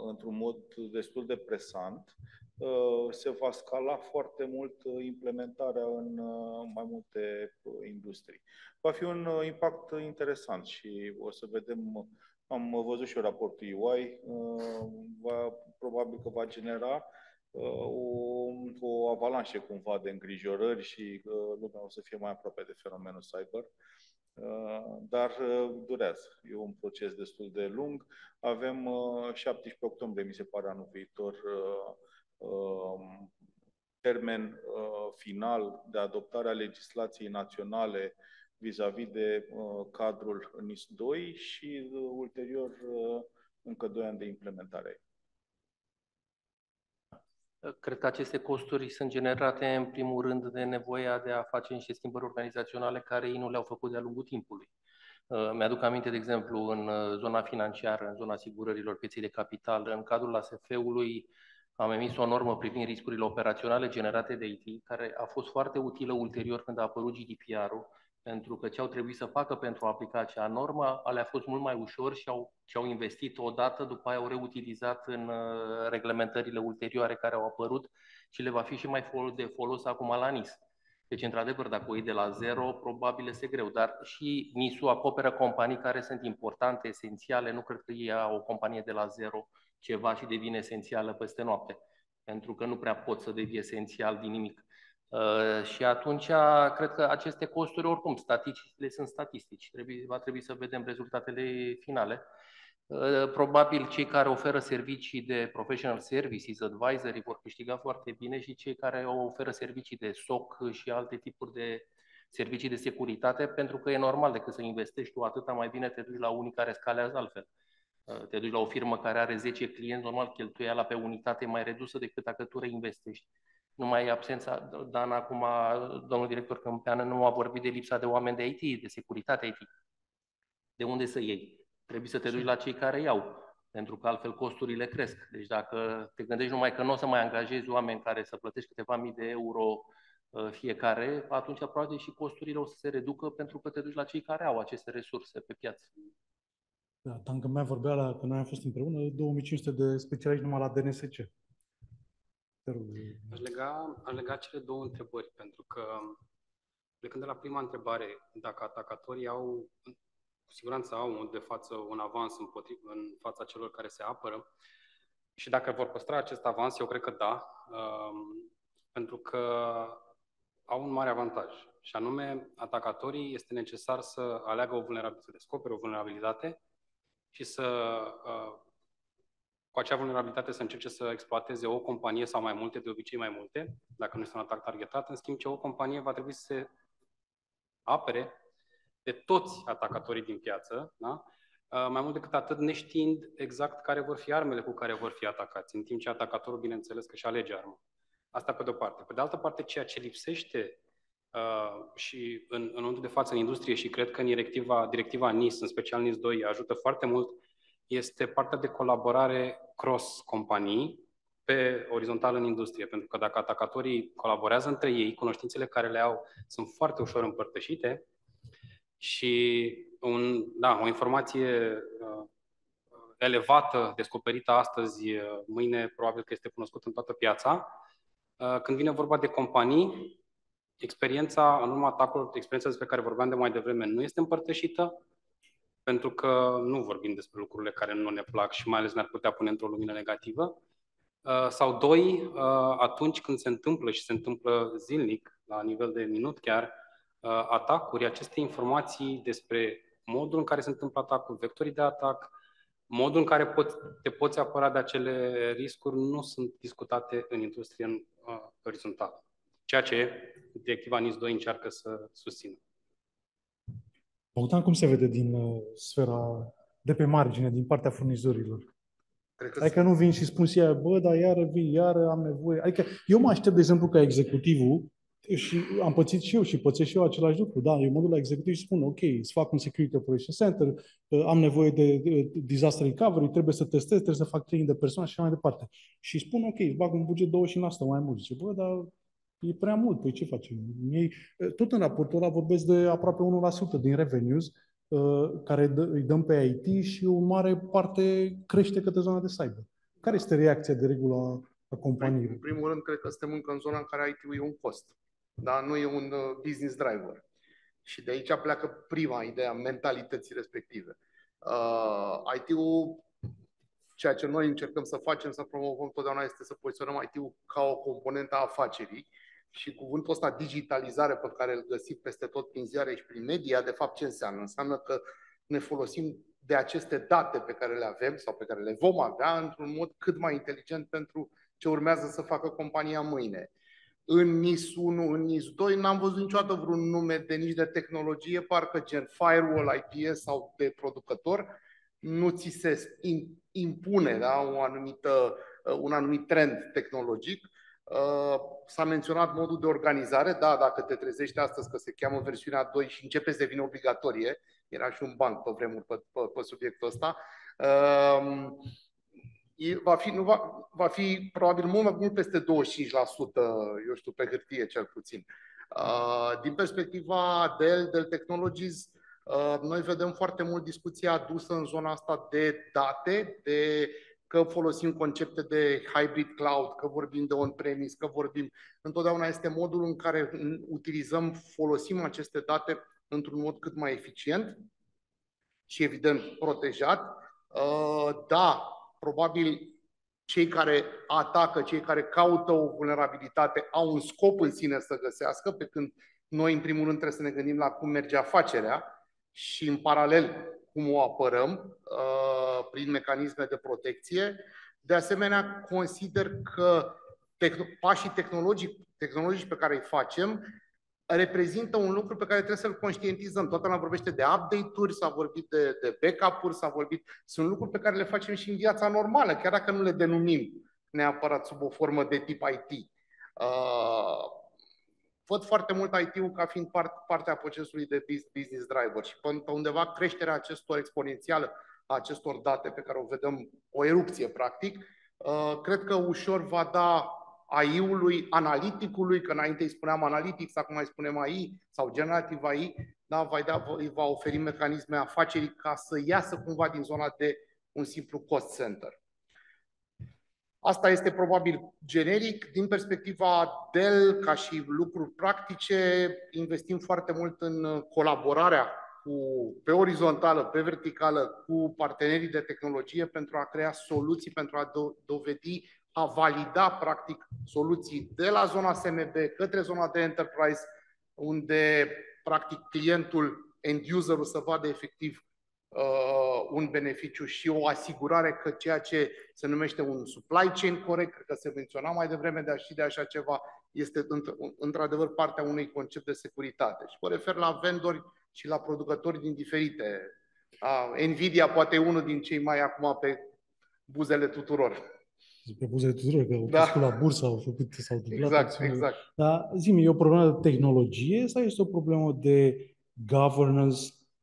într-un mod destul de presant, Uh, se va scala foarte mult uh, implementarea în uh, mai multe industrii. Va fi un impact interesant și o să vedem, am văzut și eu raportul UI, va, probabil că va genera o, o avalanșe cumva de îngrijorări și lumea o să fie mai aproape de fenomenul cyber. Dar durează. E un proces destul de lung. Avem 17 octombrie, mi se pare, anul viitor, Um, termen uh, final de adoptare a legislației naționale vis-a-vis de uh, cadrul NIS 2 și uh, ulterior încă 2 ani de implementare. Cred că aceste costuri sunt generate în primul rând de nevoia de a face niște schimbări organizaționale care ei nu le-au făcut de-a lungul timpului. Mi-aduc aminte, de exemplu, în zona financiară, în zona asigurărilor pieței de capital, în cadrul ASF-ului, am emis o normă privind riscurile operaționale generate de IT, care a fost foarte utilă ulterior când a apărut GDPR-ul, pentru că ce au trebuit să facă pentru a aplica acea normă, alea a fost mult mai ușor și au, și au investit odată, după aia au reutilizat în uh, reglementările ulterioare care au apărut și le va fi și mai de folos acum la NIS. Deci, într-adevăr, dacă o iei de la zero, probabil este greu, dar și NIS-ul acoperă companii care sunt importante, esențiale, nu cred că ei au o companie de la zero ceva și devine esențială peste noapte, pentru că nu prea pot să devii esențial din nimic. Uh, și atunci, cred că aceste costuri, oricum, statisticile sunt statistici. Trebuie, va trebui să vedem rezultatele finale. Uh, probabil cei care oferă servicii de professional services, advisory, vor câștiga foarte bine și cei care oferă servicii de SOC și alte tipuri de servicii de securitate, pentru că e normal decât să investești tu atâta mai bine te duci la unii care scalează altfel. Uh, te duci la o firmă care are 10 clienți, normal cheltuiala pe unitate mai redusă decât dacă tu reinvestești. Numai absența, Dan, acum, domnul director Câmpeană nu a vorbit de lipsa de oameni de IT, de securitate IT. De unde să iei? Trebuie să te duci la cei care iau, pentru că altfel costurile cresc. Deci dacă te gândești numai că nu o să mai angajezi oameni care să plătești câteva mii de euro uh, fiecare, atunci probabil și costurile o să se reducă pentru că te duci la cei care au aceste resurse pe piață. Da, dacă mea vorbea la, că noi am fost împreună, 2500 de specialiști numai la DNSC. Te rog. Aș lega, aș lega cele două întrebări, pentru că plecând de la prima întrebare, dacă atacatorii au, cu siguranță au de față un avans împotriva, în fața celor care se apără, și dacă vor păstra acest avans, eu cred că da, um, pentru că au un mare avantaj. Și anume, atacatorii este necesar să aleagă o vulnerabilitate, să descopere o vulnerabilitate și să, uh, cu acea vulnerabilitate, să încerce să exploateze o companie sau mai multe, de obicei mai multe, dacă nu este un atac targetat, în schimb ce o companie va trebui să se apere de toți atacatorii din piață, da? Uh, mai mult decât atât, neștiind exact care vor fi armele cu care vor fi atacați, în timp ce atacatorul, bineînțeles, că și alege armă. Asta pe de-o parte. Pe de altă parte, ceea ce lipsește uh, și în, în momentul de față în industrie și cred că în directiva, directiva NIS, în special NIS 2, ajută foarte mult, este partea de colaborare cross-companii pe orizontal în industrie. Pentru că dacă atacatorii colaborează între ei, cunoștințele care le au sunt foarte ușor împărtășite și un, da, o informație uh, elevată, descoperită astăzi, uh, mâine probabil că este cunoscută în toată piața. Uh, când vine vorba de companii, experiența, în urma atacurilor, experiența despre care vorbeam de mai devreme, nu este împărtășită, pentru că nu vorbim despre lucrurile care nu ne plac și mai ales ne-ar putea pune într-o lumină negativă. Uh, sau doi, uh, atunci când se întâmplă și se întâmplă zilnic, la nivel de minut chiar, uh, atacuri, aceste informații despre modul în care se întâmplă atacul, vectorii de atac, modul în care pot, te poți apăra de acele riscuri nu sunt discutate în industrie în uh, orizontală. Ceea ce directiva NIS 2 încearcă să susțină. Bogdan, cum se vede din uh, sfera de pe margine, din partea furnizorilor? Cred că adică nu vin și spun și ea, bă, dar iară vin, iară am nevoie. Adică eu mă aștept, de exemplu, ca executivul și am pățit și eu și pățesc și eu același lucru. Da, eu mă duc la executiv și spun, ok, îți fac un Security Operation Center, uh, am nevoie de disaster recovery, trebuie să testez, trebuie să fac training de persoane și așa mai departe. Și spun, ok, îți bag un buget 20% mai mult. Zice, bă, dar e prea mult, păi ce facem? Ei, uh, tot în raportul ăla vorbesc de aproape 1% din revenues, uh, care îi dăm pe IT și o mare parte crește către zona de cyber. Care este reacția de regulă a companiei? În primul rând, cred că suntem încă în zona în care IT-ul e un cost dar nu e un uh, business driver. Și de aici pleacă prima idee a mentalității respective. Uh, IT-ul, ceea ce noi încercăm să facem, să promovăm totdeauna, este să poziționăm IT-ul ca o componentă a afacerii și cuvântul ăsta digitalizare pe care îl găsim peste tot prin ziare și prin media, de fapt ce înseamnă? Înseamnă că ne folosim de aceste date pe care le avem sau pe care le vom avea într-un mod cât mai inteligent pentru ce urmează să facă compania mâine în NIS 1, în NIS 2, n-am văzut niciodată vreun nume de nici de tehnologie, parcă gen firewall, IPS sau de producător, nu ți se impune da, o anumită, uh, un anumit trend tehnologic. Uh, s-a menționat modul de organizare, da, dacă te trezești astăzi că se cheamă versiunea 2 și începe să devină obligatorie, era și un banc pe vremuri pe, pe, pe subiectul ăsta, uh, va fi, nu va, va fi probabil mult, mult peste 25%, eu știu, pe hârtie cel puțin. Uh, din perspectiva Dell, Dell Technologies, uh, noi vedem foarte mult discuția adusă în zona asta de date, de că folosim concepte de hybrid cloud, că vorbim de on-premise, că vorbim... Întotdeauna este modul în care utilizăm, folosim aceste date într-un mod cât mai eficient și, evident, protejat. Uh, da, probabil cei care atacă, cei care caută o vulnerabilitate au un scop în sine să găsească, pe când noi, în primul rând, trebuie să ne gândim la cum merge afacerea și, în paralel, cum o apărăm uh, prin mecanisme de protecție. De asemenea, consider că pașii tehnologici, tehnologici pe care îi facem reprezintă un lucru pe care trebuie să-l conștientizăm. Toată lumea vorbește de update-uri, s-a vorbit de, de backup-uri, s-a vorbit... Sunt lucruri pe care le facem și în viața normală, chiar dacă nu le denumim neapărat sub o formă de tip IT. Uh, văd foarte mult IT-ul ca fiind part, partea procesului de business driver și pe undeva creșterea acestor exponențială a acestor date pe care o vedem, o erupție practic, uh, cred că ușor va da AI-ului, analiticului, că înainte îi spuneam analytics, acum mai spunem AI sau generativ AI, da, va, da, îi va oferi mecanisme afacerii ca să iasă cumva din zona de un simplu cost center. Asta este probabil generic. Din perspectiva Dell, ca și lucruri practice, investim foarte mult în colaborarea cu, pe orizontală, pe verticală, cu partenerii de tehnologie pentru a crea soluții, pentru a do- dovedi, a valida, practic, soluții de la zona SMB către zona de enterprise, unde, practic, clientul, end-userul să vadă efectiv uh, un beneficiu și o asigurare că ceea ce se numește un supply chain corect, cred că se menționa mai devreme de a și de așa ceva, este într-adevăr partea unui concept de securitate. Și mă refer la vendori și la producători din diferite. A, Nvidia poate e unul din cei mai acum pe buzele tuturor. Pe buzele tuturor, că au da. crescut la bursă, au făcut, s-au dublat. Exact, acțiunile. exact. Dar zi e o problemă de tehnologie sau este o problemă de governance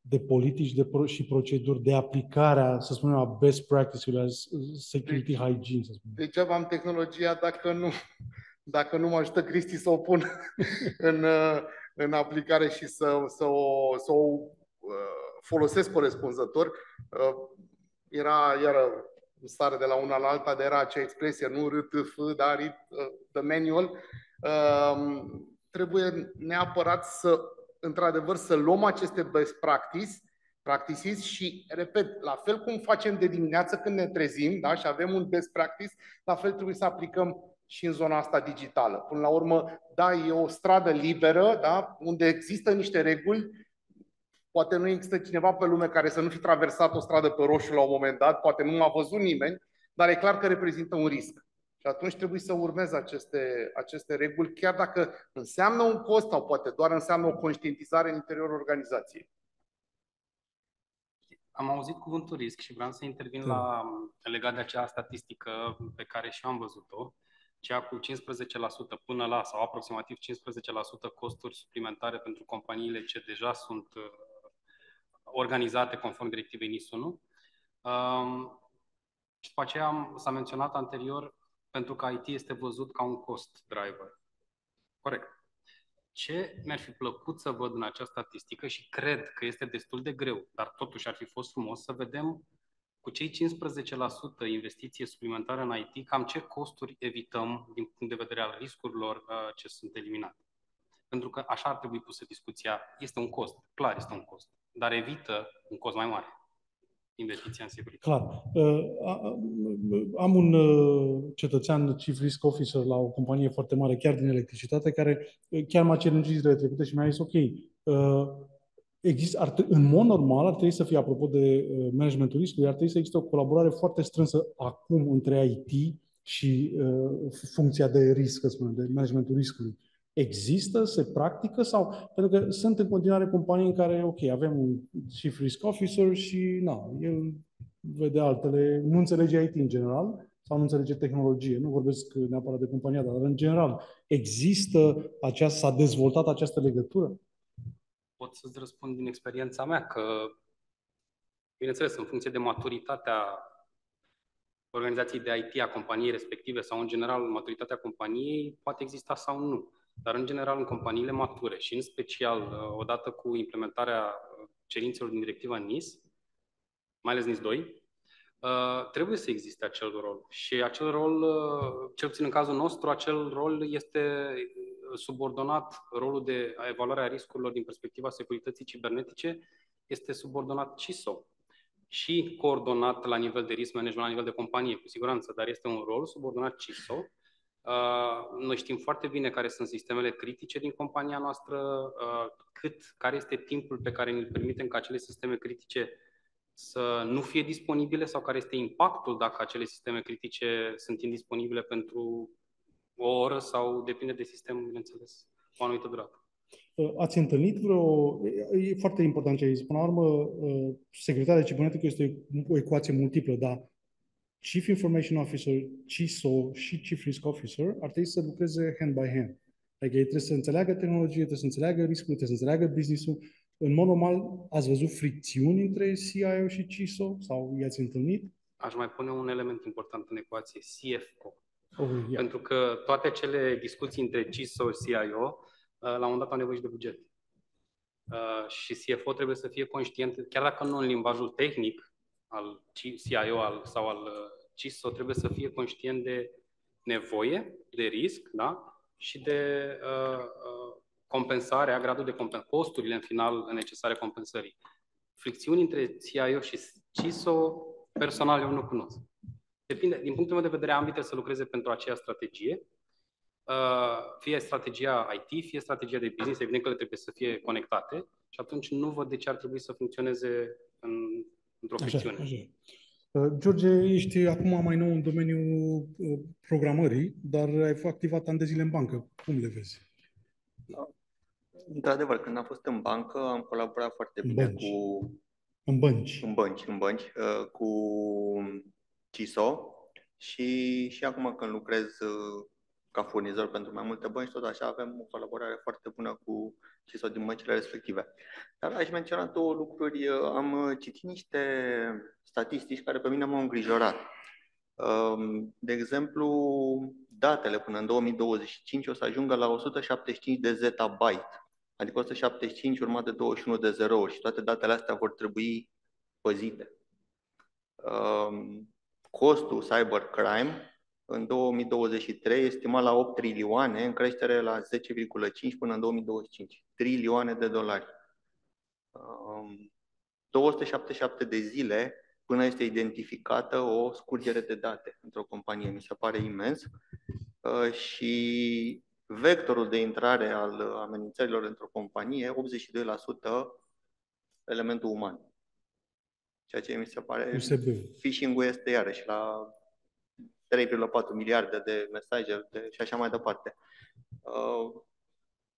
de politici de pro- și proceduri de aplicare a, să spunem, a best practices, security deci, hygiene. Să spunem. Degeaba am tehnologia dacă nu, dacă nu mă ajută Cristi să o pun *laughs* în, în aplicare și să, să, o, să o uh, folosesc corespunzător. Uh, era iară stare de la una la alta, de era acea expresie, nu RTF, dar it, uh, the manual. Trebuie neapărat să într-adevăr, să luăm aceste best practice, practices și, repet, la fel cum facem de dimineață când ne trezim da, și avem un best practice, la fel trebuie să aplicăm și în zona asta digitală. Până la urmă, da, e o stradă liberă, da, unde există niște reguli, poate nu există cineva pe lume care să nu fi traversat o stradă pe roșu la un moment dat, poate nu m-a văzut nimeni, dar e clar că reprezintă un risc. Și atunci trebuie să urmeze aceste, aceste reguli, chiar dacă înseamnă un cost sau poate doar înseamnă o conștientizare în interiorul organizației. Am auzit cuvântul risc și vreau să intervin da. la legat de acea statistică pe care și am văzut-o, cea cu 15% până la sau aproximativ 15% costuri suplimentare pentru companiile ce deja sunt uh, organizate conform directivei NIS 1. Um, și după aceea s-a menționat anterior pentru că IT este văzut ca un cost driver. Corect. Ce mi-ar fi plăcut să văd în această statistică și cred că este destul de greu, dar totuși ar fi fost frumos să vedem cu cei 15% investiție suplimentară în IT, cam ce costuri evităm din punct de vedere al riscurilor uh, ce sunt eliminate. Pentru că așa ar trebui pusă discuția. Este un cost, clar este un cost, dar evită un cost mai mare investiția în securitate. Clar. Uh, am un uh, cetățean chief risk officer la o companie foarte mare, chiar din electricitate, care uh, chiar m-a cerut zilele trecute și mi-a zis, ok, există, ar, în mod normal ar trebui să fie, apropo de managementul riscului, ar trebui să existe o colaborare foarte strânsă acum între IT și uh, funcția de risc, să spunem, de managementul riscului există, se practică sau pentru că sunt în continuare companii în care, ok, avem un chief risk officer și na, el vede altele, nu înțelege IT în general sau nu înțelege tehnologie. Nu vorbesc neapărat de compania, dar în general există această, s-a dezvoltat această legătură? Pot să-ți răspund din experiența mea că, bineînțeles, în funcție de maturitatea organizației de IT a companiei respective sau, în general, maturitatea companiei, poate exista sau nu. Dar, în general, în companiile mature și, în special, uh, odată cu implementarea uh, cerințelor din directiva NIS, mai ales NIS 2, uh, trebuie să existe acel rol. Și acel rol, cel puțin în cazul nostru, acel rol este subordonat, rolul de evaluare a riscurilor din perspectiva securității cibernetice este subordonat CISO și coordonat la nivel de risk management, la nivel de companie, cu siguranță, dar este un rol subordonat CISO Uh, noi știm foarte bine care sunt sistemele critice din compania noastră, uh, cât, care este timpul pe care ne permitem ca acele sisteme critice să nu fie disponibile sau care este impactul dacă acele sisteme critice sunt indisponibile pentru o oră sau depinde de sistem, bineînțeles, o anumită durată. Uh, ați întâlnit vreo... E foarte important ce ai zis. Până la urmă, securitatea cibernetică este o ecuație multiplă, dar Chief Information Officer, CISO și Chief Risk Officer ar trebui să lucreze hand by hand. Adică ei trebuie să înțeleagă tehnologie, trebuie să înțeleagă riscul, trebuie să înțeleagă business-ul. În mod normal, ați văzut fricțiuni între CIO și CISO sau i-ați întâlnit? Aș mai pune un element important în ecuație, CFO. Oh, yeah. Pentru că toate acele discuții între CISO și CIO, uh, la un moment dat au nevoie și de buget. Uh, și CFO trebuie să fie conștient, chiar dacă nu în limbajul tehnic al CIO al, sau al uh, CISO trebuie să fie conștient de nevoie, de risc, da? și de uh, uh, compensarea, gradul de compensare, costurile în final necesare compensării. Fricțiuni între CIO și CISO, personal eu nu cunosc. Depinde, din punctul meu de vedere, ambii trebuie să lucreze pentru aceeași strategie, uh, fie strategia IT, fie strategia de business, evident că le trebuie să fie conectate și atunci nu văd de ce ar trebui să funcționeze în, într-o fricțiune. Așa, așa. Uh, George, ești acum mai nou în domeniul uh, programării, dar ai fost activat ani de zile în bancă. Cum le vezi? Da. Într-adevăr, când am fost în bancă, am colaborat foarte în bine bănci. cu... În bănci. În bănci, în bănci, uh, cu CISO și, și acum când lucrez ca furnizor pentru mai multe bănci, tot așa avem o colaborare foarte bună cu CISO din băncile respective. Dar aș menționa două lucruri. Am citit niște statistici care pe mine m-au îngrijorat. Um, de exemplu, datele până în 2025 o să ajungă la 175 de zettabyte, adică 175 urmat de 21 de zerouri și toate datele astea vor trebui păzite. Um, costul cybercrime în 2023 estimat la 8 trilioane, în creștere la 10,5 până în 2025. Trilioane de dolari. 277 um, de zile până este identificată o scurgere de date într-o companie. Mi se pare imens. Uh, și vectorul de intrare al amenințărilor într-o companie, 82% elementul uman. Ceea ce mi se pare... Phishing-ul este iarăși la 3,4 miliarde de mesaje de, și așa mai departe. Uh,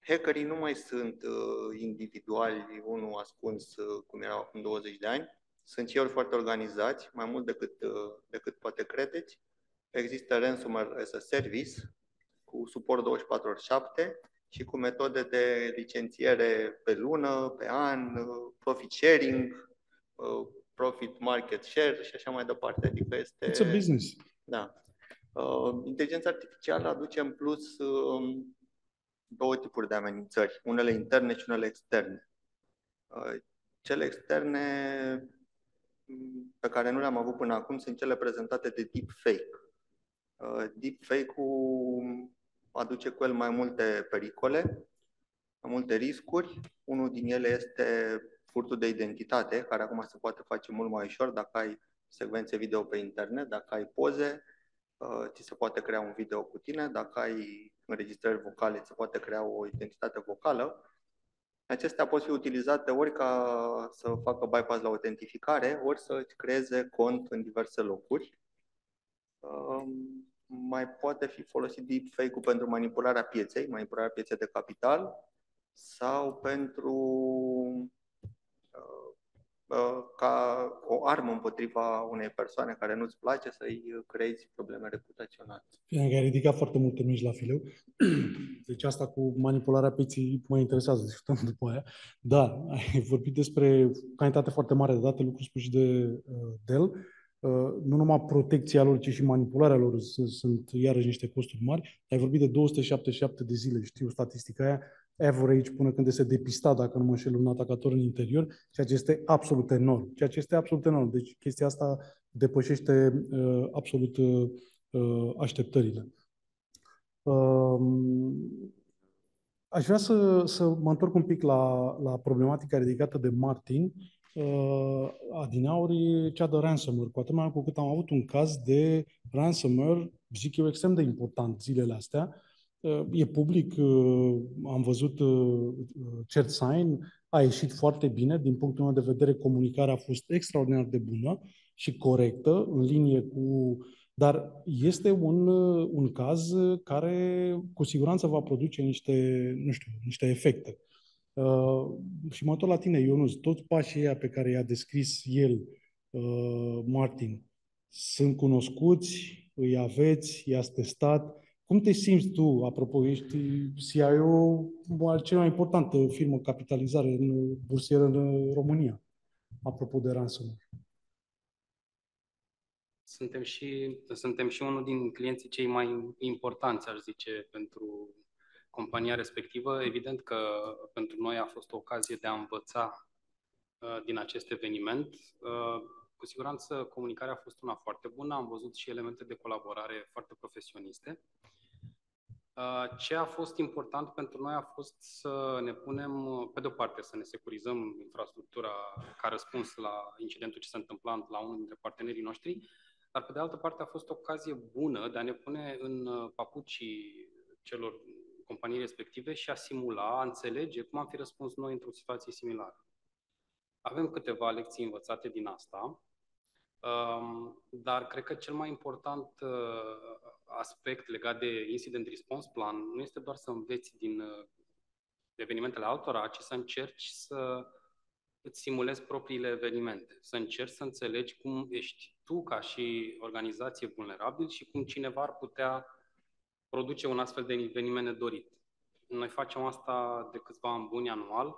hackerii nu mai sunt uh, individuali, unul ascuns uh, cum erau acum 20 de ani, sunt cei foarte organizați, mai mult decât, uh, decât poate credeți. Există ransomware as a service cu suport 24 ori 7 și cu metode de licențiere pe lună, pe an, uh, profit sharing, uh, profit market share și așa mai departe. Adică este... It's a business. Da. Uh, inteligența artificială aduce în plus uh, două tipuri de amenințări, unele interne și unele externe. Uh, cele externe mm, pe care nu le-am avut până acum sunt cele prezentate de deepfake. Uh, deepfake-ul aduce cu el mai multe pericole, mai multe riscuri. Unul din ele este furtul de identitate, care acum se poate face mult mai ușor dacă ai secvențe video pe internet, dacă ai poze, Uh, ți se poate crea un video cu tine, dacă ai înregistrări vocale, ți se poate crea o identitate vocală. Acestea pot fi utilizate ori ca să facă bypass la autentificare, ori să îți creeze cont în diverse locuri. Um, mai poate fi folosit deepfake-ul pentru manipularea pieței, manipularea pieței de capital sau pentru Uh, ca o armă împotriva unei persoane care nu-ți place să-i creezi probleme reputaționale. Bine, ai ridicat foarte multe mici la fileu. *clears throat* Deci asta cu manipularea pieții mă interesează, discutăm după aia. Da, ai vorbit despre cantitate foarte mare de date, lucru spus și de uh, Dell. Uh, nu numai protecția lor, ci și manipularea lor sunt iarăși niște costuri mari. Ai vorbit de 277 de zile, știu statistica aia, average până când se depista, dacă nu mă înșel, un atacator în interior, ceea ce este absolut enorm. Ceea ce este absolut enorm. Deci chestia asta depășește uh, absolut uh, așteptările. Uh, aș vrea să, să mă întorc un pic la, la problematica ridicată de Martin. Uh, adineauri cea de ransomware, cu atât mai mult cu cât am avut un caz de ransomware, zic eu, extrem de important zilele astea, E public, am văzut CertSign, a ieșit foarte bine. Din punctul meu de vedere, comunicarea a fost extraordinar de bună și corectă, în linie cu... Dar este un, un caz care cu siguranță va produce niște, nu știu, niște efecte. Uh, și mă tot la tine, Ionuț, toți pașii ăia pe care i-a descris el, uh, Martin, sunt cunoscuți, îi aveți, i-ați testat, cum te simți tu, apropo, ești CIO al cea mai importantă firmă capitalizare în bursieră în România, apropo de ransomware? Suntem și, suntem și unul din clienții cei mai importanți, aș zice, pentru compania respectivă. Evident că pentru noi a fost o ocazie de a învăța uh, din acest eveniment. Uh, cu siguranță comunicarea a fost una foarte bună, am văzut și elemente de colaborare foarte profesioniste. Uh, ce a fost important pentru noi a fost să ne punem, pe de-o parte, să ne securizăm infrastructura ca răspuns la incidentul ce s-a întâmplat la unul dintre partenerii noștri, dar pe de altă parte a fost o ocazie bună de a ne pune în uh, papucii celor companii respective și a simula, a înțelege cum am fi răspuns noi într-o situație similară. Avem câteva lecții învățate din asta, um, dar cred că cel mai important uh, aspect legat de incident response plan nu este doar să înveți din uh, evenimentele altora, ci să încerci să îți simulezi propriile evenimente, să încerci să înțelegi cum ești tu ca și organizație vulnerabil și cum cineva ar putea produce un astfel de eveniment nedorit. Noi facem asta de câțiva ani buni anual.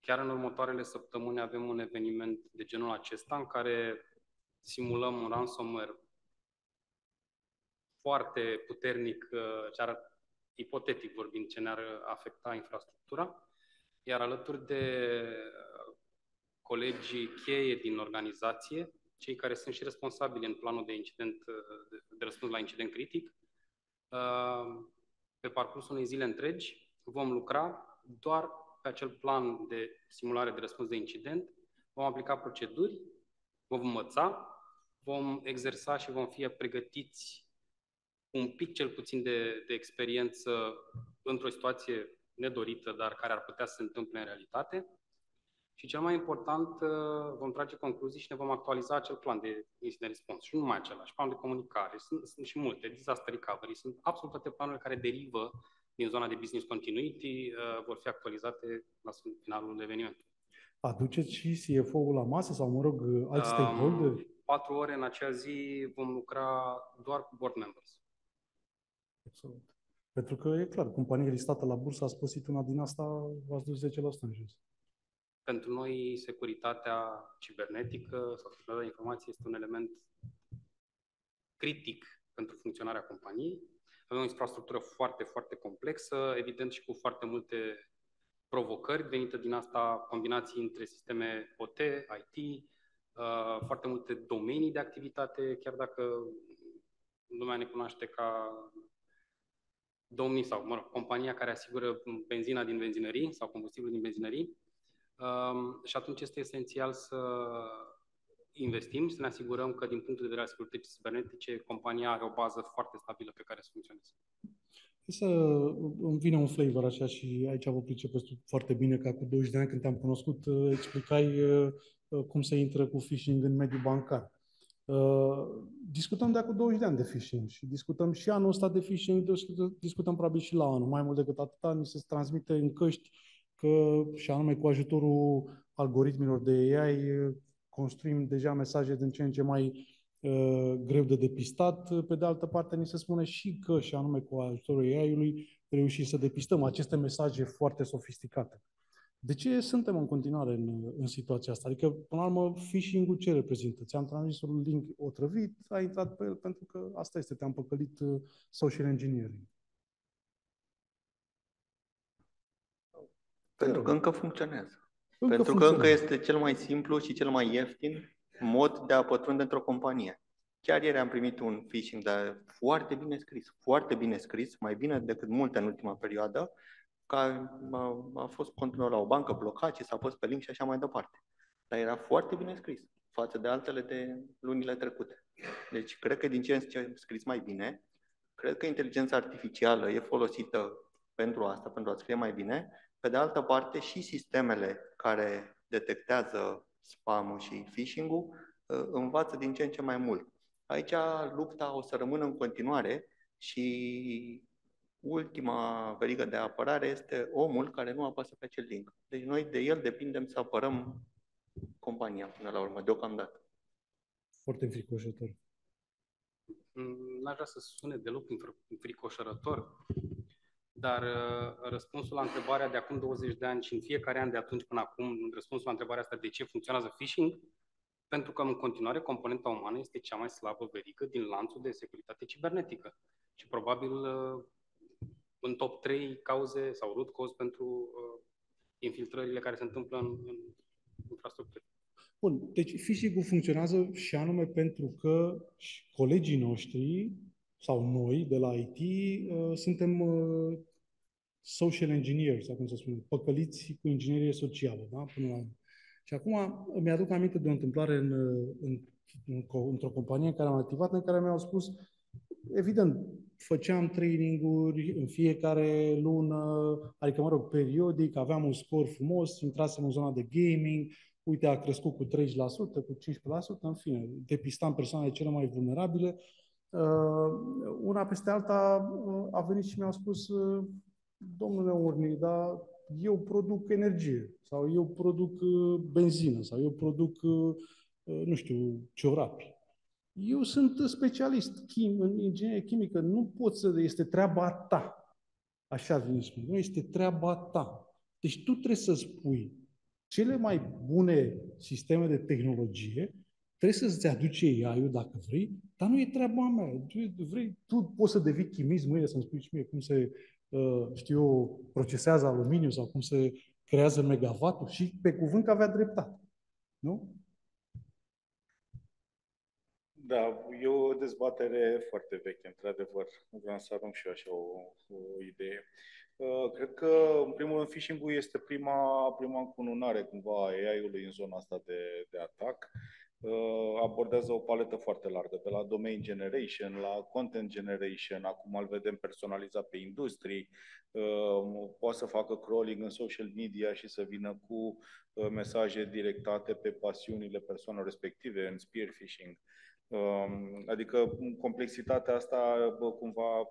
Chiar în următoarele săptămâni avem un eveniment de genul acesta în care simulăm un ransomware foarte puternic, uh, ce ar, ipotetic vorbind, ce ne-ar afecta infrastructura. Iar alături de uh, colegii cheie din organizație, cei care sunt și responsabili în planul de incident, uh, de răspuns la incident critic, pe parcursul unei zile întregi vom lucra doar pe acel plan de simulare de răspuns de incident, vom aplica proceduri, vom învăța, vom exersa și vom fi pregătiți un pic cel puțin de, de experiență într-o situație nedorită, dar care ar putea să se întâmple în realitate. Și cel mai important, uh, vom trage concluzii și ne vom actualiza acel plan de incident response. Și nu numai același, plan de comunicare, sunt, sunt și multe, disaster recovery, sunt absolut toate planurile care derivă din zona de business continuity, uh, vor fi actualizate la finalul evenimentului. Aduceți și CFO-ul la masă sau, mă rog, alți um, stakeholder? Patru ore în acea zi vom lucra doar cu board members. Absolut. Pentru că e clar, companie listată la bursă a spăsit una din asta, v-ați dus 10% în jos. Pentru noi, securitatea cibernetică sau securitatea informației este un element critic pentru funcționarea companiei. Avem o infrastructură foarte, foarte complexă, evident și cu foarte multe provocări venite din asta, combinații între sisteme OT, IT, uh, foarte multe domenii de activitate, chiar dacă lumea ne cunoaște ca domnii sau, mă rog, compania care asigură benzina din benzinării sau combustibil din benzinării. Um, și atunci este esențial să investim, să ne asigurăm că din punctul de vedere al securității cibernetice, compania are o bază foarte stabilă pe care să funcționeze. Să îmi vine un flavor așa și aici vă pricepeți foarte bine că cu 20 de ani când te-am cunoscut explicai uh, uh, cum se intră cu phishing în mediul bancar. Uh, discutăm de acum 20 de ani de phishing și discutăm și anul ăsta de phishing, discutăm probabil și la anul. Mai mult decât atâta, ni se transmite în căști că, și anume cu ajutorul algoritmilor de AI, construim deja mesaje din ce în ce mai uh, greu de depistat. Pe de altă parte, ni se spune și că, și anume cu ajutorul AI-ului, reușim să depistăm aceste mesaje foarte sofisticate. De ce suntem în continuare în, în situația asta? Adică, până la urmă, phishing-ul ce reprezintă? Ți-am transmis un link otrăvit, ai intrat pe el pentru că asta este, te-am păcălit uh, social engineering. Pentru că încă funcționează. Încă pentru funcționează. că încă este cel mai simplu și cel mai ieftin mod de a pătrunde într-o companie. Chiar ieri am primit un phishing, dar foarte bine scris, foarte bine scris, mai bine decât multe în ultima perioadă, care a, a fost continuă la o bancă blocat și s-a pus pe link și așa mai departe. Dar era foarte bine scris față de altele de lunile trecute. Deci cred că din ce în ce scris mai bine, cred că inteligența artificială e folosită pentru asta, pentru a scrie mai bine. Pe de altă parte, și sistemele care detectează spam și phishing-ul ă, învață din ce în ce mai mult. Aici lupta o să rămână în continuare și ultima verigă de apărare este omul care nu apasă pe acel link. Deci noi de el depindem să apărăm compania până la urmă, deocamdată. Foarte fricoșător. Mm, n-aș vrea să sune deloc fricoșărător, dar uh, răspunsul la întrebarea de acum 20 de ani și în fiecare an de atunci până acum, răspunsul la întrebarea asta de ce funcționează phishing, pentru că în continuare componenta umană este cea mai slabă verigă din lanțul de securitate cibernetică. Și probabil uh, în top 3 cauze sau root cause pentru uh, infiltrările care se întâmplă în, în infrastructură. Bun, deci phishing-ul funcționează și anume pentru că colegii noștri sau noi de la IT uh, suntem uh, social engineers, sau cum să spun, păcăliți cu inginerie socială, da? Până la Și acum mi-aduc aminte de o întâmplare în, în, în, într-o companie în care am activat, în care mi-au spus, evident, făceam training-uri în fiecare lună, adică, mă rog, periodic, aveam un scor frumos, intrasem în zona de gaming, uite, a crescut cu 30%, cu 15%, în fine, depistam persoanele cele mai vulnerabile. Uh, una peste alta uh, a venit și mi-a spus, uh, domnule Urni, dar eu produc energie sau eu produc benzină sau eu produc, nu știu, ciorapi. Eu sunt specialist chim, în inginerie chimică, nu pot să, este treaba ta. Așa vine spune, nu este treaba ta. Deci tu trebuie să spui cele mai bune sisteme de tehnologie, trebuie să-ți aduce AI-ul dacă vrei, dar nu e treaba mea. Tu, vrei, tu poți să devii chimist mâine să-mi spui și mie cum se, uh, știu eu, procesează aluminiu sau cum se creează megavatul și pe cuvânt că avea dreptate. Nu? Da, e o dezbatere foarte veche, într-adevăr. Vreau să arunc și eu așa o, o idee. Uh, cred că, în primul rând, phishing-ul este prima, prima încununare cumva a AI-ului în zona asta de, de atac. Uh, abordează o paletă foarte largă, de la domain generation, la content generation, acum îl vedem personalizat pe industrii, uh, poate să facă crawling în social media și să vină cu mesaje directate pe pasiunile persoanelor respective, în spear phishing. Adică complexitatea asta cumva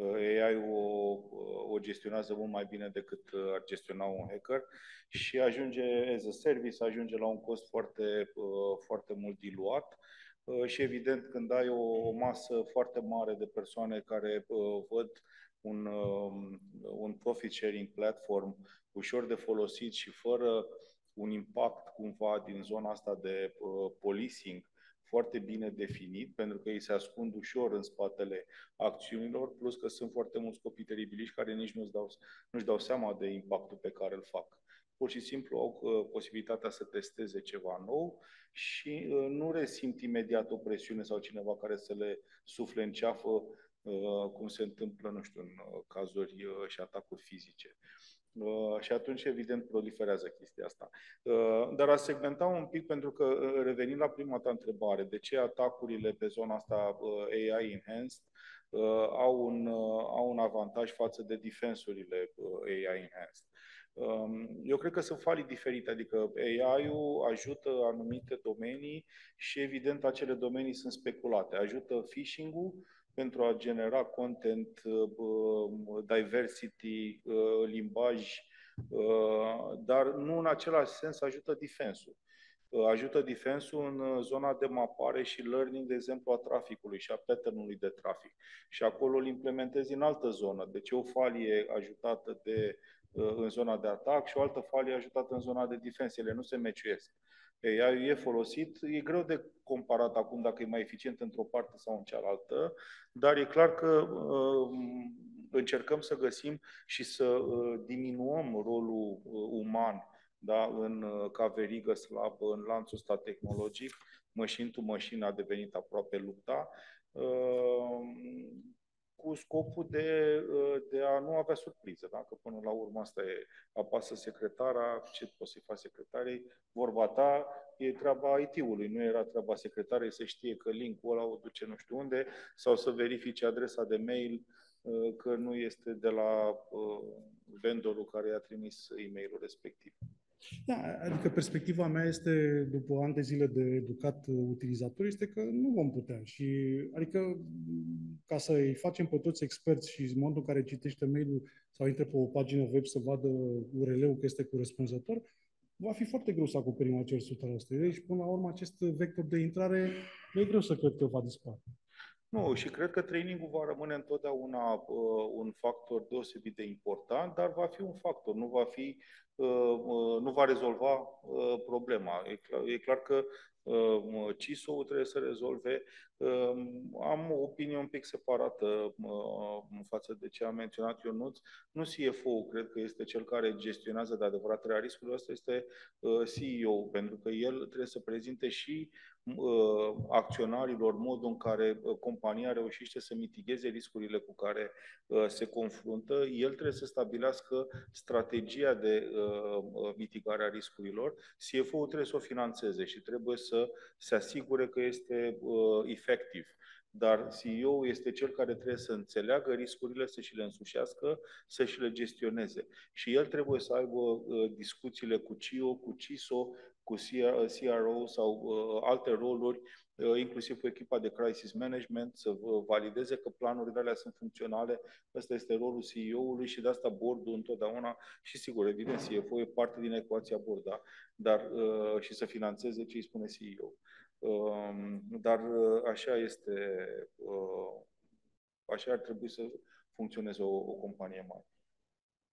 AI-ul o, o gestionează mult mai bine decât uh, ar gestiona un hacker și ajunge as a service, ajunge la un cost foarte, uh, foarte mult diluat uh, și evident când ai o masă foarte mare de persoane care văd un, um, un profit sharing platform ușor de folosit și fără un impact cumva din zona asta de policing foarte bine definit, pentru că ei se ascund ușor în spatele acțiunilor, plus că sunt foarte mulți copii teribiliști care nici nu-și dau, nu dau seama de impactul pe care îl fac. Pur și simplu au uh, posibilitatea să testeze ceva nou și uh, nu resimt imediat o presiune sau cineva care să le sufle în ceafă, uh, cum se întâmplă, nu știu, în uh, cazuri uh, și atacuri fizice. Uh, și atunci, evident, proliferează chestia asta. Uh, dar a segmenta un pic, pentru că, uh, revenind la prima ta întrebare, de ce atacurile pe zona asta uh, AI enhanced uh, au, un, uh, au un avantaj față de defensurile uh, AI enhanced? Um, eu cred că sunt falii diferite, adică AI-ul ajută anumite domenii și evident acele domenii sunt speculate. Ajută phishing-ul, pentru a genera content, uh, diversity, uh, limbaj, uh, dar nu în același sens ajută defensul. Ajută defensul în zona de mapare și learning, de exemplu, a traficului și a patternului de trafic. Și acolo îl implementezi în altă zonă. Deci o falie ajutată de, în zona de atac și o altă falie ajutată în zona de defense. Ele nu se meciuiesc. AI e folosit, e greu de comparat acum dacă e mai eficient într-o parte sau în cealaltă, dar e clar că uh, încercăm să găsim și să uh, diminuăm rolul uh, uman da, în, uh, ca verigă slabă în lanțul ăsta tehnologic. Machine to machine a devenit aproape lupta. Uh, cu scopul de, uh, de a nu avea surpriză. Dacă până la urmă asta e, apasă secretara, ce poți să-i faci secretarei, vorba ta e treaba IT-ului, nu era treaba secretarei să știe că linkul ăla o duce nu știu unde sau să verifice adresa de mail uh, că nu este de la uh, vendorul care i-a trimis e-mailul respectiv. Da, adică perspectiva mea este, după ani de zile de educat utilizatori, este că nu vom putea. Și, adică, ca să îi facem pe toți experți și în momentul în care citește mail-ul sau intră pe o pagină web să vadă URL-ul că este corespunzător, va fi foarte greu să acoperim acel 100%. Deci, până la urmă, acest vector de intrare nu e greu să cred că va dispare. Nu, și cred că trainingul va rămâne întotdeauna uh, un factor deosebit de important, dar va fi un factor, nu va fi Uh, uh, nu va rezolva uh, problema. E clar, e clar că uh, CISO trebuie să rezolve. Uh, am o opinie un pic separată în față de ce a menționat Ionuț. Nu CFO cred că este cel care gestionează de adevărat riscurile, ăsta este CEO, pentru că el trebuie să prezinte și acționarilor modul în care compania reușește să mitigheze riscurile cu care se confruntă. El trebuie să stabilească strategia de mitigare a riscurilor. CFO trebuie să o financeze și trebuie să se asigure că este efectiv. Dar CEO este cel care trebuie să înțeleagă riscurile, să și le însușească, să și le gestioneze. Și el trebuie să aibă discuțiile cu CIO, cu CISO, cu CRO sau uh, alte roluri, uh, inclusiv cu echipa de crisis management, să valideze că planurile alea sunt funcționale. Ăsta este rolul CEO-ului și de asta boardul întotdeauna și sigur, evident, CFO e parte din ecuația board, da? dar uh, și să financeze ce îi spune CEO. Um, dar așa este, așa ar trebui să funcționeze o, o companie mare.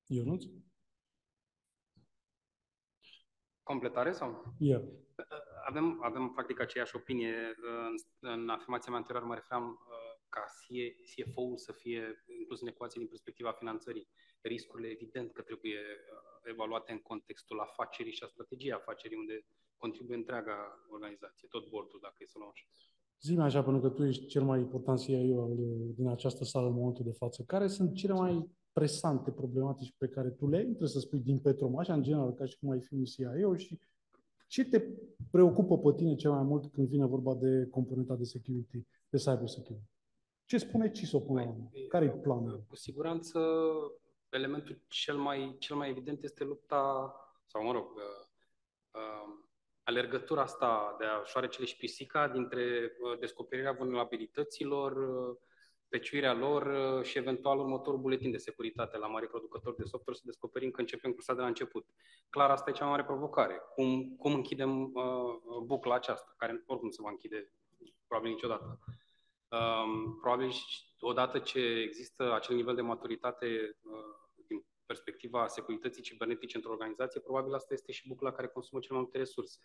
Ionuț? Completare sau? Yeah. Avem, avem practic aceeași opinie. În, în afirmația mea anterioară mă referam uh, ca CFO-ul să fie inclus în ecuație din perspectiva finanțării. Riscurile, evident că trebuie uh, evaluate în contextul afacerii și a strategiei afacerii, unde contribuie întreaga organizație, tot bordul, dacă e să luăm așa. Zi-mi așa, pentru că tu ești cel mai important CIO din această sală în momentul de față. Care sunt cele mai presante problematici pe care tu le ai, trebuie să spui din Petrom, așa în general, ca și cum ai fi un CIO și ce te preocupă pe tine cel mai mult când vine vorba de componenta de security, de cyber security? Ce spune CISO până la urmă? Care e planul? Cu siguranță, elementul cel mai, cel mai evident este lupta, sau mă rog, uh, uh, alergătura asta de a șoarecele și pisica dintre uh, descoperirea vulnerabilităților, uh, peciuirea lor uh, și eventual următorul buletin de securitate la mari producători de software să descoperim că începem cursa de la început. Clar, asta e cea mai mare provocare. Cum, cum închidem uh, bucla aceasta, care oricum se va închide probabil niciodată. Um, probabil odată ce există acel nivel de maturitate uh, din perspectiva securității cibernetice într-o organizație, probabil asta este și bucla care consumă cel mai multe resurse.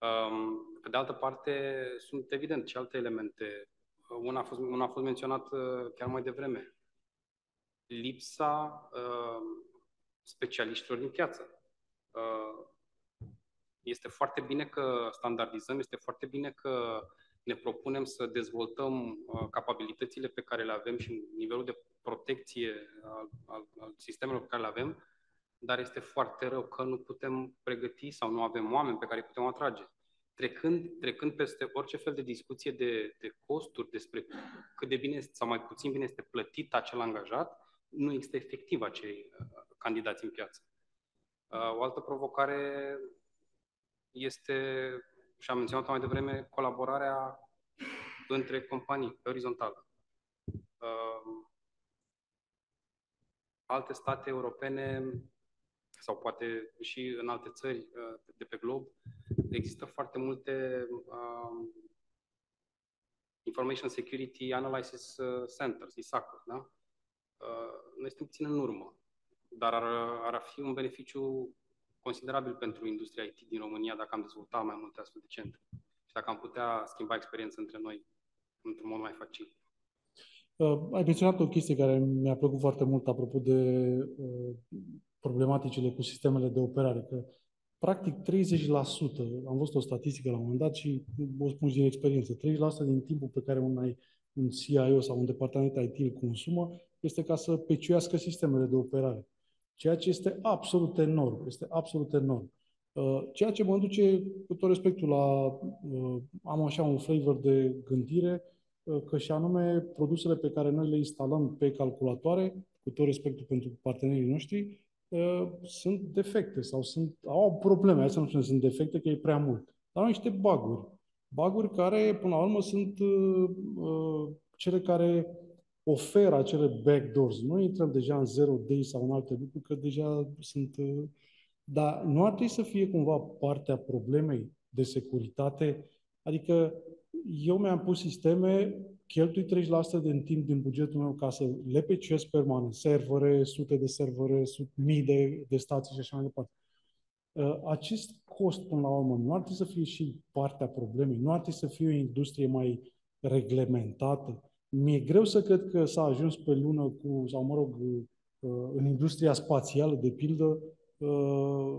Um, pe de altă parte, sunt evident și alte elemente una a fost, una a fost menționat uh, chiar mai devreme. Lipsa uh, specialiștilor din piață. Uh, este foarte bine că standardizăm, este foarte bine că ne propunem să dezvoltăm uh, capabilitățile pe care le avem și nivelul de protecție al, al, al sistemelor pe care le avem, dar este foarte rău că nu putem pregăti sau nu avem oameni pe care îi putem atrage trecând, trecând peste orice fel de discuție de, de costuri despre cât de bine sau mai puțin bine este plătit acel angajat, nu există efectiv acei uh, candidați în piață. Uh, o altă provocare este, și am menționat mai devreme, colaborarea între companii pe orizontală. Uh, alte state europene sau poate și în alte țări uh, de pe glob, există foarte multe um, Information Security Analysis uh, Centers, ISAC, da? Uh, noi suntem puțin în urmă, dar ar, ar fi un beneficiu considerabil pentru industria IT din România dacă am dezvoltat mai multe astfel de centre și dacă am putea schimba experiența între noi într-un mod mai facil. Uh, ai menționat o chestie care mi-a plăcut foarte mult apropo de uh, problematicile cu sistemele de operare, că practic 30%, am văzut o statistică la un moment dat și o spun din experiență, 30% din timpul pe care un, un CIO sau un departament IT îl consumă este ca să peciuiască sistemele de operare. Ceea ce este absolut enorm, este absolut enorm. Uh, ceea ce mă duce, cu tot respectul, la, uh, am așa un flavor de gândire, uh, că și anume produsele pe care noi le instalăm pe calculatoare, cu tot respectul pentru partenerii noștri, uh, sunt defecte sau sunt, au probleme, hai să nu spunem sunt defecte, că e prea mult. Dar au niște baguri. Baguri care, până la urmă, sunt uh, uh, cele care oferă acele backdoors. Nu intrăm deja în zero day sau în alte lucruri, că deja sunt... Uh, dar nu ar trebui să fie cumva partea problemei de securitate? Adică eu mi-am pus sisteme cheltui 30% din timp din bugetul meu ca să le peciuiesc permanent, servere, sute de servere, sute, mii de, de stații și așa mai departe. acest cost, până la urmă, nu ar trebui să fie și partea problemei, nu ar trebui să fie o industrie mai reglementată. Mi-e greu să cred că s-a ajuns pe lună cu, sau mă rog, în industria spațială, de pildă,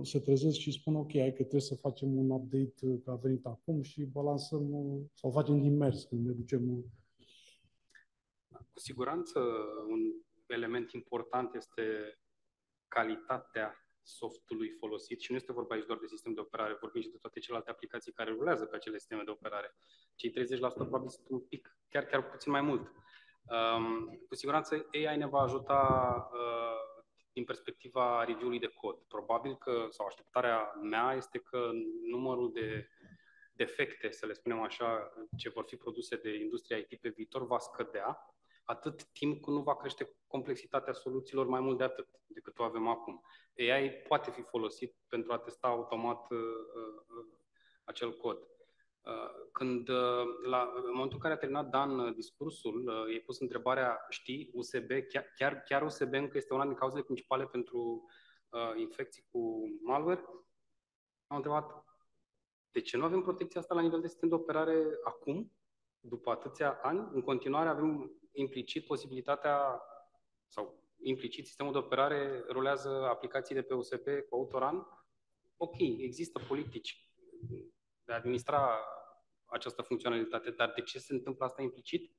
se trezesc și spun, ok, hai că trebuie să facem un update că a venit acum și balansăm sau facem din mers când ne ducem. Cu siguranță un element important este calitatea softului folosit și nu este vorba aici doar de sistem de operare, vorbim și de toate celelalte aplicații care rulează pe acele sisteme de operare. Cei 30% probabil sunt un pic, chiar chiar puțin mai mult. Um, cu siguranță AI ne va ajuta uh, din perspectiva review-ului de cod. Probabil că, sau așteptarea mea este că numărul de defecte, să le spunem așa, ce vor fi produse de industria IT pe viitor va scădea atât timp cât nu va crește complexitatea soluțiilor mai mult de atât decât o avem acum. AI poate fi folosit pentru a testa automat uh, uh, acel cod. Uh, când, uh, la, în momentul în care a terminat Dan uh, discursul, uh, i-a pus întrebarea, știi, USB, chiar, chiar, chiar USB încă este una din cauzele principale pentru uh, infecții cu malware? Am întrebat, de ce nu avem protecția asta la nivel de sistem de operare acum, după atâția ani? În continuare avem implicit posibilitatea sau implicit sistemul de operare rulează aplicații de pe USB cu autoran. Ok, există politici de a administra această funcționalitate, dar de ce se întâmplă asta implicit?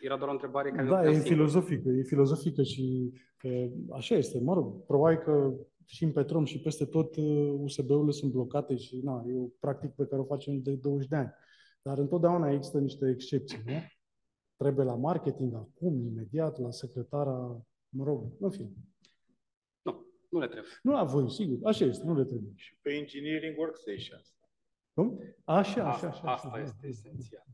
Era doar o întrebare care... Da, e filozofică, e filozofică și e, așa este. Mă rog, probabil că și în Petrom și peste tot USB-urile sunt blocate și na, e o practică pe care o facem de 20 de ani. Dar întotdeauna există niște excepții, nu? Trebuie la marketing acum, imediat, la secretara, mă rog, în fine. Nu, nu le trebuie. Nu la voi, sigur, așa este, nu le trebuie. Și pe engineering workstations. Cum? Așa, așa, asta, așa. Asta așa, este da. esențial.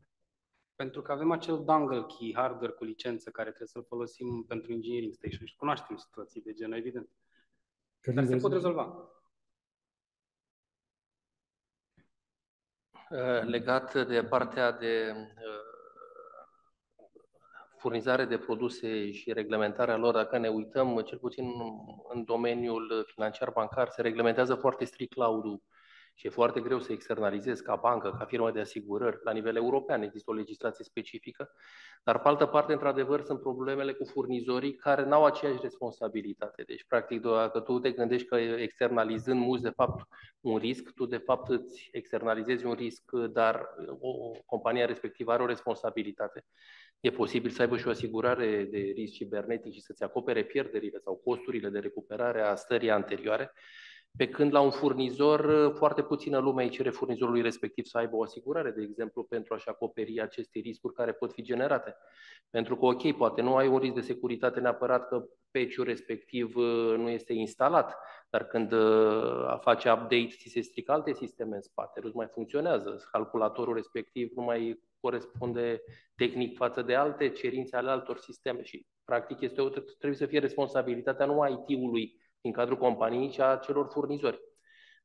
Pentru că avem acel dongle key, hardware cu licență, care trebuie să-l folosim pentru engineering station și cunoaștem situații de genul, evident. Dar se pot rezolva. Legat de partea de furnizare de produse și reglementarea lor, dacă ne uităm, cel puțin în domeniul financiar bancar, se reglementează foarte strict cloud-ul și e foarte greu să externalizezi ca bancă, ca firmă de asigurări. La nivel european există o legislație specifică, dar pe altă parte, într-adevăr, sunt problemele cu furnizorii care nu au aceeași responsabilitate. Deci, practic, dacă tu te gândești că externalizând muți, de fapt, un risc, tu, de fapt, îți externalizezi un risc, dar o, o companie respectivă are o responsabilitate. E posibil să aibă și o asigurare de risc cibernetic și să-ți acopere pierderile sau costurile de recuperare a stării anterioare, pe când la un furnizor, foarte puțină lume îi cere furnizorului respectiv să aibă o asigurare, de exemplu, pentru a-și acoperi aceste riscuri care pot fi generate. Pentru că, ok, poate nu ai un risc de securitate neapărat că patch-ul respectiv uh, nu este instalat, dar când uh, face update, ți se strică alte sisteme în spate, nu mai funcționează, calculatorul respectiv nu mai corespunde tehnic față de alte cerințe ale altor sisteme și practic este o, trebuie să fie responsabilitatea numai IT-ului din cadrul companiei, ci a celor furnizori.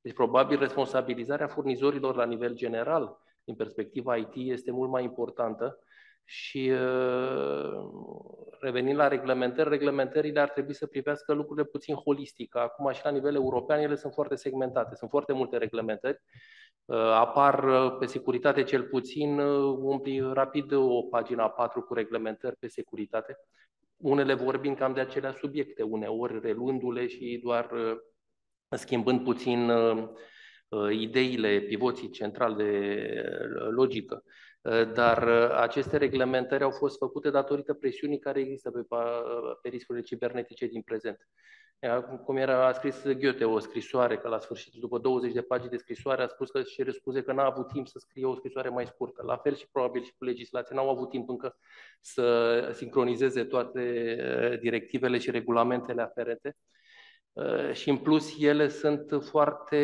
Deci probabil responsabilizarea furnizorilor la nivel general, din perspectiva IT, este mult mai importantă și revenind la reglementări, reglementările ar trebui să privească lucrurile puțin holistic. Acum și la nivel european ele sunt foarte segmentate, sunt foarte multe reglementări. Apar pe securitate cel puțin, umpli rapid o pagina 4 cu reglementări pe securitate, unele vorbind cam de acelea subiecte, uneori reluându-le și doar schimbând puțin ideile, pivoții central de logică. Dar aceste reglementări au fost făcute datorită presiunii care există pe, pe riscurile cibernetice din prezent. Cum era, a scris Goethe o scrisoare, că la sfârșit, după 20 de pagini de scrisoare, a spus că își cere scuze că n-a avut timp să scrie o scrisoare mai scurtă. La fel și probabil și cu legislația. N-au avut timp încă să sincronizeze toate directivele și regulamentele aferente. Și în plus, ele sunt foarte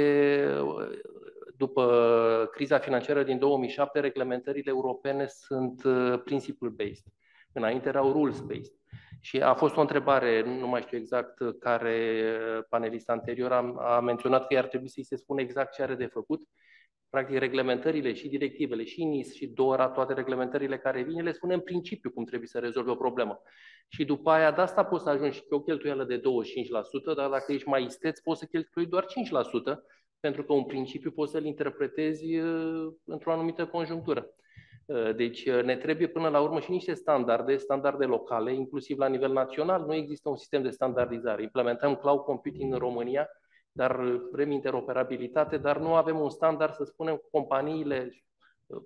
după criza financiară din 2007, reglementările europene sunt principle-based. Înainte erau rules-based. Și a fost o întrebare, nu mai știu exact care panelist anterior a, a menționat că ar trebui să-i se spună exact ce are de făcut. Practic, reglementările și directivele și NIS și DORA, toate reglementările care vin, le spune în principiu cum trebuie să rezolve o problemă. Și după aia, de asta poți să ajungi pe o cheltuială de 25%, dar dacă ești mai isteț, poți să cheltui doar 5%, pentru că un principiu poți să-l interpretezi uh, într-o anumită conjunctură. Uh, deci uh, ne trebuie până la urmă și niște standarde, standarde locale, inclusiv la nivel național. Nu există un sistem de standardizare. Implementăm cloud computing în România, dar vrem interoperabilitate, dar nu avem un standard, să spunem, companiile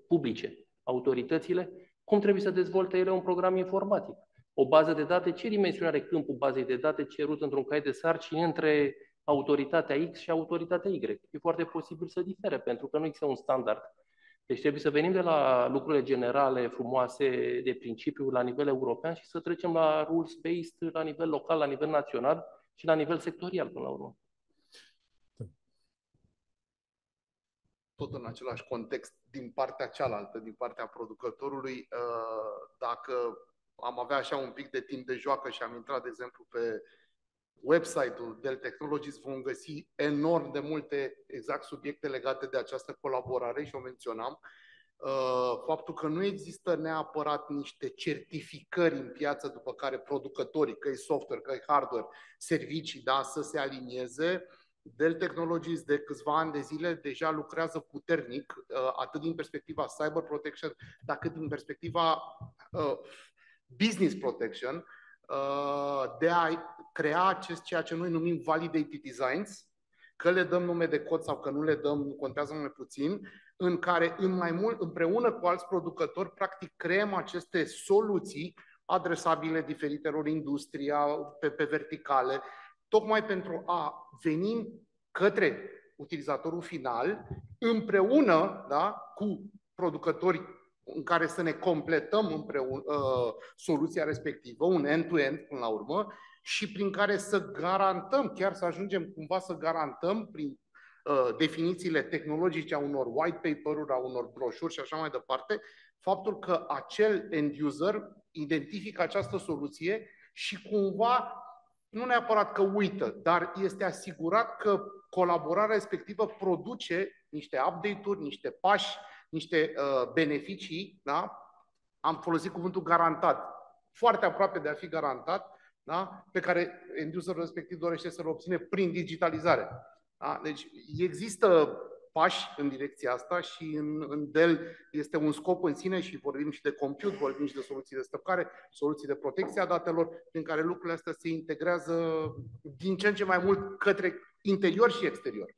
publice, autoritățile, cum trebuie să dezvolte ele un program informatic. O bază de date, ce dimensiune are câmpul bazei de date cerut într-un caiet de sarcini între autoritatea X și autoritatea Y. E foarte posibil să difere, pentru că nu există un standard. Deci trebuie să venim de la lucrurile generale, frumoase, de principiu, la nivel european și să trecem la rules-based, la nivel local, la nivel național și la nivel sectorial, până la urmă. Tot în același context, din partea cealaltă, din partea producătorului, uh, dacă am avea așa un pic de timp de joacă și am intrat, de exemplu, pe website-ul Dell Technologies, vom găsi enorm de multe exact subiecte legate de această colaborare și o menționam. Uh, faptul că nu există neapărat niște certificări în piață după care producătorii, că e software, că e hardware, servicii, da, să se alinieze. Dell Technologies de câțiva ani de zile deja lucrează puternic, uh, atât din perspectiva cyber protection, dar cât din perspectiva uh, business protection, de a crea acest ceea ce noi numim validated designs, că le dăm nume de cod sau că nu le dăm, nu contează mai puțin, în care în mai mult, împreună cu alți producători, practic creăm aceste soluții adresabile diferitelor industria, pe, pe verticale, tocmai pentru a veni către utilizatorul final, împreună da, cu producători în care să ne completăm împreună uh, soluția respectivă, un end-to-end până la urmă, și prin care să garantăm, chiar să ajungem cumva să garantăm prin uh, definițiile tehnologice a unor white paper-uri, a unor broșuri și așa mai departe, faptul că acel end user identifică această soluție și cumva nu neapărat că uită, dar este asigurat că colaborarea respectivă produce niște update-uri, niște pași, niște uh, beneficii, da? am folosit cuvântul garantat, foarte aproape de a fi garantat, da? pe care induserul respectiv dorește să-l obține prin digitalizare. Da? Deci există pași în direcția asta și în, în Dell este un scop în sine și vorbim și de compute, vorbim și de soluții de stăpcare, soluții de protecție a datelor, prin care lucrurile astea se integrează din ce în ce mai mult către interior și exterior.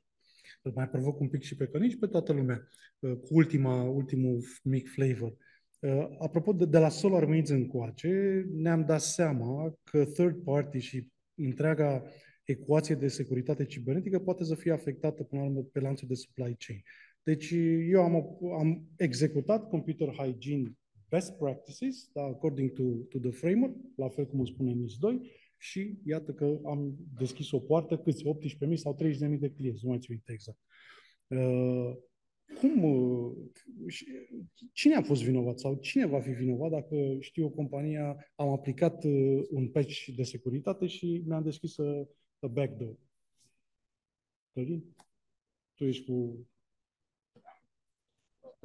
Îl mai provoc un pic și pe cănici pe toată lumea, cu ultima, ultimul mic flavor. Uh, apropo de, de la SolarWinds încoace, ne-am dat seama că third party și întreaga ecuație de securitate cibernetică poate să fie afectată până la urmă pe lanțul de supply chain. Deci eu am, am executat computer hygiene best practices, da, according to, to the framework, la fel cum o spune NIS 2, și iată că am deschis o poartă, câți? 18.000 sau 30.000 de clienți, nu mai țin exact. Uh, cum, uh, cine a fost vinovat sau cine va fi vinovat dacă știu o companie am aplicat uh, un patch de securitate și mi-am deschis a, uh, a backdoor? Călin? Tu ești cu...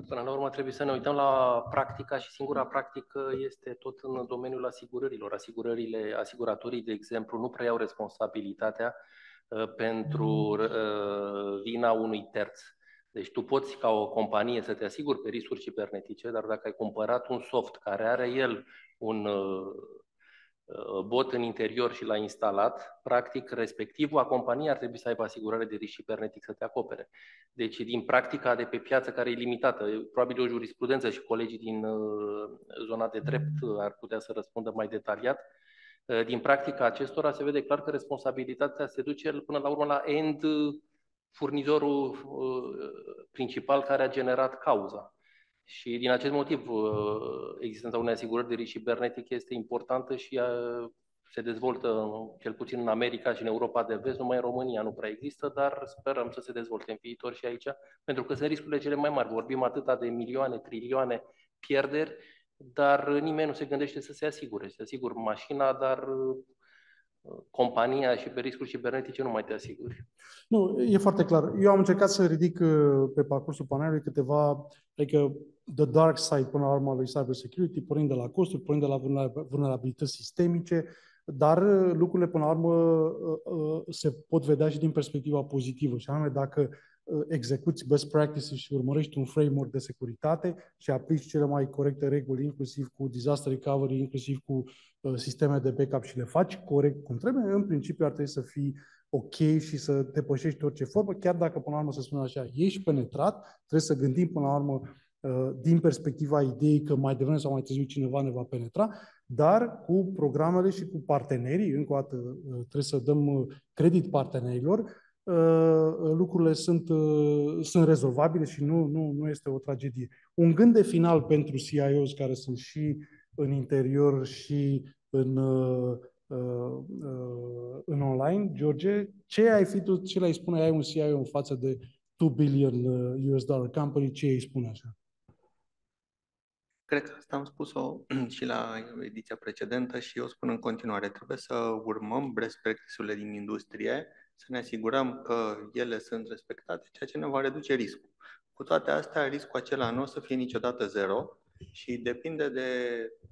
Până la urmă trebuie să ne uităm la practica și singura practică este tot în domeniul asigurărilor. Asigurările, asiguratorii, de exemplu, nu preiau responsabilitatea pentru mm. vina unui terț deci tu poți ca o companie să te asiguri pe riscuri cibernetice, dar dacă ai cumpărat un soft care are el un uh, uh, bot în interior și l-a instalat, practic respectivul a companiei ar trebui să aibă asigurare de risc cibernetic să te acopere. Deci din practica de pe piață care e limitată, probabil o jurisprudență și colegii din uh, zona de drept ar putea să răspundă mai detaliat, din practica acestora se vede clar că responsabilitatea se duce până la urmă la end furnizorul uh, principal care a generat cauza. Și din acest motiv, uh, existența unei asigurări de risc cibernetic este importantă și uh, se dezvoltă, cel puțin în America și în Europa de vest, numai în România nu prea există, dar sperăm să se dezvolte în viitor și aici, pentru că sunt riscurile cele mai mari. Vorbim atâta de milioane, trilioane pierderi, dar nimeni nu se gândește să se asigure. Se asigur mașina, dar compania și pe riscuri cibernetice nu mai te asiguri. Nu, e foarte clar. Eu am încercat să ridic uh, pe parcursul panelului câteva, adică the dark side până la urmă lui cybersecurity, pornind de la costuri, pornind de la vulnerabilități sistemice, dar uh, lucrurile până la urmă uh, se pot vedea și din perspectiva pozitivă, și anume dacă execuți best practices și urmărești un framework de securitate și aplici cele mai corecte reguli, inclusiv cu disaster recovery, inclusiv cu sisteme de backup și le faci corect cum trebuie, în principiu ar trebui să fii ok și să depășești orice formă, chiar dacă până la urmă, să spunem așa, ești penetrat, trebuie să gândim până la urmă uh, din perspectiva ideii că mai devreme sau mai târziu cineva ne va penetra, dar cu programele și cu partenerii, încă o dată uh, trebuie să dăm uh, credit partenerilor, lucrurile sunt, sunt rezolvabile și nu, nu, nu este o tragedie. Un gând de final pentru CIOs care sunt și în interior și în Uh, uh, în online, George, ce ai fi tu, ce le-ai spune, ai un CIO în față de 2 billion US uh, dollar company, ce îi spune așa? Cred că asta am spus-o *clears throat* și la ediția precedentă și eu spun în continuare. Trebuie să urmăm best practices-urile din industrie, să ne asigurăm că ele sunt respectate, ceea ce ne va reduce riscul. Cu toate astea, riscul acela nu o să fie niciodată zero și depinde de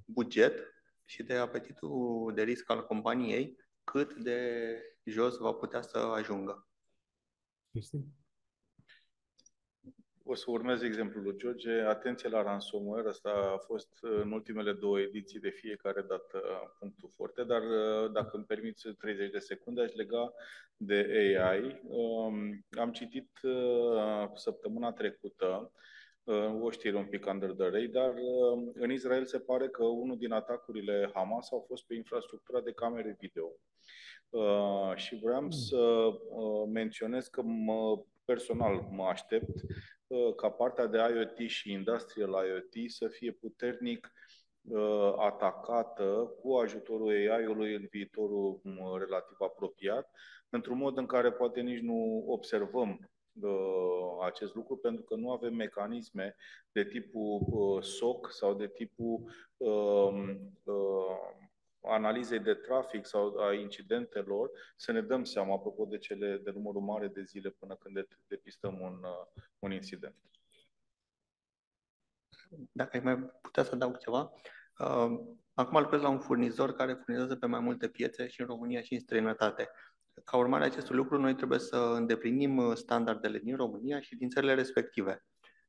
buget, și de apetitul de risc al companiei, cât de jos va putea să ajungă. O să urmez exemplul lui George. Atenție la ransomware. Asta a fost în ultimele două ediții de fiecare dată punctul forte, dar dacă îmi permiți 30 de secunde, aș lega de AI. Um, am citit uh, săptămâna trecută o știre un pic under the radar. În Israel se pare că unul din atacurile Hamas au fost pe infrastructura de camere video. Uh, și vreau mm. să uh, menționez că mă, personal mă aștept uh, ca partea de IoT și industrial IoT să fie puternic atacată cu ajutorul AI-ului în viitorul relativ apropiat, într-un mod în care poate nici nu observăm uh, acest lucru pentru că nu avem mecanisme de tipul uh, SOC sau de tipul uh, uh, analizei de trafic sau a incidentelor, să ne dăm seama, apropo de cele de numărul mare de zile până când depistăm un, uh, un incident. Dacă ai mai putea să adaug ceva, uh, acum lucrez la un furnizor care furnizează pe mai multe piețe și în România și în străinătate. Ca urmare a acestui lucru, noi trebuie să îndeplinim uh, standardele din România și din țările respective.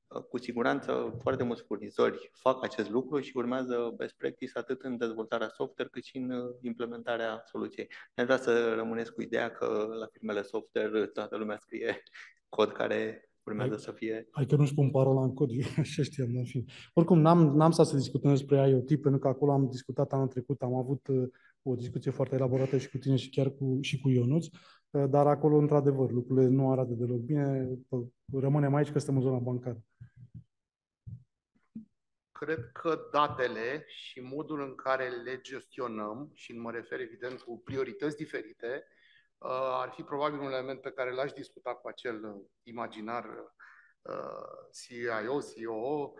Uh, cu siguranță, foarte mulți furnizori fac acest lucru și urmează best practice atât în dezvoltarea software cât și în uh, implementarea soluției. Ne vrea să rămâneți cu ideea că la firmele software toată lumea scrie *laughs* cod care urmează hai, să fie... Hai că nu spun parola în cod, *laughs* așa știam, în fine. Oricum, n-am, n-am stat să discutăm despre IoT, pentru că acolo am discutat anul trecut, am avut o discuție foarte elaborată și cu tine și chiar cu, și cu Ionuț, uh, dar acolo, într-adevăr, lucrurile nu arată deloc bine. Rămânem aici că suntem în zona bancară. Cred că datele și modul în care le gestionăm, și mă refer evident cu priorități diferite, uh, ar fi probabil un element pe care l-aș discuta cu acel imaginar uh, CIO, COO,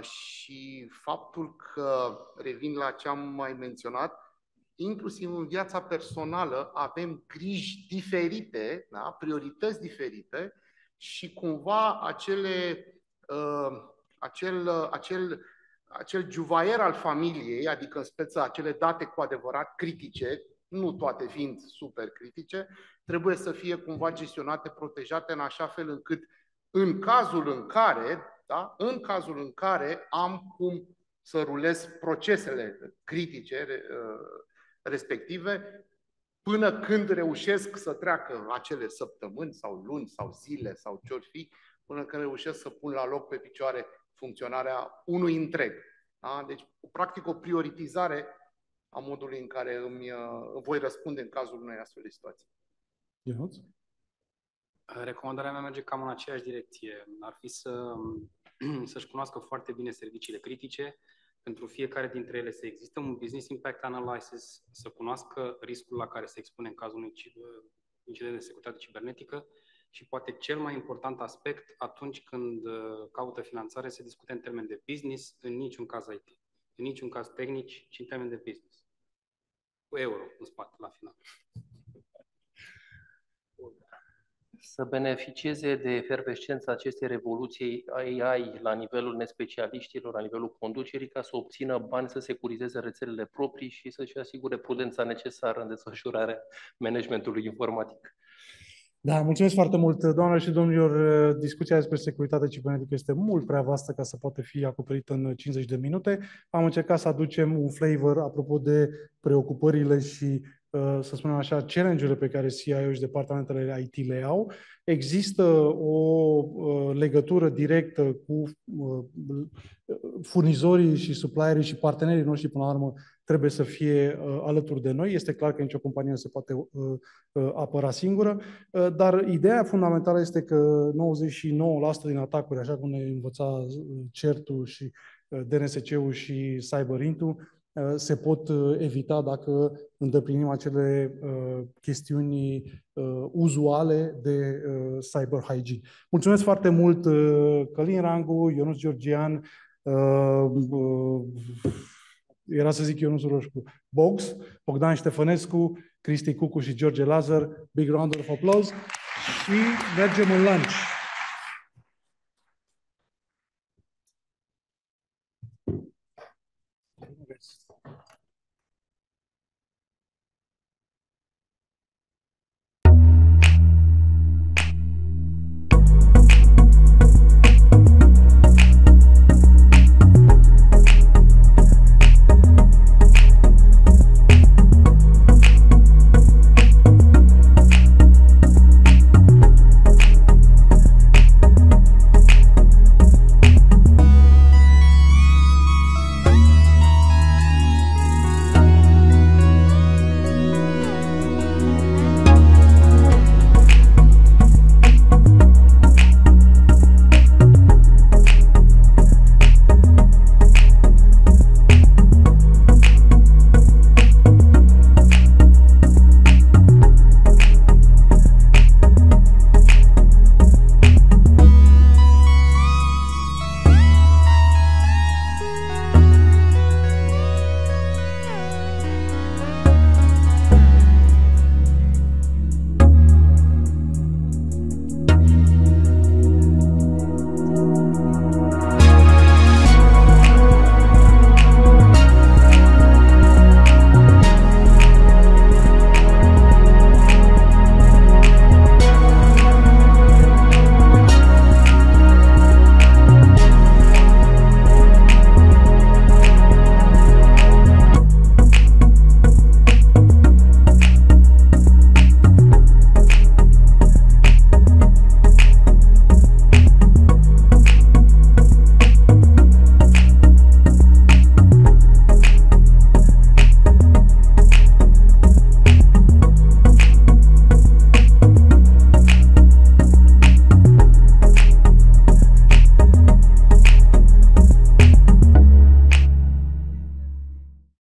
și faptul că, revin la ce am mai menționat, inclusiv în viața personală, avem griji diferite, da? priorități diferite și cumva acele, uh, acel, uh, acel, acel juvaier al familiei, adică în speță acele date cu adevărat critice, nu toate fiind super critice, trebuie să fie cumva gestionate, protejate în așa fel încât în cazul în care, da, în cazul în care am cum să rulez procesele critice, uh, respective până când reușesc să treacă acele săptămâni sau luni sau zile sau ce fi, până când reușesc să pun la loc pe picioare funcționarea unui întreg. Da? Deci, practic, o prioritizare a modului în care îmi, uh, îmi voi răspunde în cazul unei astfel de situații. Ionuț? Recomandarea mea merge cam în aceeași direcție. Ar fi să, *clears throat* să-și cunoască foarte bine serviciile critice, pentru fiecare dintre ele să existe un business impact analysis, să cunoască riscul la care se expune în cazul unui incident de securitate cibernetică și poate cel mai important aspect atunci când uh, caută finanțare se discute în termen de business, în niciun caz IT, în niciun caz tehnici, ci în termen de business. cu euro în spate la final. Să beneficieze de efervescența acestei revoluții AI la nivelul nespecialiștilor, la nivelul conducerii, ca să obțină bani să securizeze rețelele proprii și să-și asigure prudența necesară în desfășurarea managementului informatic. Da, mulțumesc foarte mult, doamnelor și domnilor. Discuția despre securitate cibernetică este mult prea vastă ca să poată fi acoperită în 50 de minute. Am încercat să aducem un flavor apropo de preocupările și Uh, să spunem așa, challenge-urile pe care CIO și departamentele IT le au, există o uh, legătură directă cu uh, furnizorii și supplierii și partenerii noștri, până la urmă, trebuie să fie alături de noi. Este clar că nicio companie nu se poate apăra singură, dar ideea fundamentală este că 99% din atacuri, așa cum ne învăța CERT-ul și DNSC-ul și CyberInt-ul, Uh, se pot uh, evita dacă îndeplinim acele uh, chestiuni uzuale de cyber hygiene. Mulțumesc foarte mult Călin Rangu, Ionuț Georgian, era să zic Ionuț Roșcu, Box, Bogdan Ștefănescu, Cristi Cucu și George Lazar. Big round of applause și mergem în lunch.